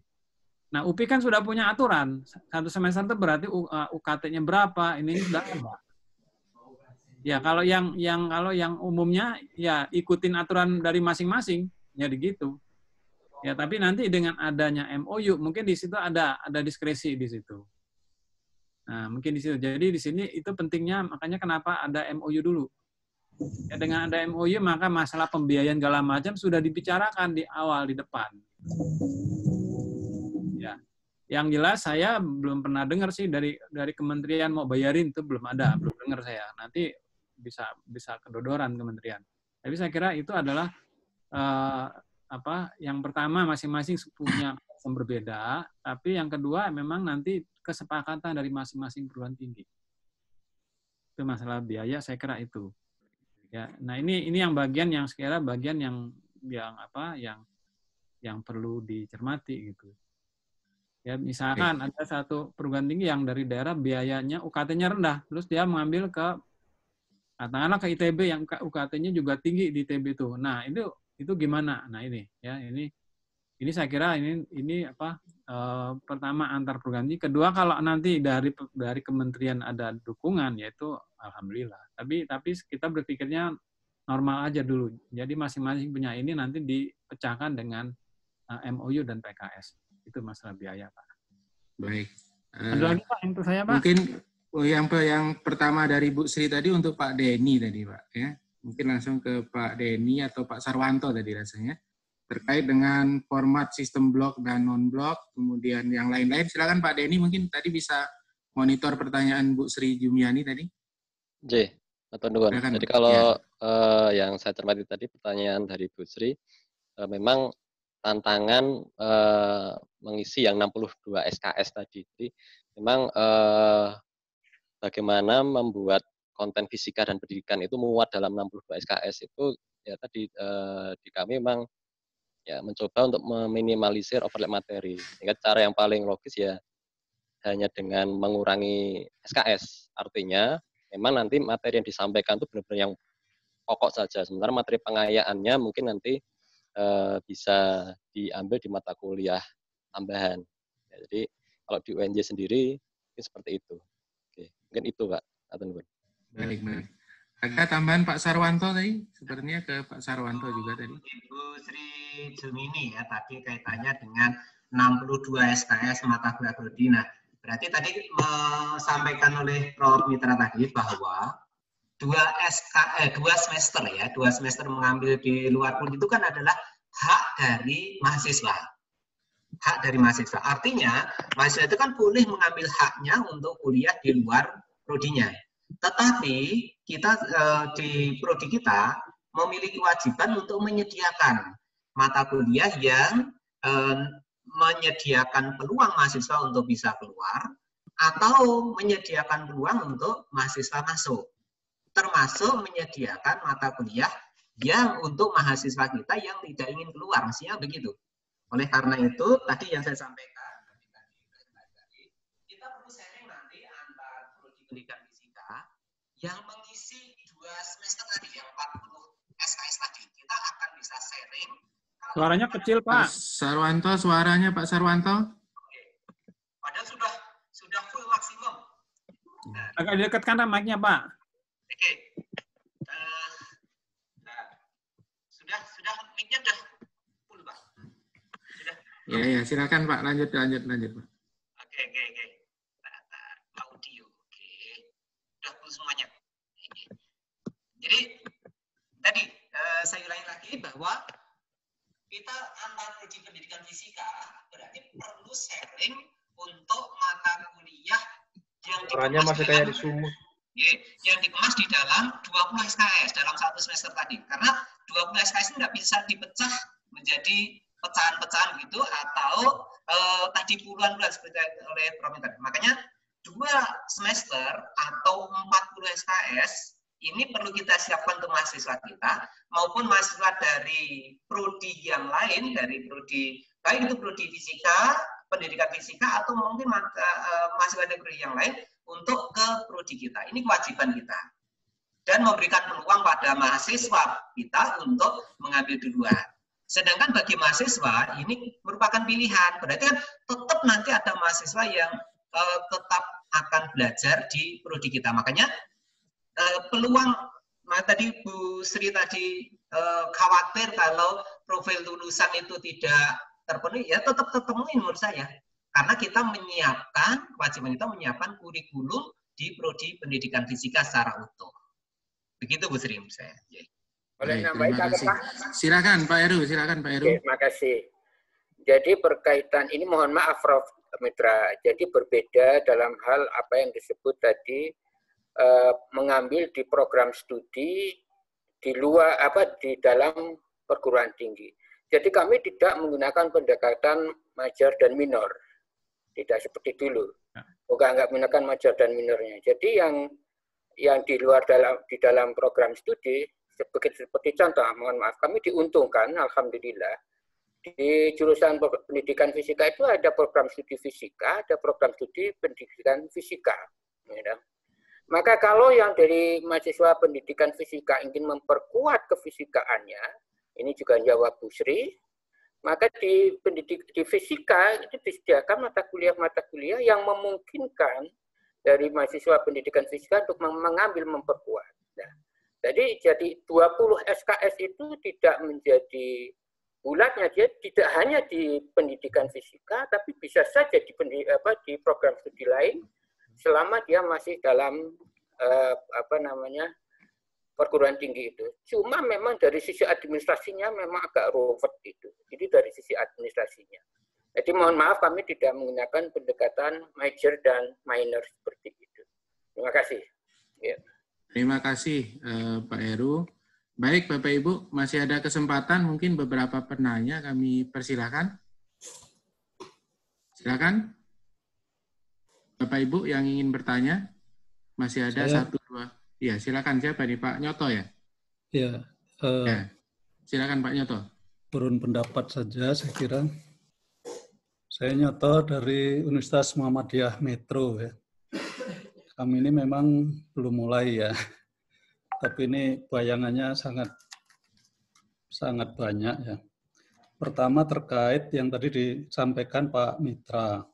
Speaker 2: nah UPI kan sudah punya aturan. Satu semester itu berarti UKT-nya berapa ini sudah ada. Ya kalau yang yang kalau yang umumnya ya ikutin aturan dari masing-masing jadi gitu ya tapi nanti dengan adanya MOU mungkin di situ ada ada diskresi di situ. Nah, mungkin di situ. Jadi di sini itu pentingnya makanya kenapa ada MOU dulu. Ya, dengan ada MOU maka masalah pembiayaan segala macam sudah dibicarakan di awal di depan. Ya. Yang jelas saya belum pernah dengar sih dari dari kementerian mau bayarin itu belum ada, belum dengar saya. Nanti bisa bisa kedodoran kementerian. Tapi saya kira itu adalah uh, apa yang pertama masing-masing punya yang berbeda, tapi yang kedua memang nanti kesepakatan dari masing-masing perguruan tinggi. Itu masalah biaya, saya kira itu. Ya, nah ini ini yang bagian yang sekira bagian yang yang apa yang yang perlu dicermati gitu. Ya, misalkan ada satu perguruan tinggi yang dari daerah biayanya UKT-nya rendah, terus dia mengambil ke katakanlah ke ITB yang UKT-nya juga tinggi di ITB itu. Nah, itu itu gimana? Nah, ini ya, ini ini saya kira ini ini apa e, pertama antar perguruan tinggi kedua kalau nanti dari dari kementerian ada dukungan yaitu alhamdulillah. Tapi tapi kita berpikirnya normal aja dulu. Jadi masing-masing punya ini nanti dipecahkan dengan e, eh, MOU dan PKS itu masalah biaya pak.
Speaker 1: Baik.
Speaker 2: Ada lagi pak untuk saya pak?
Speaker 1: mungkin yang yang pertama dari Bu Sri tadi untuk Pak Denny tadi pak ya. Mungkin langsung ke Pak Denny atau Pak Sarwanto tadi rasanya terkait dengan format sistem blok dan non blok, kemudian yang lain-lain. Silakan Pak Denny mungkin tadi bisa monitor pertanyaan Bu Sri Jumiani tadi.
Speaker 12: J, atau Nuan. Jadi kalau ya. uh, yang saya cermati tadi pertanyaan dari Bu Sri, uh, memang tantangan uh, mengisi yang 62 SKS tadi. Jadi memang uh, bagaimana membuat konten fisika dan pendidikan itu muat dalam 62 SKS itu ya tadi uh, di kami memang ya mencoba untuk meminimalisir overlap materi. Sehingga cara yang paling logis ya hanya dengan mengurangi SKS. Artinya memang nanti materi yang disampaikan itu benar-benar yang pokok saja. Sementara materi pengayaannya mungkin nanti e, bisa diambil di mata kuliah tambahan. Ya, jadi kalau di UNJ sendiri ini seperti itu. Oke, mungkin itu Pak.
Speaker 1: Baik, baik. Ada tambahan Pak Sarwanto tadi? Sepertinya ke Pak Sarwanto juga tadi.
Speaker 9: Ibu Sri Jumini ya tadi kaitannya dengan 62 SKS mata kuliah prodi. Nah, berarti tadi disampaikan oleh Prof. Mitra tadi bahwa dua SK eh, dua semester ya, dua semester mengambil di luar prodi itu kan adalah hak dari mahasiswa. Hak dari mahasiswa. Artinya, mahasiswa itu kan boleh mengambil haknya untuk kuliah di luar prodinya. Tetapi kita eh, di prodi kita memiliki kewajiban untuk menyediakan mata kuliah yang eh, menyediakan peluang mahasiswa untuk bisa keluar atau menyediakan peluang untuk mahasiswa masuk. Termasuk menyediakan mata kuliah yang untuk mahasiswa kita yang tidak ingin keluar, mestinya begitu. Oleh karena itu, tadi yang saya sampaikan, kita perlu sharing nanti antar prodi pendidikan yang mengisi dua semester tadi yang 40 SKS tadi kita akan bisa sharing
Speaker 2: Suaranya kecil, Pak.
Speaker 1: Sarwanto, suaranya Pak Sarwanto.
Speaker 9: Padahal sudah sudah full maksimum.
Speaker 2: Agak dekatkan mic-nya, Pak.
Speaker 9: Oke. Uh, nah, sudah sudah mic-nya sudah full, Pak. Sudah.
Speaker 1: Ya, ya, silakan Pak. Lanjut, lanjut, lanjut, Pak.
Speaker 9: Oke, oke, oke. Nah, nah, audio, oke. Sudah full semuanya. Jadi tadi uh, saya ulangi lagi bahwa kita antar prodi pendidikan fisika berarti perlu sharing untuk mata kuliah yang
Speaker 7: masih kayak di sumur.
Speaker 9: yang dikemas di dalam 20 SKS dalam satu semester tadi. Karena 20 SKS ini nggak bisa dipecah menjadi pecahan-pecahan gitu atau eh, tadi puluhan bulan seperti oleh Prof. Makanya dua semester atau 40 SKS ini perlu kita siapkan untuk mahasiswa kita maupun mahasiswa dari prodi yang lain dari prodi baik itu prodi fisika pendidikan fisika atau mungkin uh, mahasiswa dari prodi yang lain untuk ke prodi kita. Ini kewajiban kita. Dan memberikan peluang pada mahasiswa kita untuk mengambil duluan. Sedangkan bagi mahasiswa ini merupakan pilihan. Berarti kan tetap nanti ada mahasiswa yang uh, tetap akan belajar di prodi kita. Makanya uh, peluang nah, tadi Bu Sri tadi uh, khawatir kalau profil lulusan itu tidak terpenuhi, ya tetap terpenuhi menurut saya. Karena kita menyiapkan, kewajiban kita menyiapkan kurikulum di prodi pendidikan fisika secara utuh. Begitu Bu Sri saya.
Speaker 11: Ya. Oleh
Speaker 1: Baik, terima kasih. Pak. Silakan Pak Heru, silakan Pak Heru.
Speaker 11: Terima kasih. Jadi berkaitan ini mohon maaf Prof. Mitra. Jadi berbeda dalam hal apa yang disebut tadi uh, mengambil di program studi di luar apa di dalam perguruan tinggi. Jadi kami tidak menggunakan pendekatan major dan minor. Tidak seperti dulu. Bukan nggak menggunakan major dan minornya. Jadi yang yang di luar dalam di dalam program studi seperti seperti contoh mohon maaf kami diuntungkan alhamdulillah di jurusan pendidikan fisika itu ada program studi fisika, ada program studi pendidikan fisika. Ya, maka kalau yang dari mahasiswa pendidikan fisika ingin memperkuat kefisikaannya, ini juga jawab Bu Sri, maka di pendidik di fisika itu disediakan mata kuliah-mata kuliah yang memungkinkan dari mahasiswa pendidikan fisika untuk mengambil memperkuat. Nah, jadi jadi 20 SKS itu tidak menjadi bulatnya dia tidak hanya di pendidikan fisika tapi bisa saja di apa di program studi lain selama dia masih dalam uh, apa namanya perguruan tinggi itu. Cuma memang dari sisi administrasinya memang agak ruwet itu. Jadi dari sisi administrasinya. Jadi mohon maaf kami tidak menggunakan pendekatan major dan minor seperti itu. Terima kasih. Ya.
Speaker 1: Terima kasih uh, Pak Heru. Baik Bapak Ibu, masih ada kesempatan mungkin beberapa penanya kami persilahkan. Silakan. Bapak Ibu yang ingin bertanya, masih ada Saya, satu. Iya, silakan siapa nih Pak Nyoto ya?
Speaker 6: Iya. Uh, ya.
Speaker 1: Silakan Pak Nyoto.
Speaker 6: Turun pendapat saja, saya kira. Saya Nyoto dari Universitas Muhammadiyah Metro ya. Kami ini memang belum mulai ya, tapi ini bayangannya sangat sangat banyak ya. Pertama terkait yang tadi disampaikan Pak Mitra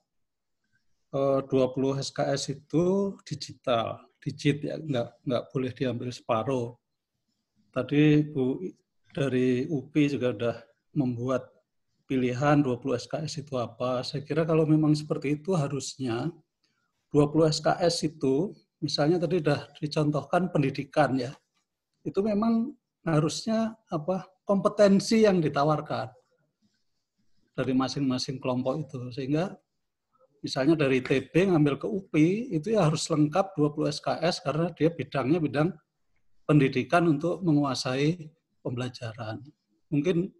Speaker 6: 20 eh, SKS itu digital, digit ya, nggak nggak boleh diambil separuh. Tadi Bu dari UPI juga sudah membuat pilihan 20 SKS itu apa. Saya kira kalau memang seperti itu harusnya 20 SKS itu, misalnya tadi sudah dicontohkan pendidikan ya, itu memang harusnya apa kompetensi yang ditawarkan dari masing-masing kelompok itu sehingga misalnya dari TB ngambil ke UPI itu ya harus lengkap 20 SKS karena dia bidangnya bidang pendidikan untuk menguasai pembelajaran. Mungkin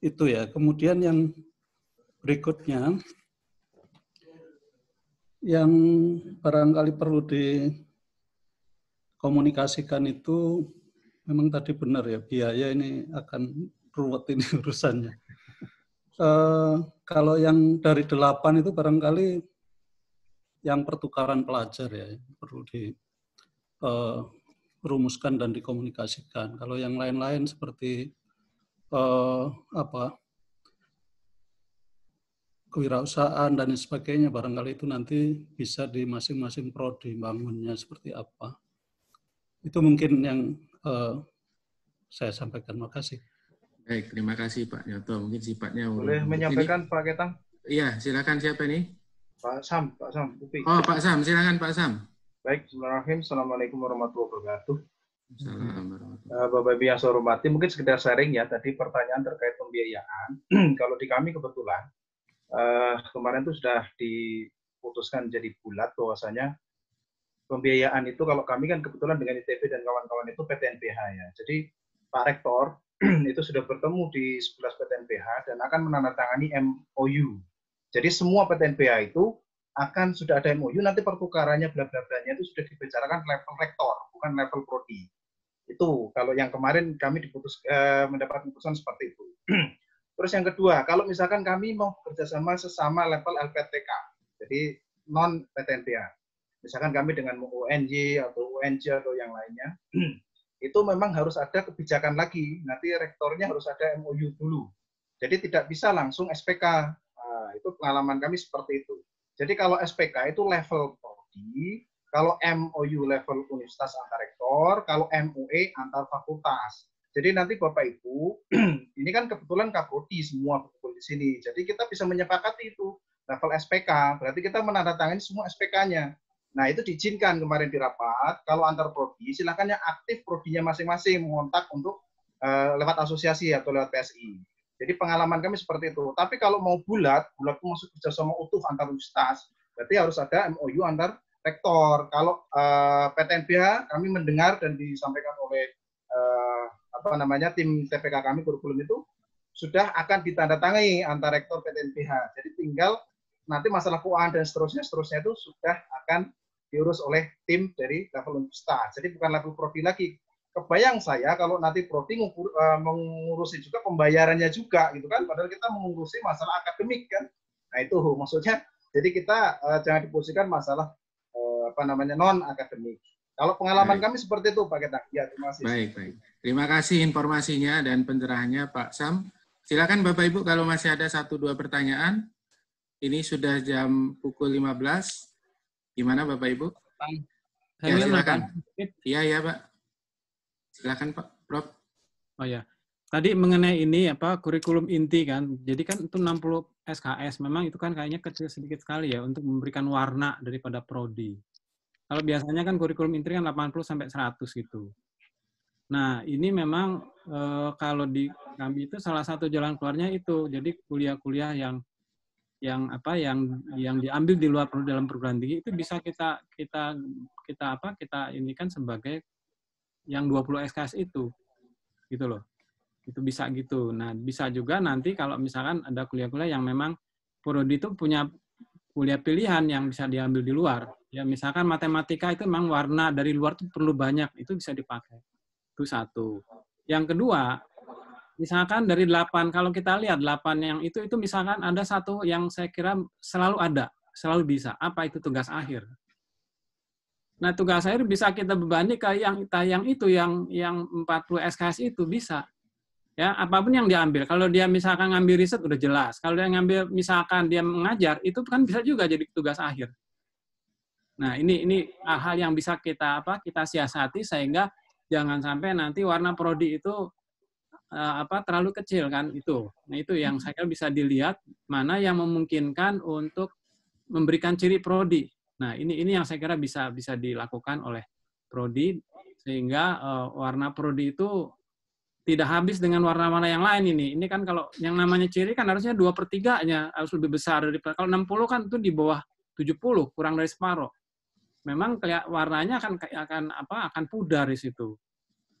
Speaker 6: itu ya. Kemudian yang berikutnya yang barangkali perlu dikomunikasikan itu memang tadi benar ya biaya ini akan ruwet ini <laughs> urusannya. Uh, kalau yang dari delapan itu barangkali yang pertukaran pelajar ya perlu dirumuskan eh, dan dikomunikasikan. Kalau yang lain-lain seperti uh, apa kewirausahaan dan sebagainya barangkali itu nanti bisa di masing-masing prodi bangunnya seperti apa. Itu mungkin yang uh, saya sampaikan. Terima kasih
Speaker 1: baik terima kasih Pak Nyoto mungkin sifatnya
Speaker 7: boleh menyampaikan ini. Pak Ketang?
Speaker 1: Iya silakan. Siapa nih
Speaker 7: Pak Sam Pak Sam Upi.
Speaker 1: oh Pak Sam. Silakan Pak Sam.
Speaker 7: Baik Bismillahirrahmanirrahim. Assalamualaikum warahmatullahi wabarakatuh. Uh, Bapak Ibu yang saya hormati, mungkin sekedar sharing ya, tadi pertanyaan terkait pembiayaan. <clears throat> Kalau di kami kebetulan, uh, kemarin itu sudah diputuskan jadi bulat bahwasanya pembiayaan itu kalau kami kan kebetulan dengan ITB dan kawan-kawan itu PTNPH ya. Jadi Pak Rektor <clears throat> itu sudah bertemu di 11 PTNPH dan akan menandatangani MOU. Jadi semua PTNPH itu akan sudah ada MOU, nanti pertukarannya bla bla itu sudah dibicarakan level rektor, bukan level prodi. Itu kalau yang kemarin kami diputus eh, mendapat keputusan seperti itu. <clears throat> Terus yang kedua, kalau misalkan kami mau bekerjasama sesama level LPTK, jadi non PTNPA, misalkan kami dengan UNJ atau UNJ atau yang lainnya, <clears throat> itu memang harus ada kebijakan lagi. Nanti rektornya harus ada MOU dulu. Jadi tidak bisa langsung SPK. Nah, itu pengalaman kami seperti itu. Jadi kalau SPK itu level prodi, kalau MOU level universitas antar rektor, kalau MUE antar fakultas. Jadi nanti Bapak Ibu, <clears throat> ini kan kebetulan kaprodi semua berkumpul di sini. Jadi kita bisa menyepakati itu level SPK. Berarti kita menandatangani semua SPK-nya. Nah itu diizinkan kemarin di rapat. Kalau antar prodi, silakan yang aktif prodinya masing-masing mengontak untuk uh, lewat asosiasi atau lewat PSI. Jadi pengalaman kami seperti itu. Tapi kalau mau bulat, bulat itu masuk kerjasama utuh antar universitas, berarti harus ada MOU antar rektor. Kalau uh, eh, PTNBH kami mendengar dan disampaikan oleh uh, apa namanya tim TPK kami kurikulum itu sudah akan ditandatangani antar rektor PTNPH. Jadi tinggal nanti masalah keuangan dan seterusnya seterusnya itu sudah akan diurus oleh tim dari level universitas. Jadi bukan level prodi lagi. Kebayang saya kalau nanti prodi uh, mengurusi juga pembayarannya juga gitu kan. Padahal kita mengurusi masalah akademik kan. Nah itu maksudnya. Jadi kita uh, jangan diposisikan masalah uh, apa namanya non akademik. Kalau pengalaman baik. kami seperti itu Pak Ketang. Ya, terima kasih.
Speaker 1: Baik, baik. Terima kasih informasinya dan pencerahannya Pak Sam. Silakan Bapak Ibu kalau masih ada satu dua pertanyaan. Ini sudah jam pukul 15. Gimana Bapak Ibu? Ya, silakan. Iya, ya Pak. Silakan Pak Prof.
Speaker 2: Oh ya. Tadi mengenai ini apa kurikulum inti kan. Jadi kan itu 60 SKS. Memang itu kan kayaknya kecil sedikit sekali ya untuk memberikan warna daripada prodi. Kalau biasanya kan kurikulum inti kan 80 sampai 100 gitu. Nah, ini memang e, kalau di kami itu salah satu jalan keluarnya itu. Jadi kuliah-kuliah yang yang apa yang yang diambil di luar dalam perguruan tinggi itu bisa kita kita kita apa kita ini kan sebagai yang 20 SKS itu gitu loh itu bisa gitu nah bisa juga nanti kalau misalkan ada kuliah-kuliah yang memang prodi itu punya kuliah pilihan yang bisa diambil di luar Ya, misalkan matematika itu memang warna dari luar itu perlu banyak, itu bisa dipakai. Itu satu. Yang kedua, misalkan dari delapan kalau kita lihat delapan yang itu itu misalkan ada satu yang saya kira selalu ada, selalu bisa. Apa itu tugas akhir? Nah, tugas akhir bisa kita bebani ke yang tayang itu yang yang 40 SKS itu bisa. Ya, apa pun yang diambil. Kalau dia misalkan ngambil riset udah jelas. Kalau dia ngambil misalkan dia mengajar, itu kan bisa juga jadi tugas akhir. Nah, ini ini hal yang bisa kita apa kita siasati sehingga jangan sampai nanti warna prodi itu uh, apa terlalu kecil kan itu. Nah, itu yang saya bisa dilihat mana yang memungkinkan untuk memberikan ciri prodi. Nah, ini ini yang saya kira bisa bisa dilakukan oleh prodi sehingga uh, warna prodi itu tidak habis dengan warna-warna yang lain ini. Ini kan kalau yang namanya ciri kan harusnya dua per tiganya harus lebih besar dari kalau 60 kan itu di bawah 70, kurang dari separuh memang warnanya akan akan apa akan pudar di situ.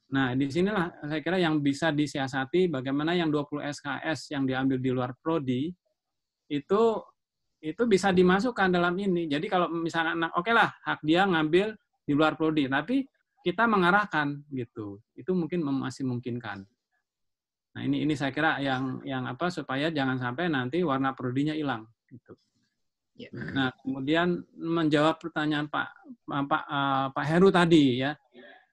Speaker 2: Nah, di sinilah saya kira yang bisa disiasati bagaimana yang 20 SKS yang diambil di luar prodi itu itu bisa dimasukkan dalam ini. Jadi kalau misalnya oke okay lah hak dia ngambil di luar prodi, tapi kita mengarahkan gitu. Itu mungkin masih memungkinkan. Nah, ini ini saya kira yang yang apa supaya jangan sampai nanti warna prodinya hilang gitu. Ya. Nah, kemudian menjawab pertanyaan Pak Pak uh, Pak Heru tadi ya.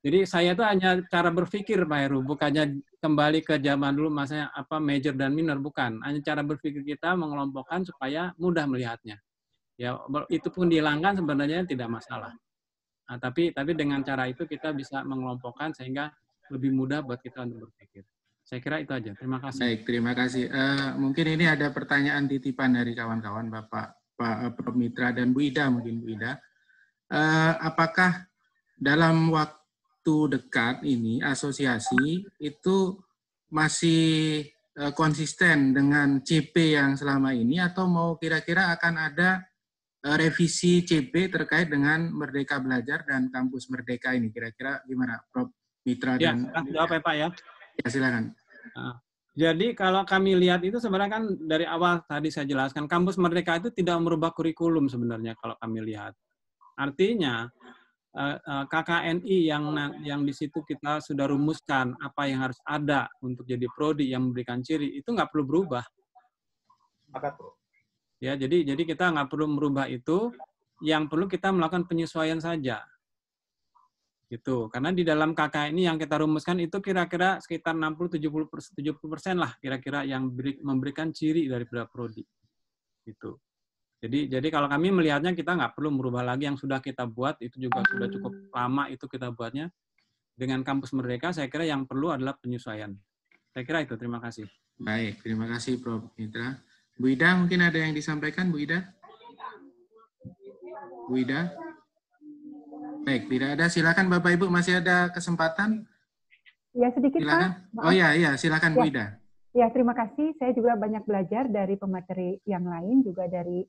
Speaker 2: Jadi saya itu hanya cara berpikir Pak Heru, bukannya kembali ke zaman dulu masanya apa major dan minor bukan. Hanya cara berpikir kita mengelompokkan supaya mudah melihatnya. Ya itu pun dihilangkan sebenarnya tidak masalah. Nah, tapi tapi dengan cara itu kita bisa mengelompokkan sehingga lebih mudah buat kita untuk berpikir. Saya kira itu aja. Terima kasih.
Speaker 1: Baik, terima kasih. Uh, mungkin ini ada pertanyaan titipan dari kawan-kawan Bapak Pak uh, Prof Mitra dan Bu Ida mungkin Bu Ida. Uh, apakah dalam waktu dekat ini asosiasi itu masih uh, konsisten dengan CP yang selama ini atau mau kira-kira akan ada uh, revisi CP terkait dengan Merdeka Belajar dan Kampus Merdeka ini kira-kira gimana Prof Mitra
Speaker 2: ya, dan jawab ya Pak ya.
Speaker 1: Ya, silakan.
Speaker 2: Nah, jadi kalau kami lihat itu sebenarnya kan dari awal tadi saya jelaskan kampus merdeka itu tidak merubah kurikulum sebenarnya kalau kami lihat. Artinya eh, eh, KKNI yang yang di situ kita sudah rumuskan apa yang harus ada untuk jadi prodi yang memberikan ciri. Itu nggak perlu berubah. Ya, jadi jadi kita nggak perlu merubah itu. Yang perlu kita melakukan penyesuaian saja. Gitu. Karena di dalam KK ini yang kita rumuskan itu kira-kira sekitar 60 70 persen lah kira-kira yang beri, memberikan ciri dari prodi. Gitu jadi jadi kalau kami melihatnya kita nggak perlu merubah lagi yang sudah kita buat itu juga sudah cukup lama itu kita buatnya dengan kampus merdeka saya kira yang perlu adalah penyesuaian saya kira itu terima kasih
Speaker 1: baik terima kasih Prof Mitra Bu Ida mungkin ada yang disampaikan Bu Ida Bu Ida Baik, tidak ada. Silakan Bapak Ibu masih ada kesempatan.
Speaker 4: Ya sedikit
Speaker 1: silakan. Pak. Oh ya, ya silakan ya. Bu Ida.
Speaker 4: Ya terima kasih. Saya juga banyak belajar dari pemateri yang lain, juga dari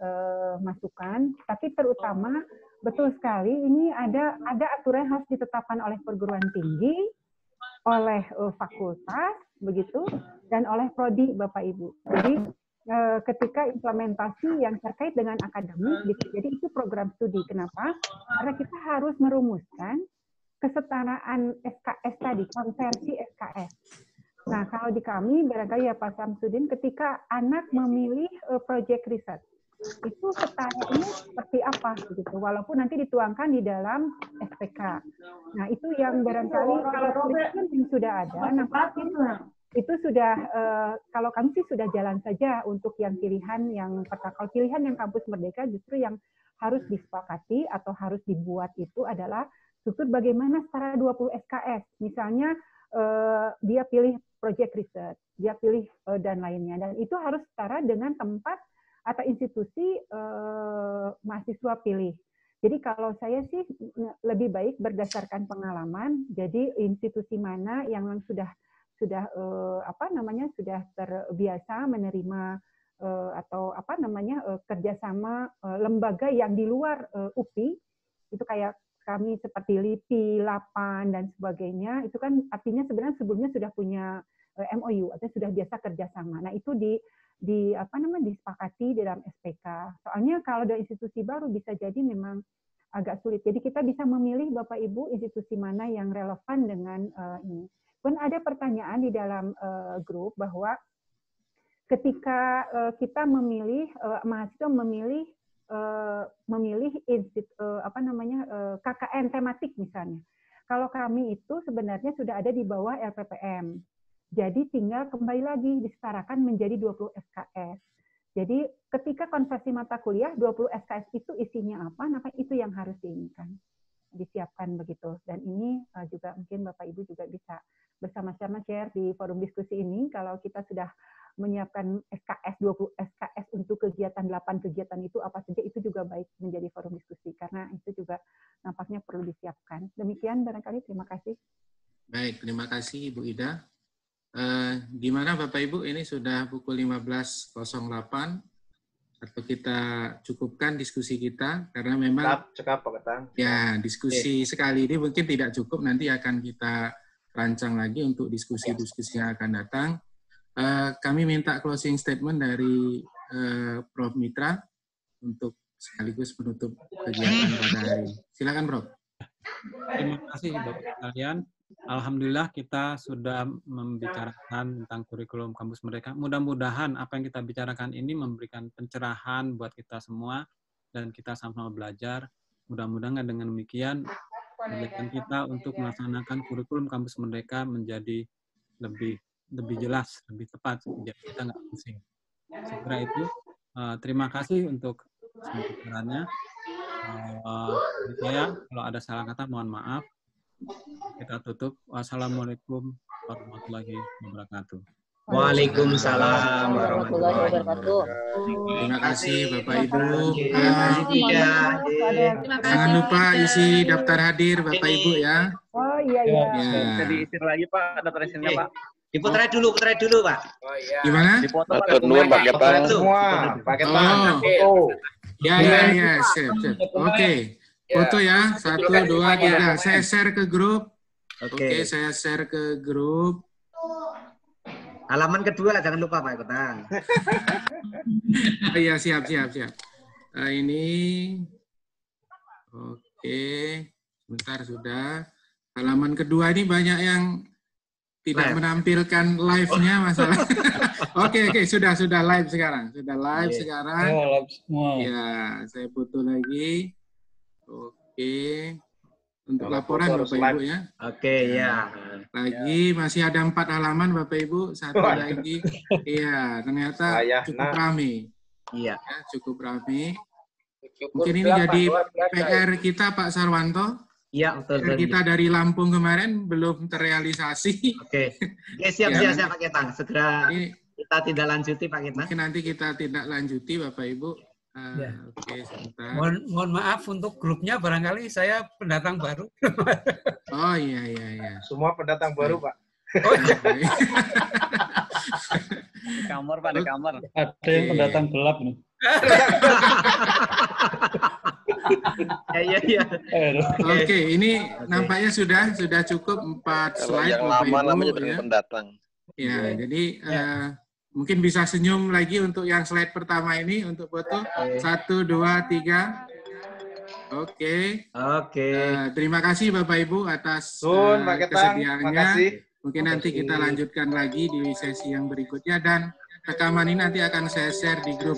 Speaker 4: uh, masukan. Tapi terutama betul sekali ini ada ada aturan yang harus ditetapkan oleh perguruan tinggi, oleh uh, fakultas, begitu, dan oleh prodi Bapak Ibu. Jadi Eh, ketika implementasi yang terkait dengan akademik gitu. Jadi itu program studi. Kenapa? Karena kita harus merumuskan kesetaraan SKS tadi, konversi SKS. Nah, kalau di kami barangkali ya Pak Samsudin ketika anak memilih uh, project riset itu setaranya seperti apa gitu walaupun nanti dituangkan di dalam SPK. Nah, itu yang barangkali kalau yang sudah ada nampaknya itu sudah uh, kalau kami sih sudah jalan saja untuk yang pilihan yang kalau pilihan yang kampus merdeka justru yang harus disepakati atau harus dibuat itu adalah struktur bagaimana setara 20 SKS misalnya uh, dia pilih project research dia pilih uh, dan lainnya. Dan itu harus setara dengan tempat atau institusi uh, mahasiswa pilih. Jadi kalau saya sih lebih baik berdasarkan pengalaman jadi institusi mana yang sudah sudah uh, apa namanya sudah terbiasa menerima uh, atau apa namanya uh, kerjasama uh, lembaga yang di luar uh, UPI itu kayak kami seperti LIPI, LAPAN dan sebagainya itu kan artinya sebenarnya sebelumnya sudah punya MOU atau sudah biasa kerjasama. Nah itu di di apa namanya disepakati di dalam SPK. Soalnya kalau dari institusi baru bisa jadi memang agak sulit. Jadi kita bisa memilih Bapak Ibu institusi mana yang relevan dengan uh, ini. Pun ada pertanyaan di dalam uh, grup bahwa ketika uh, kita memilih uh, mahasiswa memilih uh, memilih instit, uh, apa namanya uh, KKN tematik misalnya. Kalau kami itu sebenarnya sudah ada di bawah LPPM. Jadi tinggal kembali lagi disetarakan menjadi 20 SKS. Jadi ketika konversi mata kuliah 20 SKS itu isinya apa, maka itu yang harus diinginkan disiapkan begitu. Dan ini juga mungkin Bapak Ibu juga bisa bersama-sama share di forum diskusi ini kalau kita sudah menyiapkan SKS 20 SKS untuk kegiatan 8 kegiatan itu apa saja itu juga baik menjadi forum diskusi karena itu juga nampaknya perlu disiapkan. Demikian barangkali terima kasih.
Speaker 1: Baik, terima kasih Ibu Ida. Eh, gimana Bapak Ibu ini sudah pukul 15.08 atau kita cukupkan diskusi kita karena memang
Speaker 7: cekap, cekap
Speaker 1: Ya, diskusi Oke. sekali ini mungkin tidak cukup nanti akan kita rancang lagi untuk diskusi-diskusi yang akan datang. Uh, kami minta closing statement dari uh, Prof. Mitra untuk sekaligus menutup kegiatan pada hari ini. Silakan, Prof.
Speaker 2: Terima kasih, Bapak sekalian. Alhamdulillah kita sudah membicarakan tentang kurikulum kampus mereka. Mudah-mudahan apa yang kita bicarakan ini memberikan pencerahan buat kita semua dan kita sama-sama belajar. Mudah-mudahan dengan demikian kegiatan kita untuk melaksanakan kurikulum kampus merdeka menjadi lebih lebih jelas, lebih tepat, jadi kita nggak pusing. Segera itu, uh, terima kasih untuk semuanya. Uh, saya, kalau ada salah kata mohon maaf. Kita tutup. Wassalamualaikum warahmatullahi wabarakatuh.
Speaker 9: Waalaikumsalam warahmatullahi wabarakatuh.
Speaker 1: Terima kasih Bapak Ibu. Jangan lupa isi daftar hadir Bapak Ibu ya.
Speaker 4: Oh iya iya.
Speaker 15: Ya. Bisa diisi lagi Pak daftar isinya Pak.
Speaker 9: Diputar dulu, putar dulu Pak.
Speaker 11: Oh iya.
Speaker 1: Gimana?
Speaker 15: Dipoto
Speaker 12: Atur nuwun Pak.
Speaker 7: Semua, pakai tangan.
Speaker 1: Oh. Ya ya ya, siap siap. Oke. Foto ya, satu dua tiga. Saya share ke grup. Oke, saya share ke grup.
Speaker 9: Halaman kedua jangan lupa Pak.
Speaker 1: Oh, <laughs> iya siap siap siap. Nah, ini oke, sebentar sudah. Halaman kedua ini banyak yang tidak
Speaker 9: Live.
Speaker 1: menampilkan live-nya masalah. <laughs> oke oke sudah sudah live sekarang, sudah live
Speaker 6: Oke.
Speaker 1: sekarang.
Speaker 6: Oh, live semua.
Speaker 1: Ya, saya foto lagi. Oke. Untuk
Speaker 7: Kalau
Speaker 1: laporan Bapak. Ibu ya.
Speaker 9: Oke ya.
Speaker 1: Lagi masih ada empat halaman Bapak Ibu, satu lagi. Iya, ternyata
Speaker 7: Ayah,
Speaker 1: cukup
Speaker 7: nah.
Speaker 1: ramai.
Speaker 9: Iya.
Speaker 1: Ya, cukup ramai. Mungkin ini jadi. PR kita Pak Sarwanto.
Speaker 9: Iya betul.
Speaker 1: PR kita dari Lampung kemarin belum terrealisasi.
Speaker 9: Oke. Oke siap
Speaker 1: Ya.
Speaker 9: siap siap Pak Ketang. Segera
Speaker 1: Ini
Speaker 9: kita tidak lanjuti Pak Ketang.
Speaker 1: mungkin nanti kita tidak lanjuti Bapak Ibu. Ah,
Speaker 14: Ya.
Speaker 1: Oke, sebentar.
Speaker 14: Mohon, mohon maaf untuk grupnya barangkali saya pendatang baru.
Speaker 1: Oh iya iya iya.
Speaker 7: Semua pendatang baru, Pak.
Speaker 15: Di kamar Pak, di kamar.
Speaker 6: Ada yang pendatang gelap nih.
Speaker 9: Ya ya ya.
Speaker 1: Oke, ini nampaknya sudah sudah cukup empat
Speaker 12: Kalau
Speaker 1: slide
Speaker 12: yang
Speaker 1: Bapak
Speaker 12: lama namanya
Speaker 1: ya.
Speaker 12: pendatang.
Speaker 1: Ya, jadi eh, mungkin bisa senyum lagi untuk yang slide pertama ini untuk foto. Satu, dua, tiga. Oke.
Speaker 9: Oke.
Speaker 1: Eh, terima kasih Bapak Ibu atas
Speaker 7: Sun, Ketang,
Speaker 1: kesediaannya.
Speaker 7: makasih.
Speaker 1: Mungkin nanti kita lanjutkan lagi di sesi yang berikutnya dan rekaman ini nanti akan saya share di grup.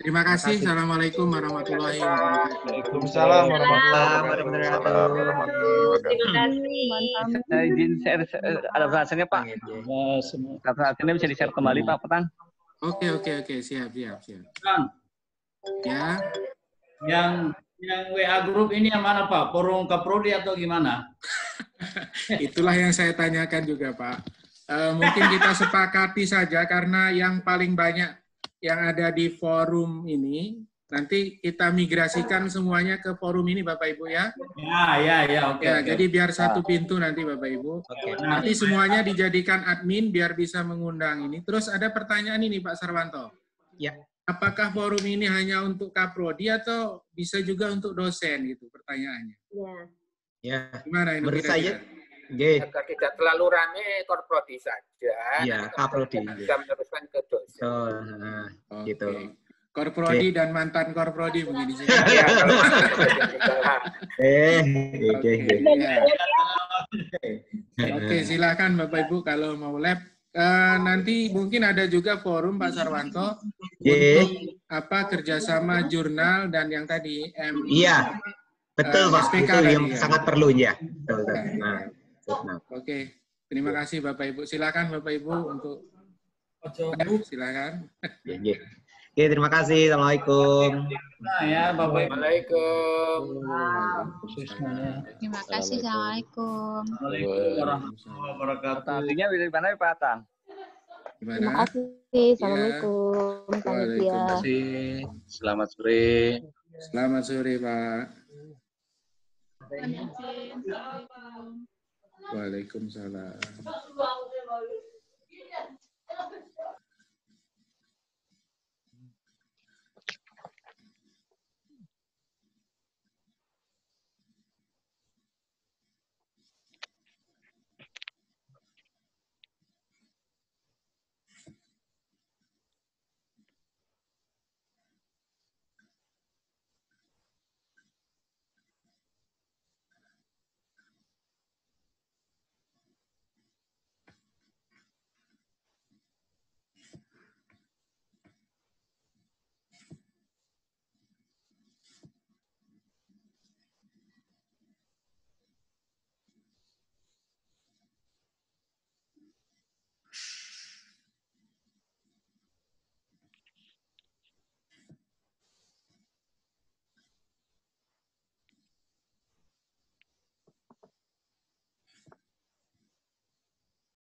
Speaker 1: Terima kasih. Assalamualaikum warahmatullahi wabarakatuh.
Speaker 7: Waalaikumsalam
Speaker 9: warahmatullahi wabarakatuh.
Speaker 10: Terima kasih.
Speaker 15: Saya izin share ada bahasanya Pak.
Speaker 6: Ya, semua.
Speaker 15: Bahasanya bisa di-share kembali Pak Petang.
Speaker 1: Oke, oke, oke. Siap, siap, siap.
Speaker 16: Kang,
Speaker 1: Ya.
Speaker 16: yang yang WA grup ini yang mana Pak? Forum Kaprodi atau gimana?
Speaker 1: Itulah yang saya tanyakan juga, Pak. Eh, mungkin kita sepakati saja karena yang paling banyak yang ada di forum ini nanti kita migrasikan semuanya ke forum ini, Bapak Ibu ya.
Speaker 16: Ya, ya, ya, oke.
Speaker 1: Ya,
Speaker 16: oke.
Speaker 1: jadi biar satu pintu nanti Bapak Ibu. Nanti semuanya dijadikan admin biar bisa mengundang ini. Terus ada pertanyaan ini Pak Sarwanto.
Speaker 9: Ya.
Speaker 1: Apakah forum ini hanya untuk kaprodi atau bisa juga untuk dosen gitu pertanyaannya?
Speaker 10: Ya.
Speaker 9: Ya.
Speaker 1: Gimana ini
Speaker 9: Menurut saya Nggih.
Speaker 11: Agar tidak terlalu rame korprodi saja.
Speaker 9: Iya, kaprodi.
Speaker 11: Bisa meneruskan ke dosen.
Speaker 9: So, nah, gitu.
Speaker 1: Korprodi dan mantan korprodi mungkin di sini.
Speaker 11: Iya, kalau
Speaker 9: Eh, oke, oke.
Speaker 1: Oke, silakan Bapak Ibu kalau mau lab. Eh, nanti mungkin ada juga forum Pak Sarwanto
Speaker 9: Ye.
Speaker 1: untuk apa kerjasama jurnal dan yang tadi M.
Speaker 9: Iya. Betul,
Speaker 1: Eh,
Speaker 9: Pak.
Speaker 1: SPK
Speaker 9: Itu yang
Speaker 1: ya.
Speaker 9: sangat perlu ya. Betul, betul. Nah, nah.
Speaker 1: Oke, terima kasih Bapak Ibu. Silakan Bapak Ibu untuk silakan.
Speaker 9: Ya, ya. Oke, terima kasih. Assalamualaikum.
Speaker 16: Nah ya, Bapak Ibu.
Speaker 11: Waalaikumsalam.
Speaker 10: Terima kasih. Assalamualaikum.
Speaker 16: Waalaikumsalam warahmatullahi wabarakatuh.
Speaker 15: Artinya dari mana Pak Petang?
Speaker 10: Terima kasih. Assalamualaikum. Pamit ya.
Speaker 1: kasih.
Speaker 12: Selamat sore.
Speaker 1: Selamat sore Pak. Waalaikumsalam.